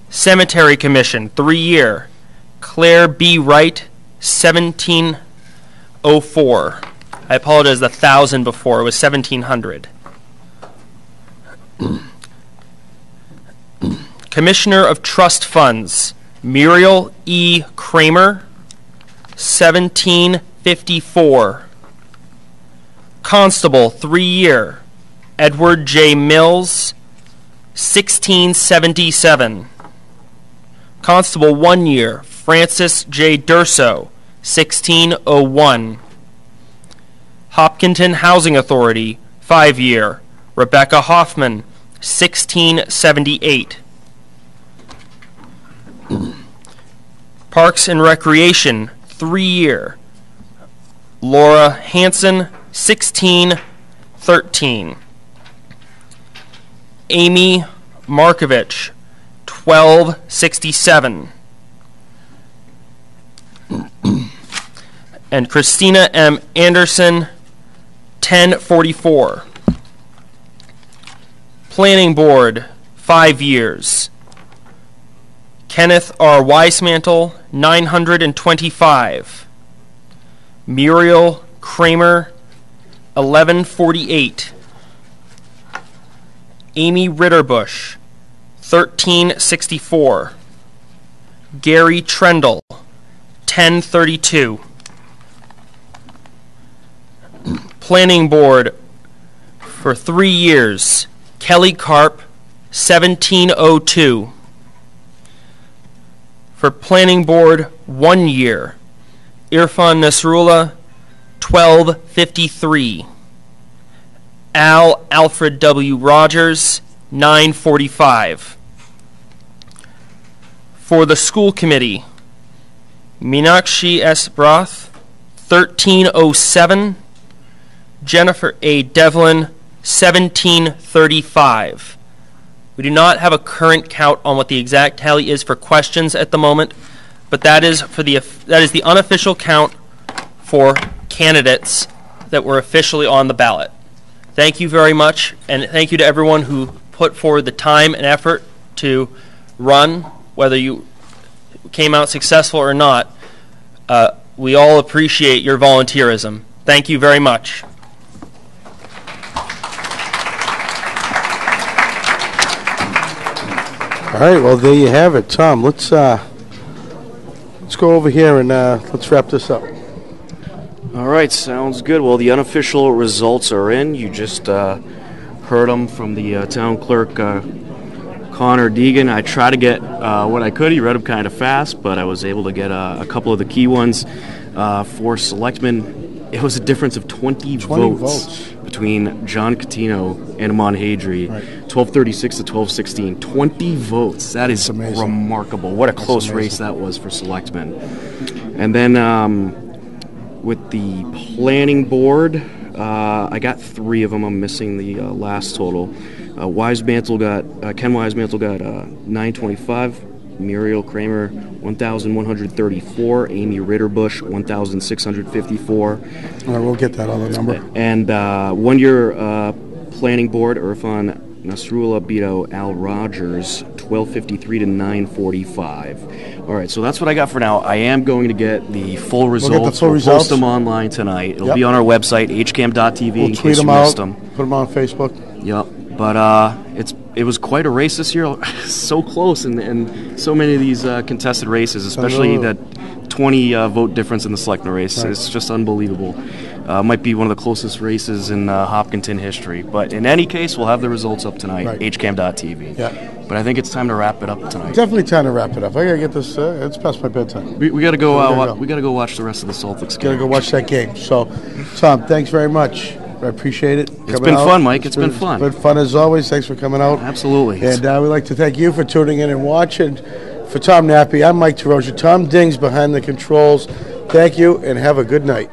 S11: Cemetery Commission, three year. Claire B. Wright, 1704. I apologize, the thousand before, it was 1700. Commissioner of Trust Funds, Muriel E. Kramer, 1754. Constable, three year. Edward J. Mills, 1677. Constable, one year. Francis J. Durso, 1601. Hopkinton Housing Authority, five year. Rebecca Hoffman, 1678. Parks and Recreation, three year. Laura Hanson, 1613. Amy Markovich, 1267. and Christina M. Anderson, 1044. Planning Board, five years. Kenneth R. Weismantel, 925. Muriel Kramer, 1148. Amy Ritterbusch, 1364. Gary Trendle, 1032. Planning Board for three years. Kelly Carp, 1702. For Planning Board, one year. Irfan Nasrullah, 1253. Al Alfred W. Rogers, 945. For the School Committee, Meenakshi S. Broth, 1307. Jennifer A. Devlin, 1735. We do not have a current count on what the exact tally is for questions at the moment, but that is for the that is the unofficial count for candidates that were officially on the ballot. Thank you very much, and thank you to everyone who put forward the time and effort to run, whether you came out successful or not. Uh, we all appreciate your volunteerism. Thank you very much.
S2: All right, well, there you have it. Tom, let's, uh, let's go over here and, uh, let's wrap this up.
S1: All right, sounds good. Well, the unofficial results are in. You just uh, heard them from the uh, town clerk, uh, Connor Degan. I tried to get uh, what I could. He read them kind of fast, but I was able to get uh, a couple of the key ones uh, for selectmen. It was a difference of 20,
S2: 20
S1: votes,
S2: votes.
S1: between John Coutinho and Amon Hadri.
S2: Right.
S1: 1236 to 1216. 20 votes. That is
S2: amazing.
S1: remarkable. What a close
S2: amazing.
S1: race that was for selectmen. And then um, with the planning board, uh, I got three of them. I'm missing the uh, last total. Uh, Weismantel got uh, Ken Weismantel got uh, 925. Muriel Kramer 1,134. Amy Ritterbusch 1,654.
S2: All right, we'll get that other number.
S1: And uh, one year uh, planning board, Irfan Nasrullah beat out Al Rogers 1253 to 945. All right, so that's what I got for now. I am going to get the full results.
S2: get the full
S1: We'll
S2: results.
S1: post them online tonight. It'll
S2: Yep.
S1: be on our website, hcam.tv,
S2: We'll
S1: in
S2: tweet
S1: case
S2: them
S1: you
S2: out,
S1: missed them.
S2: put them on Facebook.
S1: Yep. But uh, it's it was quite a race this year, so close, and, and so many of these uh, contested races, especially that 20 uh, vote difference in the selectman race. It's just unbelievable. Uh, might be one of the closest races in uh, Hopkinton history. But in any case, we'll have the results up tonight,
S2: Right.
S1: hcam.tv.
S2: Yeah.
S1: But I think it's time to wrap it up tonight.
S2: Definitely time to wrap it up. I gotta get this. Uh, it's past my bedtime.
S1: We, we got to go.
S2: We
S1: Uh,
S2: gotta go.
S1: We got to go watch the rest of the Celtics game.
S2: Gotta go watch that game. So, Tom, thanks very much. I appreciate it.
S1: It's been
S2: out.
S1: fun, Mike. It's been fun.
S2: It's been fun as always. Thanks for coming out.
S1: Absolutely.
S2: And uh, we'd like to thank you for tuning in and watching. For Tom Nappy, I'm Mike Terosia. Tom Dings behind the controls. Thank you and have a good night.